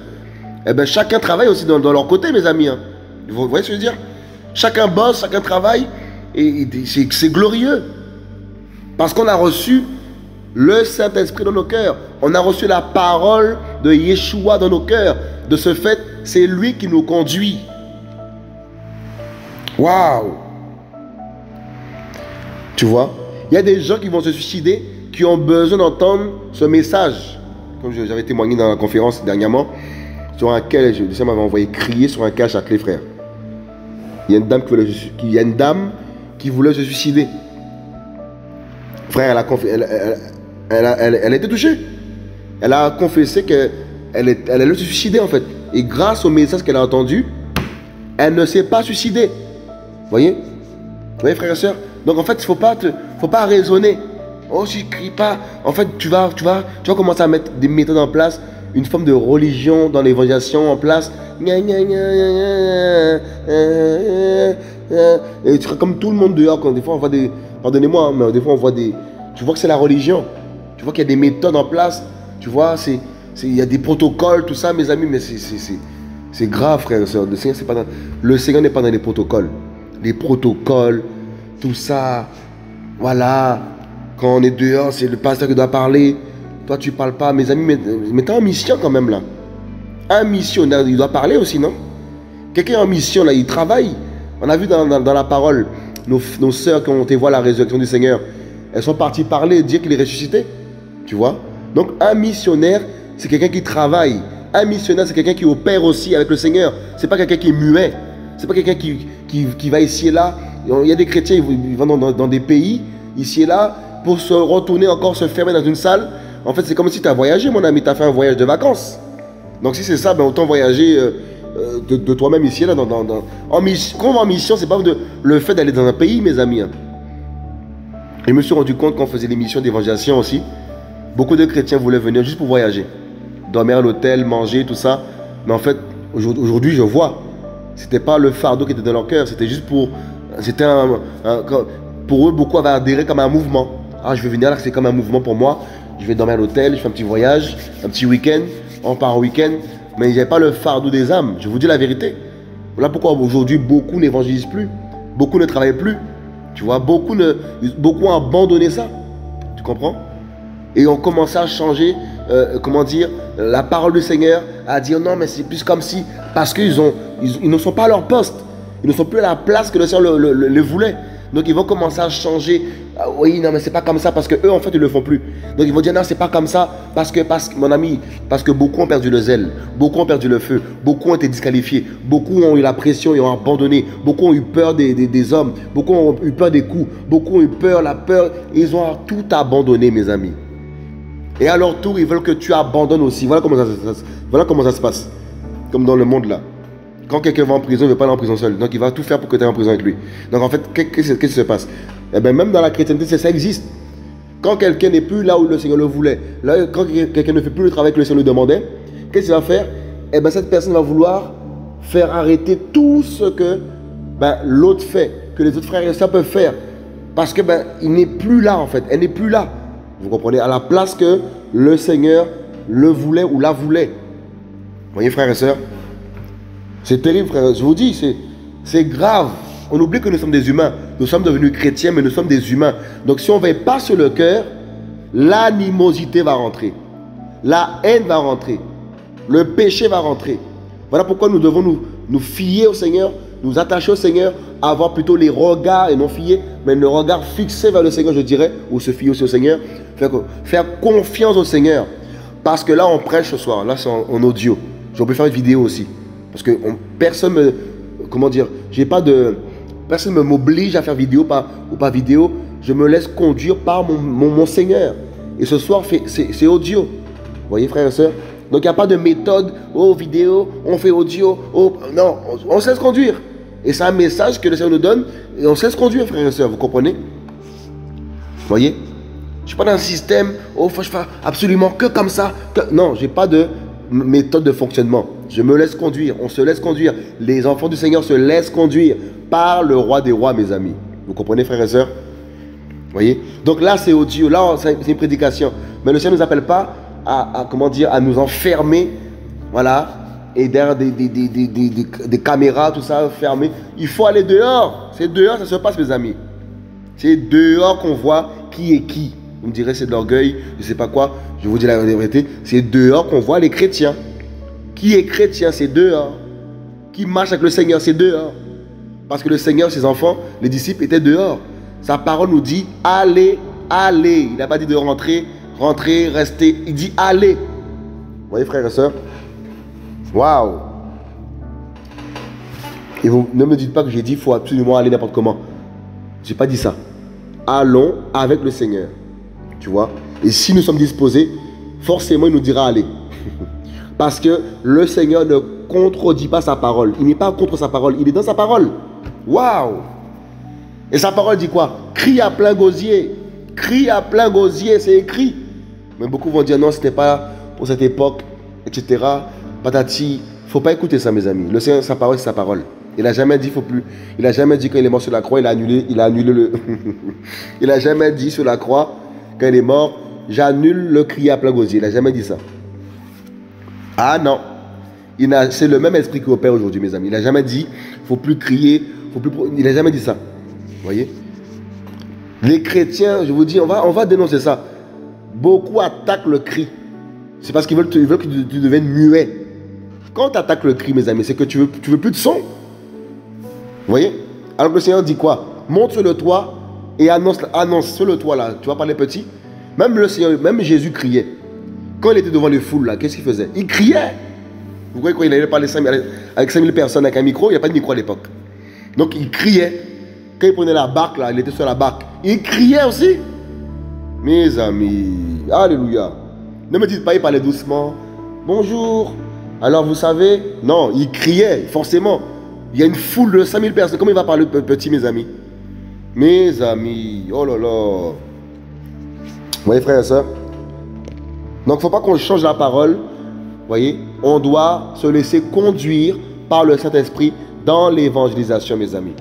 eh ben, chacun travaille aussi dans, leur côté, mes amis. Hein. Vous voyez ce que je veux dire? Chacun bosse, chacun travaille. Et, c'est glorieux. Parce qu'on a reçu le Saint-Esprit dans nos cœurs. On a reçu la parole de Yeshua dans nos cœurs. De ce fait, c'est lui qui nous conduit. Waouh Tu vois? Il y a des gens qui vont se suicider qui ont besoin d'entendre ce message. Comme j'avais témoigné dans la conférence dernièrement, sur laquelle je m'avait envoyé crier sur un cache à les frères. Il y a une dame qui voulait, se suicider. Frère, elle a, elle, elle, été touchée. Elle a confessé qu'elle elle allait se suicider en fait. Et grâce au message qu'elle a entendu, elle ne s'est pas suicidée. Vous voyez? Vous voyez, frères et sœurs Donc en fait, il ne faut pas, raisonner. Oh, je crie pas. En fait, tu vas, tu, vas, tu vas commencer à mettre des méthodes en place une forme de religion dans l'évangélisation en place. Et tu comme tout le monde dehors. Quand des fois on voit des. Pardonnez-moi, hein, mais des fois on voit des. Tu vois que c'est la religion. Tu vois qu'il y a des méthodes en place. Tu vois, c'est. Il y a des protocoles, tout ça, mes amis, mais c'est grave, frère et soeur. Le Seigneur, pas dans, le Seigneur n'est pas dans les protocoles. Les protocoles, tout ça. Voilà. Quand on est dehors, c'est le pasteur qui doit parler. Toi, tu parles pas. Mes amis, mais, mais t'es en mission quand même là. Un missionnaire, il doit parler aussi, non? Quelqu'un en mission là, il travaille. On a vu dans, la parole, nos, nos sœurs, quand on te voit la résurrection du Seigneur, elles sont parties parler, dire qu'il est ressuscité. Tu vois? Donc, un missionnaire, c'est quelqu'un qui travaille. Un missionnaire, c'est quelqu'un qui opère aussi avec le Seigneur. C'est pas quelqu'un qui est muet. C'est pas quelqu'un qui, qui, va ici et là. Il y a des chrétiens, ils vont dans, dans des pays, ici et là, pour se retourner encore, se fermer dans une salle en fait, c'est comme si tu as voyagé, mon ami, tu as fait un voyage de vacances. Donc si c'est ça, ben, autant voyager euh, euh, de, toi-même ici, là, dans, en mission. Quand on va en mission, c'est pas de, le fait d'aller dans un pays, mes amis. Hein. Je me suis rendu compte qu'on faisait des missions d'évangélisation aussi. Beaucoup de chrétiens voulaient venir juste pour voyager. Dormir à l'hôtel, manger, tout ça. Mais en fait, aujourd'hui, je vois. C'était pas le fardeau qui était dans leur cœur. C'était juste pour. C'était un, Pour eux, beaucoup avaient adhéré comme un mouvement. Ah, je vais venir là, c'est comme un mouvement pour moi je vais dormir à l'hôtel, je fais un petit voyage, un petit week-end, on part au week-end, mais il n'y a pas le fardeau des âmes. Je vous dis la vérité. Voilà pourquoi aujourd'hui beaucoup n'évangélisent plus, beaucoup ne travaillent plus. Tu vois, beaucoup, beaucoup ont abandonné ça. Tu comprends? Et ont commencé à changer, euh, comment dire, la parole du Seigneur, à dire non, mais c'est plus comme si, parce qu'ils ont, ils, ne sont pas à leur poste, ils ne sont plus à la place que le Seigneur le voulait. Donc ils vont commencer à changer. Ah oui, non, mais c'est pas comme ça parce que eux, en fait, ils le font plus. Donc ils vont dire non, c'est pas comme ça parce que, parce mon ami, parce que beaucoup ont perdu le zèle, beaucoup ont perdu le feu, beaucoup ont été disqualifiés, beaucoup ont eu la pression et ont abandonné, beaucoup ont eu peur des, des, hommes, beaucoup ont eu peur des coups, beaucoup ont eu peur, la peur. Ils ont tout abandonné, mes amis. Et à leur tour, ils veulent que tu abandonnes aussi. Voilà comment ça, voilà comment ça se passe. Comme dans le monde là. Quand quelqu'un va en prison, il ne veut pas aller en prison seul. Donc il va tout faire pour que tu ailles en prison avec lui. Donc en fait, qu'est-ce qui se passe? Eh bien, même dans la chrétienté, ça existe. Quand quelqu'un n'est plus là où le Seigneur le voulait, là, quand quelqu'un ne fait plus le travail que le Seigneur lui demandait, qu'est-ce qu'il va faire? Eh bien, cette personne va vouloir faire arrêter tout ce que ben, l'autre fait, que les autres frères et sœurs peuvent faire. Parce que ben, il n'est plus là en fait, elle n'est plus là. Vous comprenez? À la place que le Seigneur le voulait ou la voulait. voyez, frères et sœurs? C'est terrible, frères. Je vous dis, c'est grave. On oublie que nous sommes des humains. Nous sommes devenus chrétiens, mais nous sommes des humains. Donc si on ne veille pas sur le cœur, l'animosité va rentrer. La haine va rentrer. Le péché va rentrer. Voilà pourquoi nous devons nous, nous fier au Seigneur, nous attacher au Seigneur, avoir plutôt les regards, et non fier, mais le regard fixé vers le Seigneur, je dirais, ou se fier aussi au Seigneur. Faire, confiance au Seigneur. Parce que là, on prêche ce soir. Là, c'est en, audio. J'aurais pu faire une vidéo aussi. Parce que personne me. Comment dire J'ai pas de. Personne ne m'oblige à faire vidéo ou pas vidéo. Je me laisse conduire par mon, mon, Seigneur. Et ce soir, c'est audio. Vous voyez, frères et sœurs Donc, il n'y a pas de méthode. Oh, vidéo, on fait audio. Oh, non, on, se laisse conduire. Et c'est un message que le Seigneur nous donne. Et on se laisse conduire, frères et sœurs. Vous comprenez? Vous voyez? Je ne suis pas dans un système. Oh, faut que je absolument que comme ça. Non, je n'ai pas de méthode de fonctionnement. Je me laisse conduire. On se laisse conduire. Les enfants du Seigneur se laissent conduire par le roi des rois, mes amis. Vous comprenez, frères et sœurs? Voyez? Donc là, c'est audio, là, c'est une prédication. Mais le Seigneur ne nous appelle pas à, à nous enfermer, voilà, et derrière des, des, caméras, tout ça, fermé. Il faut aller dehors. C'est dehors, ça se passe, mes amis. C'est dehors qu'on voit qui est qui. Vous me direz, c'est de l'orgueil, je ne sais pas quoi. Je vous dis la vérité. C'est dehors qu'on voit les chrétiens. Qui est chrétien, c'est dehors. Qui marche avec le Seigneur, c'est dehors. Parce que le Seigneur, ses enfants, les disciples étaient dehors. Sa parole nous dit allez, allez. Il n'a pas dit de rentrer, rentrer, rester. Il dit allez. Vous voyez, frères et sœurs? Waouh Et vous ne me dites pas que j'ai dit il faut absolument aller n'importe comment. Je n'ai pas dit ça. Allons avec le Seigneur. Tu vois Et si nous sommes disposés, forcément, il nous dira allez. Parce que le Seigneur ne contredit pas sa parole. Il n'est pas contre sa parole, il est dans sa parole. Waouh Et sa parole dit quoi? Crie à plein gosier. Crie à plein gosier, c'est écrit. Mais beaucoup vont dire non, ce n'était pas pour cette époque, etc. Patati. Faut pas écouter ça, mes amis. Le Seigneur, sa parole, c'est sa parole. Il n'a jamais dit, faut plus. Il n'a jamais dit quand est mort sur la croix, il a annulé, il a annulé le. il n'a jamais dit sur la croix, quand il est mort, j'annule le cri à plein. Il n'a jamais dit ça. Ah non. C'est le même esprit qui opère aujourd'hui, mes amis. Il n'a jamais dit, faut plus crier, faut plus. Il n'a jamais dit ça. Vous voyez? Les chrétiens, je vous dis, on va, on va dénoncer ça. Beaucoup attaquent le cri. C'est parce qu'ils veulent, que tu, deviennes muet. Quand tu attaques le cri, mes amis, c'est que tu veux, tu veux plus de son. Vous voyez? Alors que le Seigneur dit quoi? Monte sur le toit et annonce, annonce sur le toit là. Tu vois pas les petits Même le Seigneur, même Jésus criait. Quand il était devant les foules, là, qu'est-ce qu'il faisait? Il criait. Vous voyez, quand il allait parler avec 5000 personnes avec un micro, il n'y a pas de micro à l'époque. Donc il criait. Quand il prenait la barque, là, il était sur la barque. Il criait aussi. Mes amis, Alléluia. Ne me dites pas, il parlait doucement. Bonjour. Alors vous savez, non, il criait, forcément. Il y a une foule de 5000 personnes. Comment il va parler petit, mes amis? Mes amis, oh là là. Vous voyez, frères et sœurs donc, il ne faut pas qu'on change la parole. voyez, on doit se laisser conduire par le Saint-Esprit dans l'évangélisation, mes amis.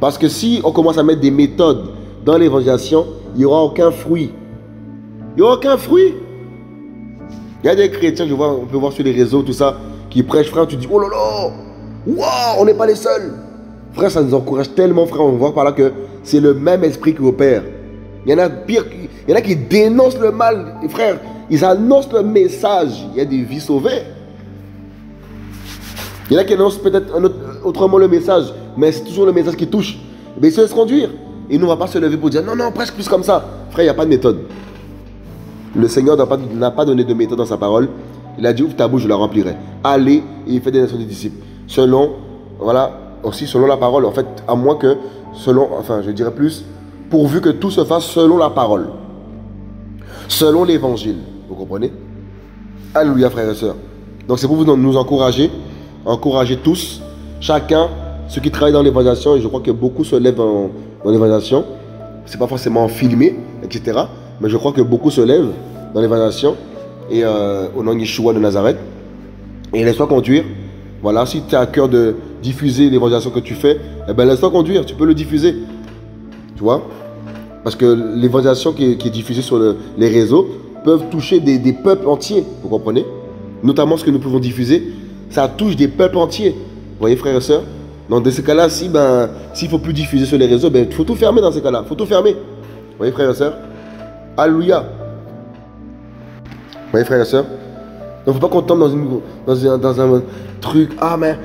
Parce que si on commence à mettre des méthodes dans l'évangélisation, il n'y aura aucun fruit. Il n'y aura aucun fruit. Il y a des chrétiens, je vois, on peut voir sur les réseaux, tout ça, qui prêchent, frère, tu dis, oh là là, on n'est pas les seuls. Frère, ça nous encourage tellement, frère, on voit par là que c'est le même esprit qui opère. Il y en a pire, il y en a qui dénoncent le mal. Frère, ils annoncent le message. Il y a des vies sauvées. Il y en a qui annoncent peut-être autrement le message, mais c'est toujours le message qui touche. Mais ils se conduire. Et nous, ne va pas se lever pour dire non, non, presque plus comme ça. Frère, il n'y a pas de méthode. Le Seigneur n'a pas, pas, donné de méthode dans sa parole. Il a dit ouvre ta bouche, je la remplirai. Allez et il fait des nations des disciples. Selon, voilà, aussi selon la parole. En fait, à moins que, selon, enfin, je dirais plus, pourvu que tout se fasse selon la parole. Selon l'évangile. Vous comprenez? Alléluia, frères et sœurs. Donc c'est pour vous nous encourager, encourager tous, chacun, ceux qui travaillent dans l'évangélisation, et je crois que beaucoup se lèvent en, dans l'évangélisation. C'est pas forcément filmé, etc. Mais je crois que beaucoup se lèvent dans l'évangélisation et euh, au nom de Yeshua de Nazareth. Et laisse-toi conduire. Voilà, si tu as à cœur de diffuser l'évangélisation que tu fais, eh ben laisse-toi conduire, tu peux le diffuser. Tu vois? Parce que l'évangélisation qui, est diffusée sur les réseaux peuvent toucher des, peuples entiers, vous comprenez? Notamment ce que nous pouvons diffuser, ça touche des peuples entiers. Vous voyez, frères et sœurs? Dans ces cas-là, ben, s'il ne faut plus diffuser sur les réseaux, ben, il faut tout fermer dans ces cas-là. Faut tout fermer. Vous voyez, frères et sœurs? Alléluia. Vous voyez, frères et sœurs? Donc, il ne faut pas qu'on tombe dans, une, dans, un, dans un truc. Ah, mais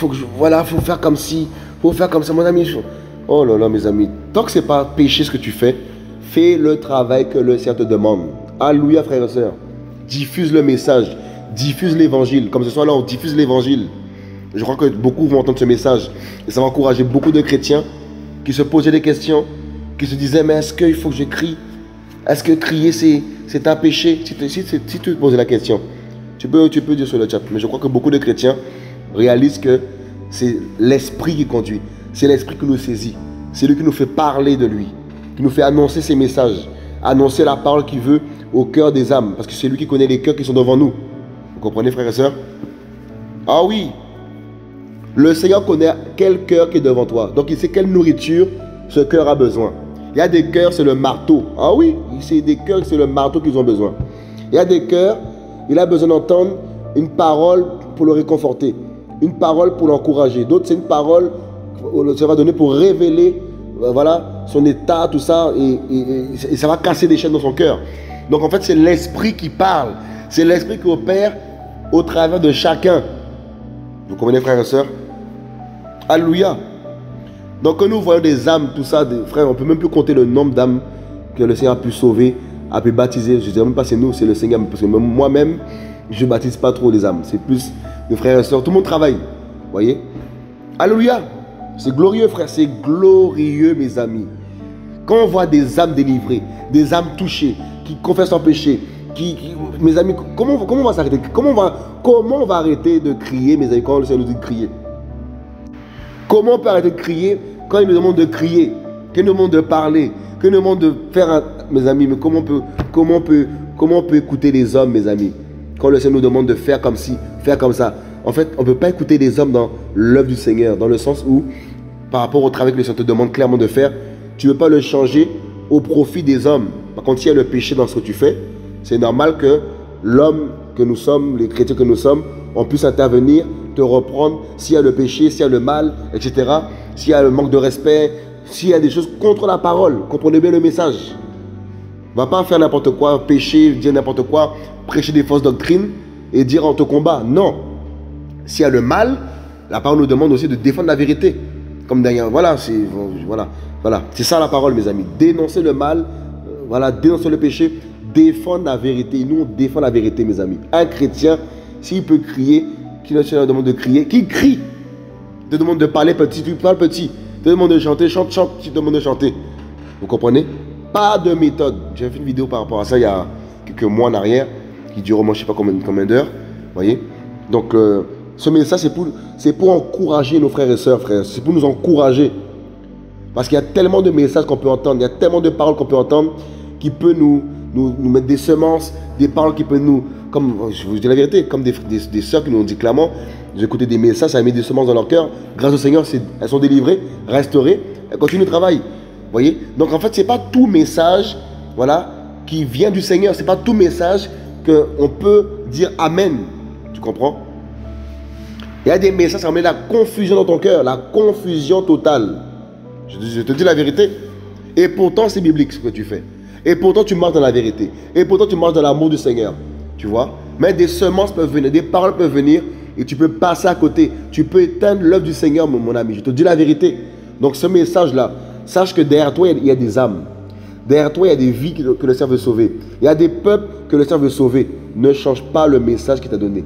faut, que voilà, faut faire comme si, faut faire comme ça, mon ami. Oh là là, mes amis. Tant que ce n'est pas péché ce que tu fais, fais le travail que le Seigneur te demande. Alléluia, frères et sœurs. Diffuse le message. Diffuse l'évangile. Comme ce soir là, on diffuse l'évangile. Je crois que beaucoup vont entendre ce message. Et ça va encourager beaucoup de chrétiens qui se posaient des questions, qui se disaient, mais est-ce qu'il faut que je crie? Est-ce que crier, c'est un péché? Si, si, si, tu te poses la question, tu peux, tu peux dire sur le chat. Mais je crois que beaucoup de chrétiens réalisent que c'est l'esprit qui conduit. C'est l'esprit qui nous saisit. C'est lui qui nous fait parler de lui, qui nous fait annoncer ses messages, annoncer la parole qu'il veut au cœur des âmes, parce que c'est lui qui connaît les cœurs qui sont devant nous. Vous comprenez, frères et sœurs? Ah oui, le Seigneur connaît quel cœur qui est devant toi. Donc il sait quelle nourriture ce cœur a besoin. Il y a des cœurs, c'est le marteau. Ah oui, c'est des cœurs, c'est le marteau qu'ils ont besoin. Il y a des cœurs, il a besoin d'entendre une parole pour le réconforter, une parole pour l'encourager. D'autres, c'est une parole le Seigneur va donner pour révéler euh, voilà, son état, tout ça, et, ça va casser des chaînes dans son cœur. Donc en fait, c'est l'esprit qui parle. C'est l'esprit qui opère au travers de chacun. Vous comprenez, frères et sœurs? Alléluia. Donc quand nous voyons des âmes, tout ça, des frères, on peut même plus compter le nombre d'âmes que le Seigneur a pu sauver, a pu baptiser. Je ne dis même pas c'est nous, c'est le Seigneur. Parce que moi-même, je baptise pas trop les âmes. C'est plus mes frères et sœurs. Tout le monde travaille. Voyez Alléluia. C'est glorieux, frère. C'est glorieux, mes amis. Quand on voit des âmes délivrées, des âmes touchées, qui confessent leur péché, qui, mes amis, comment, comment on va s'arrêter? Comment va, comment on va arrêter de crier, mes amis, quand le Seigneur nous dit de crier? Comment on peut arrêter de crier quand il nous demande de crier, qu'il nous demande de parler, qu'il nous demande de faire un... Mes amis, mais comment peut, comment, peut, comment on peut écouter les hommes, mes amis? Quand le Seigneur nous demande de faire comme ci, faire comme ça. En fait, on ne peut pas écouter les hommes dans l'œuvre du Seigneur, dans le sens où, par rapport au travail que le Seigneur te demande clairement de faire, tu ne veux pas le changer au profit des hommes. Par contre, s'il y a le péché dans ce que tu fais, c'est normal que l'homme que nous sommes, les chrétiens que nous sommes, on puisse intervenir, te reprendre s'il y a le péché, s'il y a le mal, etc. S'il y a le manque de respect, s'il y a des choses contre la parole. Comprenez bien le message. Va pas faire n'importe quoi, pécher, dire n'importe quoi, prêcher des fausses doctrines et dire on te combat. Non. S'il y a le mal, la parole nous demande aussi de défendre la vérité. Comme d'ailleurs, voilà, c'est voilà, voilà, ça la parole, mes amis. Dénoncer le mal, euh, voilà, dénoncer le péché, défendre la vérité. Nous, on défend la vérité, mes amis. Un chrétien, s'il peut crier, qui le demande de crier, qui crie. Te demande de parler petit, tu parles petit. Te demande de chanter, chante, chante, tu te demande de chanter. Vous comprenez? Pas de méthode. J'ai fait une vidéo par rapport à ça il y a quelques mois en arrière, qui dure au moins je sais pas combien, combien d'heures. Voyez Donc, euh, ce message, c'est pour, pour encourager nos frères et sœurs, frères. C'est pour nous encourager. Parce qu'il y a tellement de messages qu'on peut entendre, il y a tellement de paroles qu'on peut entendre qui peut nous, nous, mettre des semences, des paroles qui peuvent nous, comme je vous dis la vérité, comme des, des, sœurs qui nous ont dit clairement, j'ai écouté des messages, ça a mis des semences dans leur cœur. Grâce au Seigneur, elles sont délivrées, restaurées, elles continuent le travail. Voyez Donc en fait, ce n'est pas tout message voilà, qui vient du Seigneur. Ce n'est pas tout message qu'on peut dire Amen. Tu comprends? Il y a des messages qui met la confusion dans ton cœur, la confusion totale. je te dis la vérité. Et pourtant, c'est biblique ce que tu fais. Et pourtant, tu marches dans la vérité. Et pourtant, tu marches dans l'amour du Seigneur. Tu vois? Mais des semences peuvent venir, des paroles peuvent venir et tu peux passer à côté. Tu peux éteindre l'œuvre du Seigneur, mon, ami. Je te dis la vérité. Donc, ce message-là, sache que derrière toi, il y a des âmes. Derrière toi, il y a des vies que le Seigneur veut sauver. Il y a des peuples que le Seigneur veut sauver. Ne change pas le message qu'il t'a donné.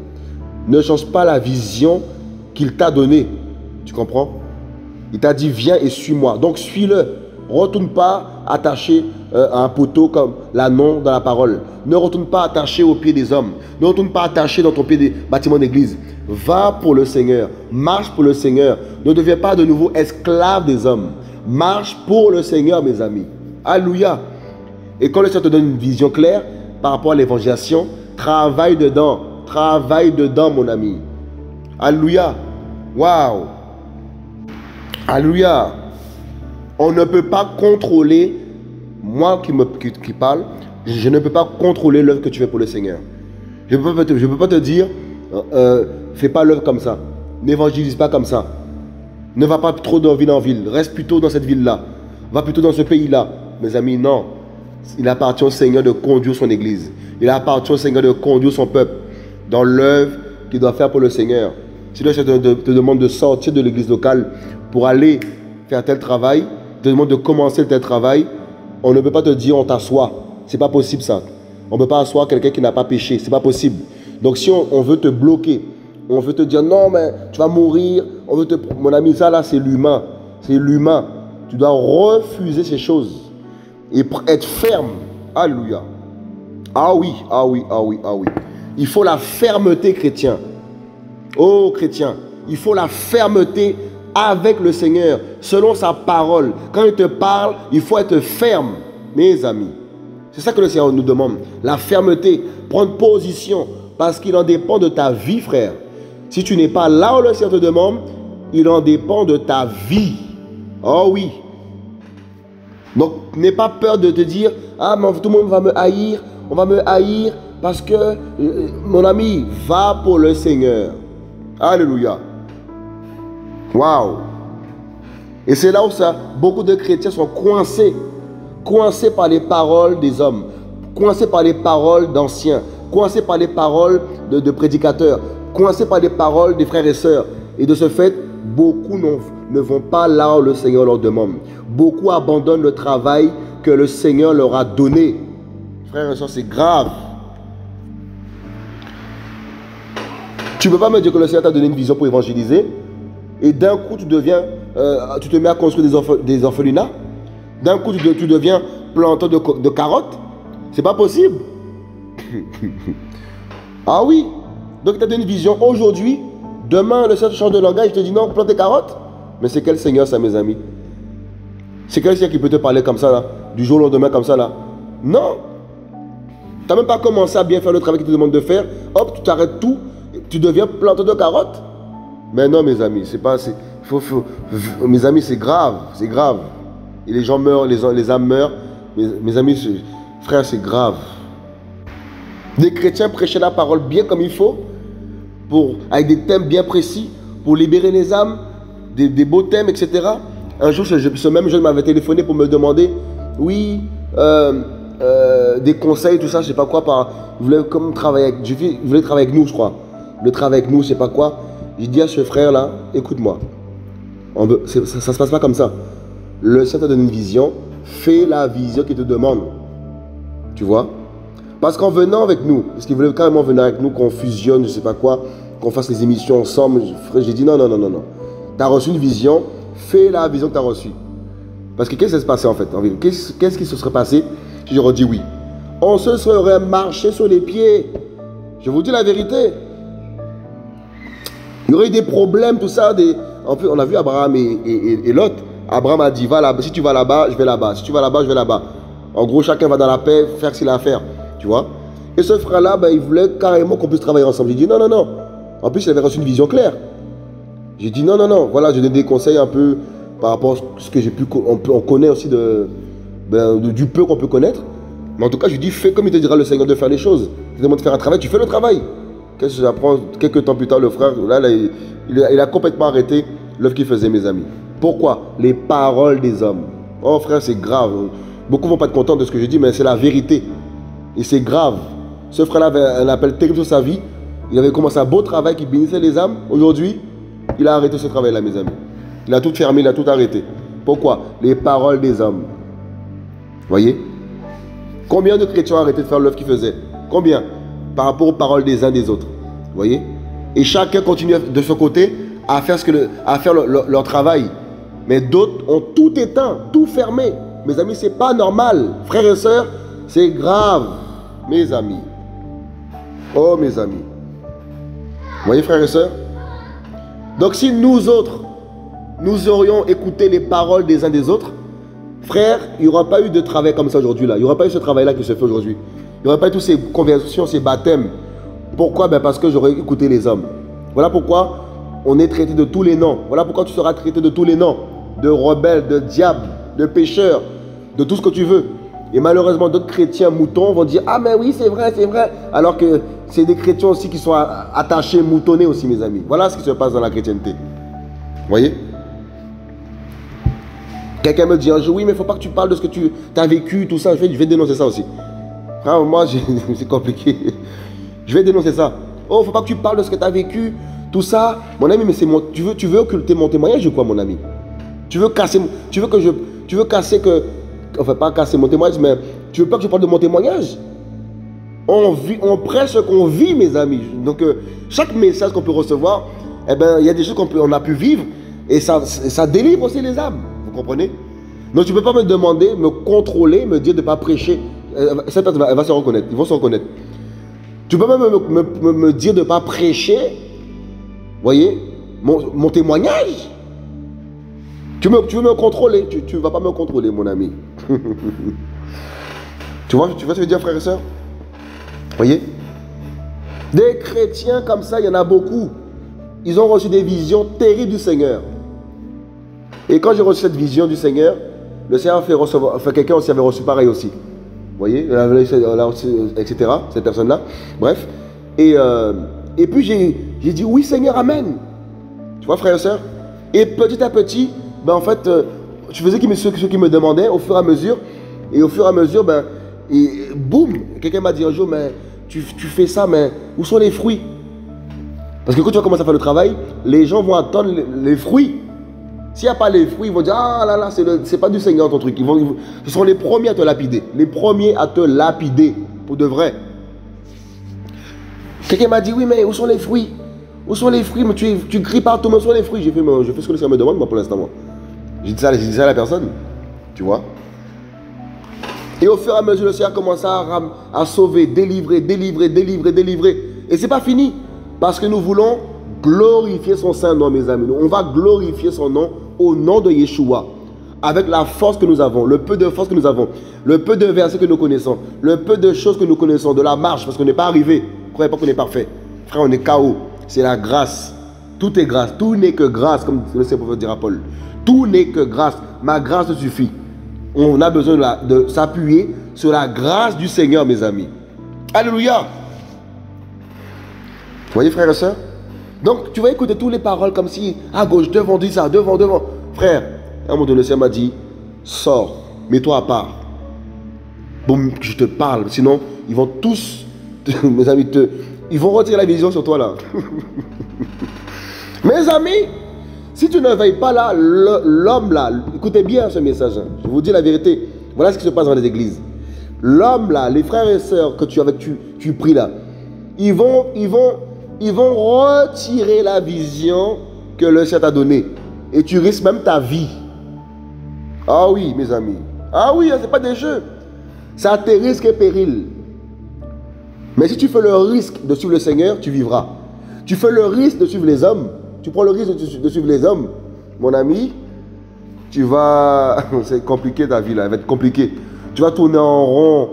Ne change pas la vision qu'il t'a donnée. Tu comprends? Il t'a dit, viens et suis-moi. Donc, suis-le. Retourne pas attaché euh, à un poteau comme l'annon dans la parole. Ne retourne pas attaché au pied des hommes. Ne retourne pas attaché dans ton pied des bâtiments d'église. Va pour le Seigneur. Marche pour le Seigneur. Ne deviens pas de nouveau esclave des hommes. Marche pour le Seigneur, mes amis. Alléluia. Et quand le Seigneur te donne une vision claire par rapport à l'évangélisation, travaille dedans. Travaille dedans, mon ami. Alléluia. Waouh. Alléluia. On ne peut pas contrôler, moi qui, me, qui, parle, je ne peux pas contrôler l'œuvre que tu fais pour le Seigneur. Je ne peux, pas te- dire, euh, euh, fais pas l'œuvre comme ça. N'évangélise pas comme ça. Ne va pas trop de ville en ville. Reste plutôt dans cette ville-là. Va plutôt dans ce pays-là. Mes amis, non. Il appartient au Seigneur de conduire son Église. Il appartient au Seigneur de conduire son peuple dans l'œuvre qu'il doit faire pour le Seigneur. Si le Seigneur te, demande de sortir de l'Église locale pour aller faire tel travail, te demande de commencer tel travail, on ne peut pas te dire on t'assoit. C'est pas possible ça. On ne peut pas asseoir quelqu'un qui n'a pas péché. C'est pas possible. Donc si on veut te bloquer, on veut te dire non mais tu vas mourir, on veut te mon ami ça là c'est l'humain, c'est l'humain. Tu dois refuser ces choses et être ferme. Alléluia. Ah oui, ah oui, ah oui, ah oui. Il faut la fermeté chrétien. Oh chrétien, il faut la fermeté avec le Seigneur, selon sa parole. Quand il te parle, il faut être ferme, mes amis. C'est ça que le Seigneur nous demande. La fermeté, prendre position, parce qu'il en dépend de ta vie, frère. Si tu n'es pas là où le Seigneur te demande, il en dépend de ta vie. Oh oui. Donc, n'aie pas peur de te dire, ah, mais tout le monde va me haïr, on va me haïr, parce que, euh, mon ami, va pour le Seigneur. Alléluia. Waouh. Et c'est là où ça, beaucoup de chrétiens sont coincés, coincés par les paroles des hommes, coincés par les paroles d'anciens, coincés par les paroles de, de prédicateurs, coincés par les paroles des frères et sœurs. Et de ce fait, beaucoup ne vont pas là où le Seigneur leur demande. Beaucoup abandonnent le travail que le Seigneur leur a donné. Frères et sœurs, c'est grave. Tu ne peux pas me dire que le Seigneur t'a donné une vision pour évangéliser et d'un coup tu deviens, euh, tu te mets à construire des, orphe- des orphelinats. D'un coup tu, de- tu deviens planteur de, de carottes. C'est pas possible. ah oui. Donc tu as une vision aujourd'hui. Demain le Seigneur change de langage. Il te dit non, plante des carottes. Mais c'est quel Seigneur ça mes amis? C'est quel Seigneur qui peut te parler comme ça là? Du jour au lendemain comme ça là? Non. Tu n'as même pas commencé à bien faire le travail qu'il te demande de faire. Hop, tu t'arrêtes tout. Tu deviens planteur de carottes. Mais non, mes amis, c'est pas. Faut, faut- v- mes amis, c'est grave. C'est grave. Et les gens meurent, les, les âmes meurent. Mes, mes amis, c'est- frère, c'est grave. Des chrétiens prêchaient la parole bien comme il faut, pour, avec des thèmes bien précis, pour libérer les âmes, des, des beaux thèmes, etc. Un jour, ce, ce même jeune m'avait téléphoné pour me demander, oui, euh, euh, des conseils, tout ça, je sais pas quoi, par, voulait comme travailler avec, je travailler avec nous, je crois. Il voulait travailler avec nous, je sais pas quoi. J'ai dit à ce frère-là, écoute-moi, on veut- c'est- ça, ça se passe pas comme ça. Le Seigneur te donne une vision, fais la vision qu'il te demande. Tu vois? Parce qu'en venant avec nous, parce qu'il voulait carrément venir avec nous, qu'on fusionne, je sais pas quoi, qu'on fasse les émissions ensemble, j'ai dit non, non, non, non, non. Tu as reçu une vision, fais la vision que tu as reçue. Parce que qu'est-ce qui se passait en fait Qu'est-ce qui se serait passé si j'aurais dit oui? On se serait marché sur les pieds. Je vous dis la vérité. Il y aurait eu des problèmes, tout ça. En fait, on a vu Abraham et- et Lot. Abraham a dit, va là, si tu vas là-bas, je vais là-bas. Si tu vas là-bas, je vais là-bas. En gros, chacun va dans la paix, faire ce qu'il a à faire. Tu Et ce frère-là, ben, il voulait carrément qu'on puisse travailler ensemble. J'ai dit, non, non, non. En plus, il avait reçu une vision claire. J'ai dit, non, non, non. Voilà, je donne des conseils un peu par rapport à ce que j'ai pu... On, on connaît aussi ben, de- du peu qu'on peut connaître. Mais en tout cas, je lui dis, fais comme il te dira le Seigneur de faire les choses. Il te demande de faire un travail, tu fais le travail. Qu'est-ce que j'apprends? Quelques temps plus tard, le frère, là, il a, il a complètement arrêté l'œuvre qu'il faisait, mes amis. Pourquoi? Les paroles des hommes. Oh frère, c'est grave. Beaucoup vont pas être contents de ce que je dis, mais c'est la vérité. Et c'est grave. Ce frère-là avait un appel terrible sur sa vie. Il avait commencé un beau travail qui bénissait les âmes. Aujourd'hui, il a arrêté ce travail-là, mes amis. Il a tout fermé, il a tout arrêté. Pourquoi? Les paroles des hommes. Voyez? Combien de chrétiens ont arrêté de faire l'œuvre qu'ils faisaient? Combien? Par rapport aux paroles des uns des autres. Voyez? Et chacun continue de son côté à faire, ce que le- à faire le- le- leur travail. Mais d'autres ont tout éteint, tout fermé. Mes amis, c'est pas normal. Frères et sœurs, c'est grave. Mes amis. Oh, mes amis. Vous voyez, frères et sœurs? Donc, si nous autres, nous aurions écouté les paroles des uns des autres, Frère, il n'y aura pas eu de travail comme ça aujourd'hui là. Il n'y aura pas eu ce travail-là qui se fait aujourd'hui. Il n'y aura pas eu toutes ces conversations, ces baptêmes. Pourquoi? Ben Parce que j'aurais écouté les hommes. Voilà pourquoi on est traité de tous les noms. Voilà pourquoi tu seras traité de tous les noms. De rebelle, de diable, de pécheur, de tout ce que tu veux. Et malheureusement, d'autres chrétiens moutons vont dire Ah, mais oui, c'est vrai, c'est vrai. Alors que c'est des chrétiens aussi qui sont attachés, moutonnés aussi, mes amis. Voilà ce qui se passe dans la chrétienté. Vous voyez? Quelqu'un me dit un jour Oui, mais il ne faut pas que tu parles de ce que tu as vécu, tout ça. Je vais, je vais dénoncer ça aussi. Ah, moi, c'est compliqué. Je vais dénoncer ça. Oh, faut pas que tu parles de ce que tu as vécu, tout ça. Mon ami, mais c'est moi. Tu veux, tu veux occulter mon témoignage ou quoi, mon ami? Tu veux casser, tu veux que je, tu veux casser que enfin pas casser mon témoignage, mais tu veux pas que je parle de mon témoignage? On, vit, on prêche ce qu'on vit, mes amis. Donc, euh, chaque message qu'on peut recevoir, eh ben, il y a des choses qu'on on a pu vivre et ça, délivre aussi les âmes. Vous comprenez? Donc, tu ne peux pas me demander, me contrôler, me dire de ne pas prêcher. Euh, cette personne, va se reconnaître. Ils vont se reconnaître. Tu peux même me, dire de ne pas prêcher, voyez, mon témoignage? Tu, veux me contrôler, tu ne vas pas me contrôler, mon ami. tu, vois, tu vois ce que je veux dire, frère et soeur Voyez? Des chrétiens comme ça, il y en a beaucoup. Ils ont reçu des visions terribles du Seigneur. Et quand j'ai reçu cette vision du Seigneur, le Seigneur fait recevoir, enfin quelqu'un aussi avait reçu pareil aussi. Vous voyez, etc. Cette personne-là. Bref. Et, euh, et puis j'ai dit oui Seigneur, Amen. Tu vois frère et soeur Et petit à petit, ben, en fait, euh, je faisais ce, qui me demandaient au fur et à mesure. Et au fur et à mesure, ben, et boum, quelqu'un m'a dit un jour, mais tu, fais ça, mais où sont les fruits? Parce que quand tu vas commencer à faire le travail, les gens vont attendre les, fruits. S'il n'y a pas les fruits, ils vont dire Ah là là, c'est pas du Seigneur ton truc. Ils vont, ce sont les premiers à te lapider. Les premiers à te lapider, pour de vrai. Quelqu'un m'a dit Oui, mais où sont les fruits? Où sont les fruits? Mais tu, tu cries partout, mais où sont les fruits? J'ai fait, je fais ce que le Seigneur me demande, moi, pour l'instant. J'ai dit, ça, à la personne. Tu vois Et au fur et à mesure, le Seigneur commence à, à sauver, délivrer, délivrer, délivrer, délivrer. Et c'est pas fini. Parce que nous voulons glorifier son saint nom, mes amis. On va glorifier son nom au nom de Yeshua. Avec la force que nous avons, le peu de force que nous avons, le peu de versets que nous connaissons, le peu de choses que nous connaissons, de la marche, parce qu'on n'est pas arrivé. Croyez pas qu'on est parfait. Frère, on est KO. C'est la grâce. Tout est grâce. Tout n'est que grâce, comme le Saint prophète dira Paul. Tout n'est que grâce. Ma grâce suffit. On a besoin de, s'appuyer sur la grâce du Seigneur, mes amis. Alléluia. Vous voyez, frères et sœurs? Donc, tu vas écouter toutes les paroles comme si, à gauche, devant, dis ça, devant, devant. Frère, un moment donné, le Seigneur m'a dit, sors, mets-toi à part. Boum, je te parle. Sinon, ils vont tous, mes amis, te, ils vont retirer la vision sur toi là. mes amis, si tu ne veilles pas là, l'homme là, écoutez bien ce message, hein. je vous dis la vérité, voilà ce qui se passe dans les églises. L'homme là, les frères et sœurs que tu, avec, tu, tu pries là, ils vont, ils, vont, ils vont retirer la vision que le Seigneur t'a donnée. Et tu risques même ta vie. Ah oui, mes amis. Ah oui, hein, ce n'est pas des jeux. Ça te risque et péril. Mais si tu fais le risque de suivre le Seigneur, tu vivras. Tu fais le risque de suivre les hommes, tu prends le risque de, suivre les hommes, mon ami, tu vas. C'est compliqué ta vie là, elle va être compliquée. Tu vas tourner en rond.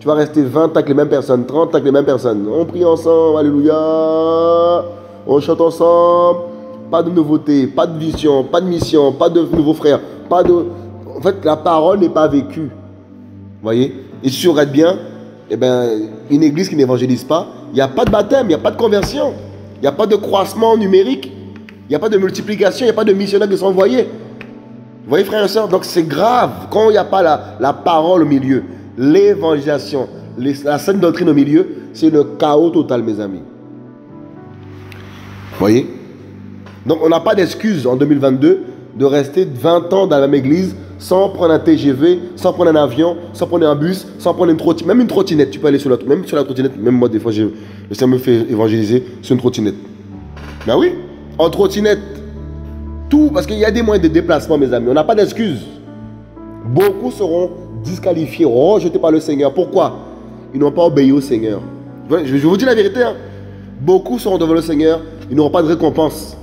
Tu vas rester 20 avec les mêmes personnes, 30 avec les mêmes personnes. On prie ensemble, Alléluia. On chante ensemble. Pas de nouveauté, pas de vision, pas de mission, pas de nouveaux frères. Pas de. En fait, la parole n'est pas vécue. Vous voyez? Et si tu regardes bien, eh ben, une église qui n'évangélise pas, il n'y a pas de baptême, il n'y a pas de conversion, il n'y a pas de croissement numérique. N'y a pas de multiplication, il n'y a pas de missionnaires qui sont envoyés. Vous voyez, frères et sœurs Donc c'est grave quand il n'y a pas la, la, parole au milieu, l'évangélisation, la sainte doctrine au milieu, c'est le chaos total, mes amis. Vous voyez? Donc on n'a pas d'excuse en 2022 de rester 20 ans dans la même église sans prendre un TGV, sans prendre un avion, sans prendre un bus, sans prendre une trottinette, même une trottinette. Tu peux aller sur la, même sur la trottinette, même moi des fois, je, le Seigneur me fait évangéliser sur une trottinette. Ben oui, en trottinette. Tout, parce qu'il y a des moyens de déplacement, mes amis. On n'a pas d'excuses. Beaucoup seront disqualifiés, rejetés par le Seigneur. Pourquoi? Ils n'ont pas obéi au Seigneur. Je vous dis la vérité. Hein. Beaucoup seront devant le Seigneur. Ils n'auront pas de récompense.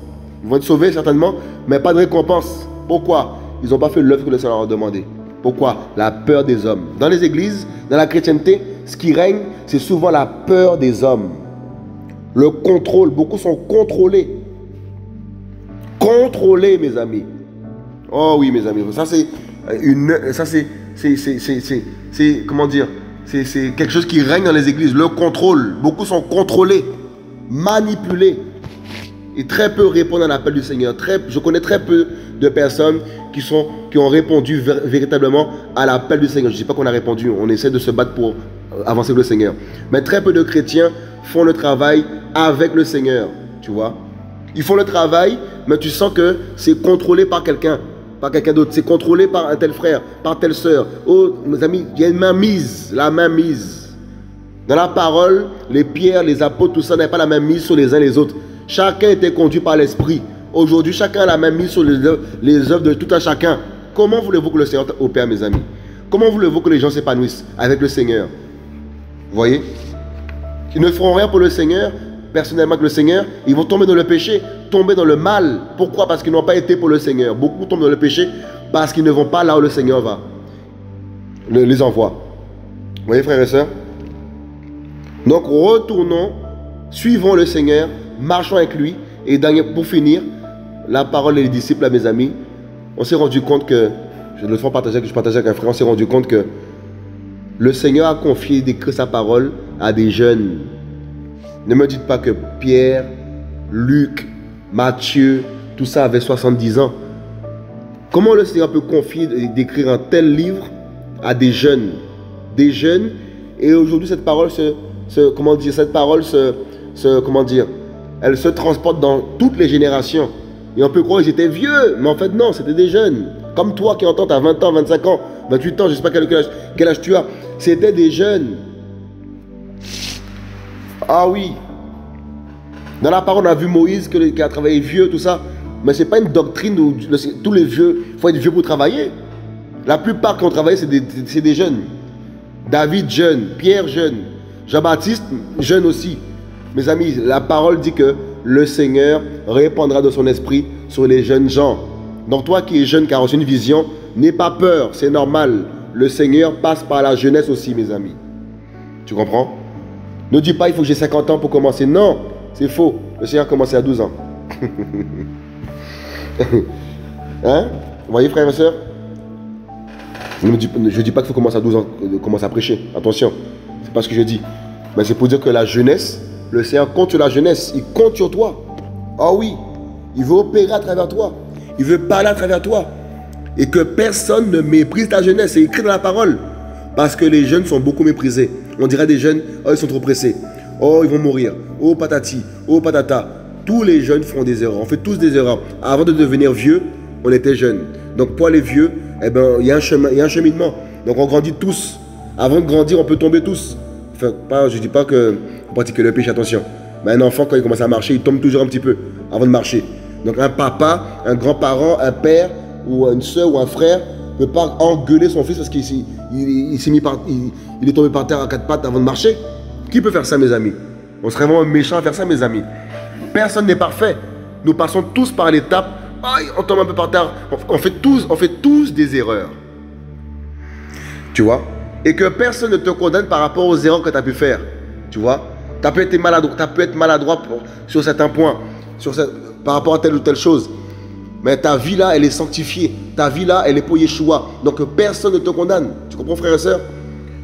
Ils vont être sauvés certainement, mais pas de récompense. Pourquoi? Ils n'ont pas fait l'œuvre que le Seigneur leur a demandé. Pourquoi? La peur des hommes. Dans les églises, dans la chrétienté, ce qui règne, c'est souvent la peur des hommes. Le contrôle. Beaucoup sont contrôlés. Contrôler, mes amis. Oh oui, mes amis. Ça, c'est une, ça, c'est, c'est, comment dire, c'est quelque chose qui règne dans les églises. Le contrôle. Beaucoup sont contrôlés, manipulés. Et très peu répondent à l'appel du Seigneur. Je connais très peu de personnes qui, sont, qui ont répondu véritablement à l'appel du Seigneur. Je ne dis pas qu'on a répondu, on essaie de se battre pour avancer le Seigneur. Mais très peu de chrétiens font le travail avec le Seigneur, tu vois. Ils font le travail, mais tu sens que c'est contrôlé par quelqu'un, par quelqu'un d'autre. C'est contrôlé par un tel frère, par telle sœur. Oh, mes amis, il y a une main mise, la main mise. Dans la parole, les pierres, les apôtres, tout ça n'avait pas la main mise sur les uns les autres. Chacun était conduit par l'Esprit. Aujourd'hui, chacun a la main mise sur les œuvres, les œuvres de tout un chacun. Comment voulez-vous que le Seigneur opère, mes amis? Comment voulez-vous que les gens s'épanouissent avec le Seigneur? Vous voyez? Ils ne feront rien pour le Seigneur, personnellement que le Seigneur, ils vont tomber dans le péché, tomber dans le mal. Pourquoi? Parce qu'ils n'ont pas été pour le Seigneur. Beaucoup tombent dans le péché parce qu'ils ne vont pas là où le Seigneur va. les envoie. Vous voyez, frères et sœurs? Donc, retournons, suivons le Seigneur, marchons avec lui. Et pour finir, la parole des disciples, à mes amis, on s'est rendu compte que, je le fais partager, que je partageais avec un frère, on s'est rendu compte que le Seigneur a confié d'écrire sa parole à des jeunes. Ne me dites pas que Pierre, Luc, Matthieu, tout ça avait 70 ans. Comment le Seigneur peut confier d'écrire un tel livre à des jeunes? Des jeunes, et aujourd'hui cette parole se, comment dire, cette parole se, comment dire, elle se transporte dans toutes les générations. Et on peut croire qu'ils étaient vieux, mais en fait non, c'était des jeunes. Comme toi qui entends, as 20 ans, 25 ans, 28 ans, je ne sais pas quel, âge, quel âge tu as. C'était des jeunes. Ah oui. Dans la parole, on a vu Moïse qui a travaillé vieux, tout ça. Mais ce n'est pas une doctrine où tous les vieux, il faut être vieux pour travailler. La plupart qui ont travaillé, c'est des, jeunes. David, jeune. Pierre, jeune. Jean-Baptiste, jeune aussi. Mes amis, la parole dit que le Seigneur répandra de son esprit sur les jeunes gens. Donc toi qui es jeune, qui as reçu une vision, n'aie pas peur, c'est normal. Le Seigneur passe par la jeunesse aussi, mes amis. Tu comprends? Ne dis pas il faut que j'ai 50 ans pour commencer. Non, c'est faux. Le Seigneur a commencé à 12 ans. hein? Vous voyez, frères et sœurs Je ne dis, pas qu'il faut commencer à 12 ans, commencer à prêcher. Attention, c'est pas ce que je dis. Mais c'est pour dire que la jeunesse, le Seigneur compte sur la jeunesse. Il compte sur toi. Ah oui. Il veut opérer à travers toi. Il veut parler à travers toi. Et que personne ne méprise ta jeunesse. C'est écrit dans la parole. Parce que les jeunes sont beaucoup méprisés. On dirait des jeunes, oh, ils sont trop pressés. Oh, ils vont mourir. Oh, patati. Oh, patata. Tous les jeunes font des erreurs. On fait tous des erreurs. Avant de devenir vieux, on était jeunes. Donc, pour les vieux, eh ben, il y, y a un cheminement. Donc, on grandit tous. Avant de grandir, on peut tomber tous. Enfin, pas, je ne dis pas que pratiquer le péché, attention. Mais un enfant, quand il commence à marcher, il tombe toujours un petit peu avant de marcher. Donc un papa, un grand-parent, un père, ou une soeur, ou un frère, ne pas engueuler son fils parce qu'il il, mis il, est tombé par terre à quatre pattes avant de marcher. Qui peut faire ça, mes amis? On serait vraiment méchant à faire ça, mes amis. Personne n'est parfait. Nous passons tous par l'étape. on tombe un peu par terre. On fait tous, on fait tous des erreurs. Tu vois? Et que personne ne te condamne par rapport aux erreurs que tu as pu faire. Tu vois? Tu as pu être maladroit, pu être maladroit sur certains points, sur par rapport à telle ou telle chose. Mais ta vie là, elle est sanctifiée. Ta vie là, elle est pour Yeshua. Donc personne ne te condamne. Tu comprends, frère et soeur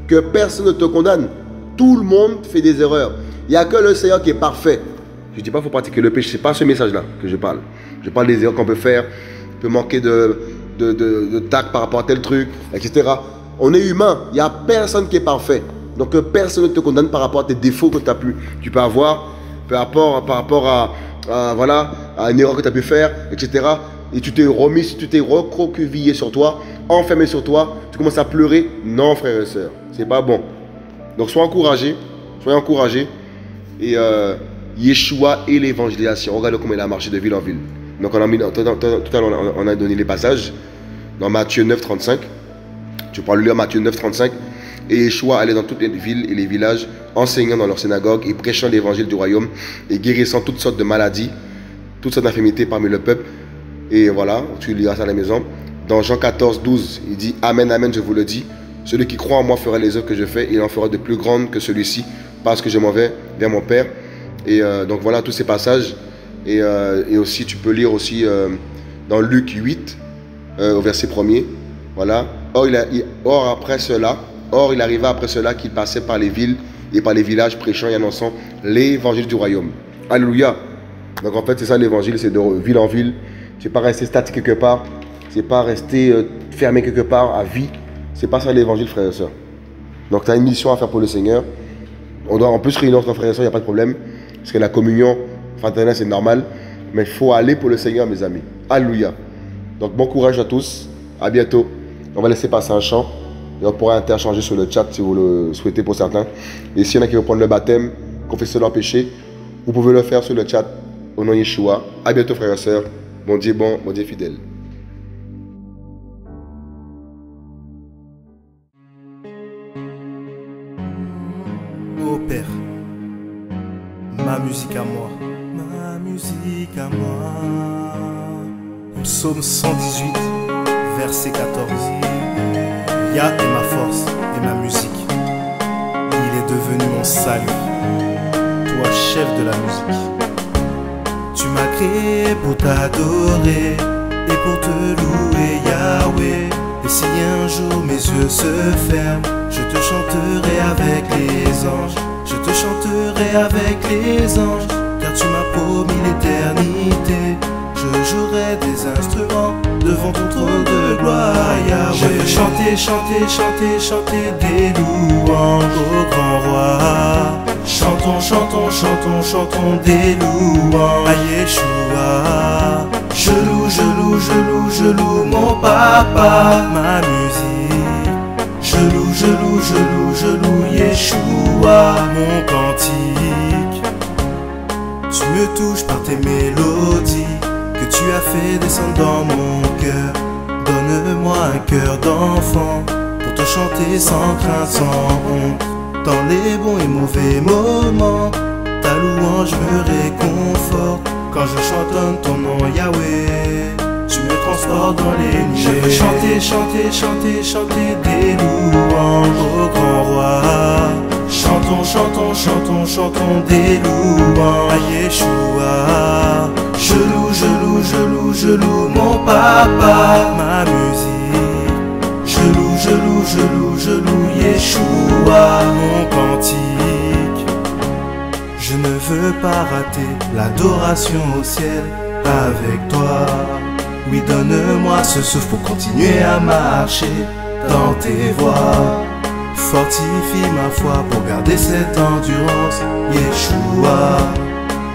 Que personne ne te condamne. Tout le monde fait des erreurs. Il n'y a que le Seigneur qui est parfait. Je ne dis pas qu'il faut pratiquer le péché. Ce n'est pas ce message-là que je parle. Je parle des erreurs qu'on peut faire. On peut manquer de, de, tact par rapport à tel truc, etc. On est humain. Il n'y a personne qui est parfait. Donc personne ne te condamne par rapport à tes défauts que as pu, tu peux avoir, par rapport, par rapport à, voilà, à une erreur que tu as pu faire, etc. Et tu t'es remis, tu t'es recroquevillé sur toi, enfermé sur toi, tu commences à pleurer. Non, frère et soeur, c'est pas bon. Donc sois encouragé, soyez encouragés. Et euh, Yeshua et l'évangélisation. Regarde comment il a marché de ville en ville. Donc on a mis, tout à l'heure, on a donné les passages dans Matthieu 9, 35. Tu le lire Matthieu 9, 35. Et Yeshua allait dans toutes les villes et les villages, enseignant dans leurs synagogues et prêchant l'évangile du royaume et guérissant toutes sortes de maladies, toutes sortes d'infirmités parmi le peuple. Et voilà, tu liras ça à la maison. Dans Jean 14, 12, il dit Amen, Amen, je vous le dis. Celui qui croit en moi fera les œuvres que je fais, il en fera de plus grandes que celui-ci, parce que je m'en vais vers mon Père. Et euh, donc voilà tous ces passages. Et, euh, et, aussi, tu peux lire aussi euh, dans Luc 8, au verset 1er. Voilà. Or, or après cela, or il arriva après cela qu'il passait par les villes et par les villages prêchant et annonçant l'évangile du royaume. Alléluia. Donc en fait, c'est ça l'évangile, c'est de ville en ville. C'est pas rester statique quelque part. C'est pas rester euh, fermé quelque part à vie. C'est pas ça l'évangile, frères et sœurs. Donc tu as une mission à faire pour le Seigneur. On doit en plus réunir entre frères et sœurs, il n'y a pas de problème. Parce que la communion fraternelle, c'est normal. Mais il faut aller pour le Seigneur, mes amis. Alléluia. Donc bon courage à tous. À bientôt. On va laisser passer un chant. Et on pourra interchanger sur le chat si vous le souhaitez pour certains. Et s'il y en a qui veulent prendre le baptême, confesser leur péché, vous pouvez le faire sur le chat au nom de Yeshua. À bientôt, frères et sœurs. Bon Dieu bon, bon Dieu fidèle. Ô Père, ma musique à moi, ma musique à moi. Psaume 118, verset 14. Yah est ma force et ma musique. Il est devenu mon salut. Toi, chef de la musique. Tu m'as pour t'adorer et pour te louer, Yahweh. Et si un jour mes yeux se ferment, je te chanterai avec les anges. Je te chanterai avec les anges, car tu m'as promis l'éternité. Je jouerai des instruments devant ton trône de gloire, Yahweh. Je veux chanter, chanter, chanter, chanter des louanges au grand roi. Chantons, chantons, chantons, chantons des louanges à Yeshua. Je loue, je loue, je loue, je loue mon papa, ma musique. Je loue, je loue, je loue, je loue Yeshua, mon cantique. Tu me touches par tes mélodies que tu as fait descendre dans mon cœur. Donne-moi un cœur d'enfant pour te chanter sans crainte, sans honte. Dans les bons et mauvais moments, ta louange me réconforte. Quand je chantonne ton nom Yahweh, tu me transportes dans les nuées. Je veux chanter, chanter, chanter, chanter des louanges au grand roi. Chantons, chantons, chantons, chantons des louanges à Yeshua. Je loue, je loue, je loue, je loue mon papa, ma musique. Je loue, je loue, Yeshua, mon cantique. Je ne veux pas rater l'adoration au ciel avec toi. Oui, donne-moi ce souffle pour continuer à marcher dans tes voies. Fortifie ma foi pour garder cette endurance, Yeshua.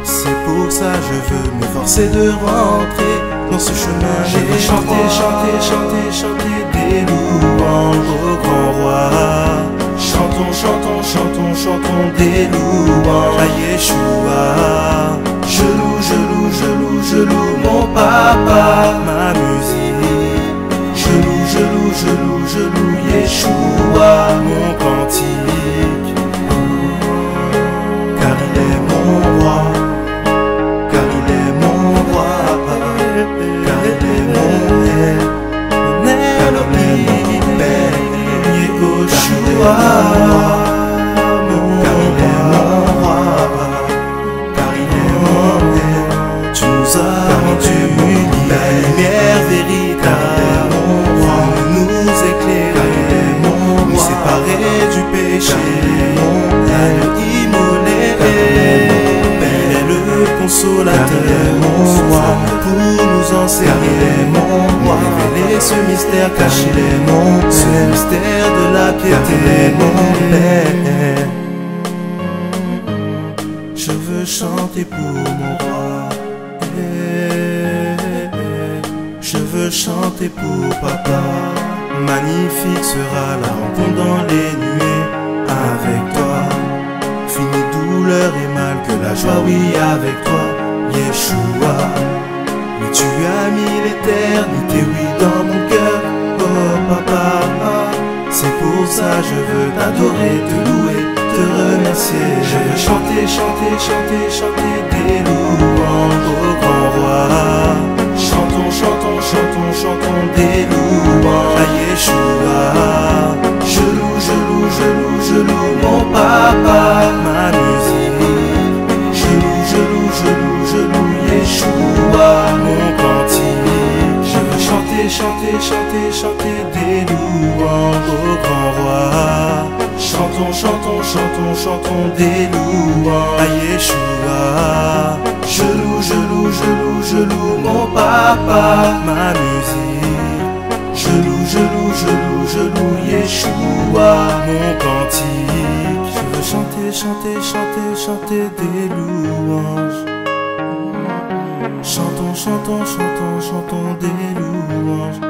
C'est pour ça je veux m'efforcer de rentrer dans ce chemin. Je vais chanter, chanter, chanter, des louanges au grand roi? Chantons, chantons, chantons, chantons des louanges à Yeshua. Je loue, je loue, je loue, je loue mon papa, ma musique. Je loue, je loue, je loue, je loue Yeshua, mon cantique. Car il est mon roi, du péché. Immolé, il est le consolateur. Pour nous enseigner, révéler ce mystère caché. Ce mystère de la piété, mon Père. Je veux chanter pour mon roi. Je veux chanter pour papa. Magnifique sera la rencontre dans les nuées avec toi. Fini douleur et la joie, oui, avec toi, Yeshua. Oui, tu as mis l'éternité, oui, dans mon cœur, oh papa. C'est pour ça je veux t'adorer, te louer, te remercier. Je veux chanter, chanter, chanter, chanter des louanges au grand roi. Chantons, chantons, chantons, chantons des louanges à Yeshua. Je loue, je loue, je loue, je loue mon papa, ma Yeshua, mon cantique. Je veux chanter, chanter, chanter, chanter des louanges au grand roi. Chantons, chantons, chantons, chantons des louanges à Yeshua. Je loue, je loue, je loue, je loue mon papa, ma musique. Je loue, je loue, je loue, je loue Yeshua, mon cantique. Je veux chanter, chanter, chanter, chanter des louanges. Chantons, chantons, chantons, chantons des louanges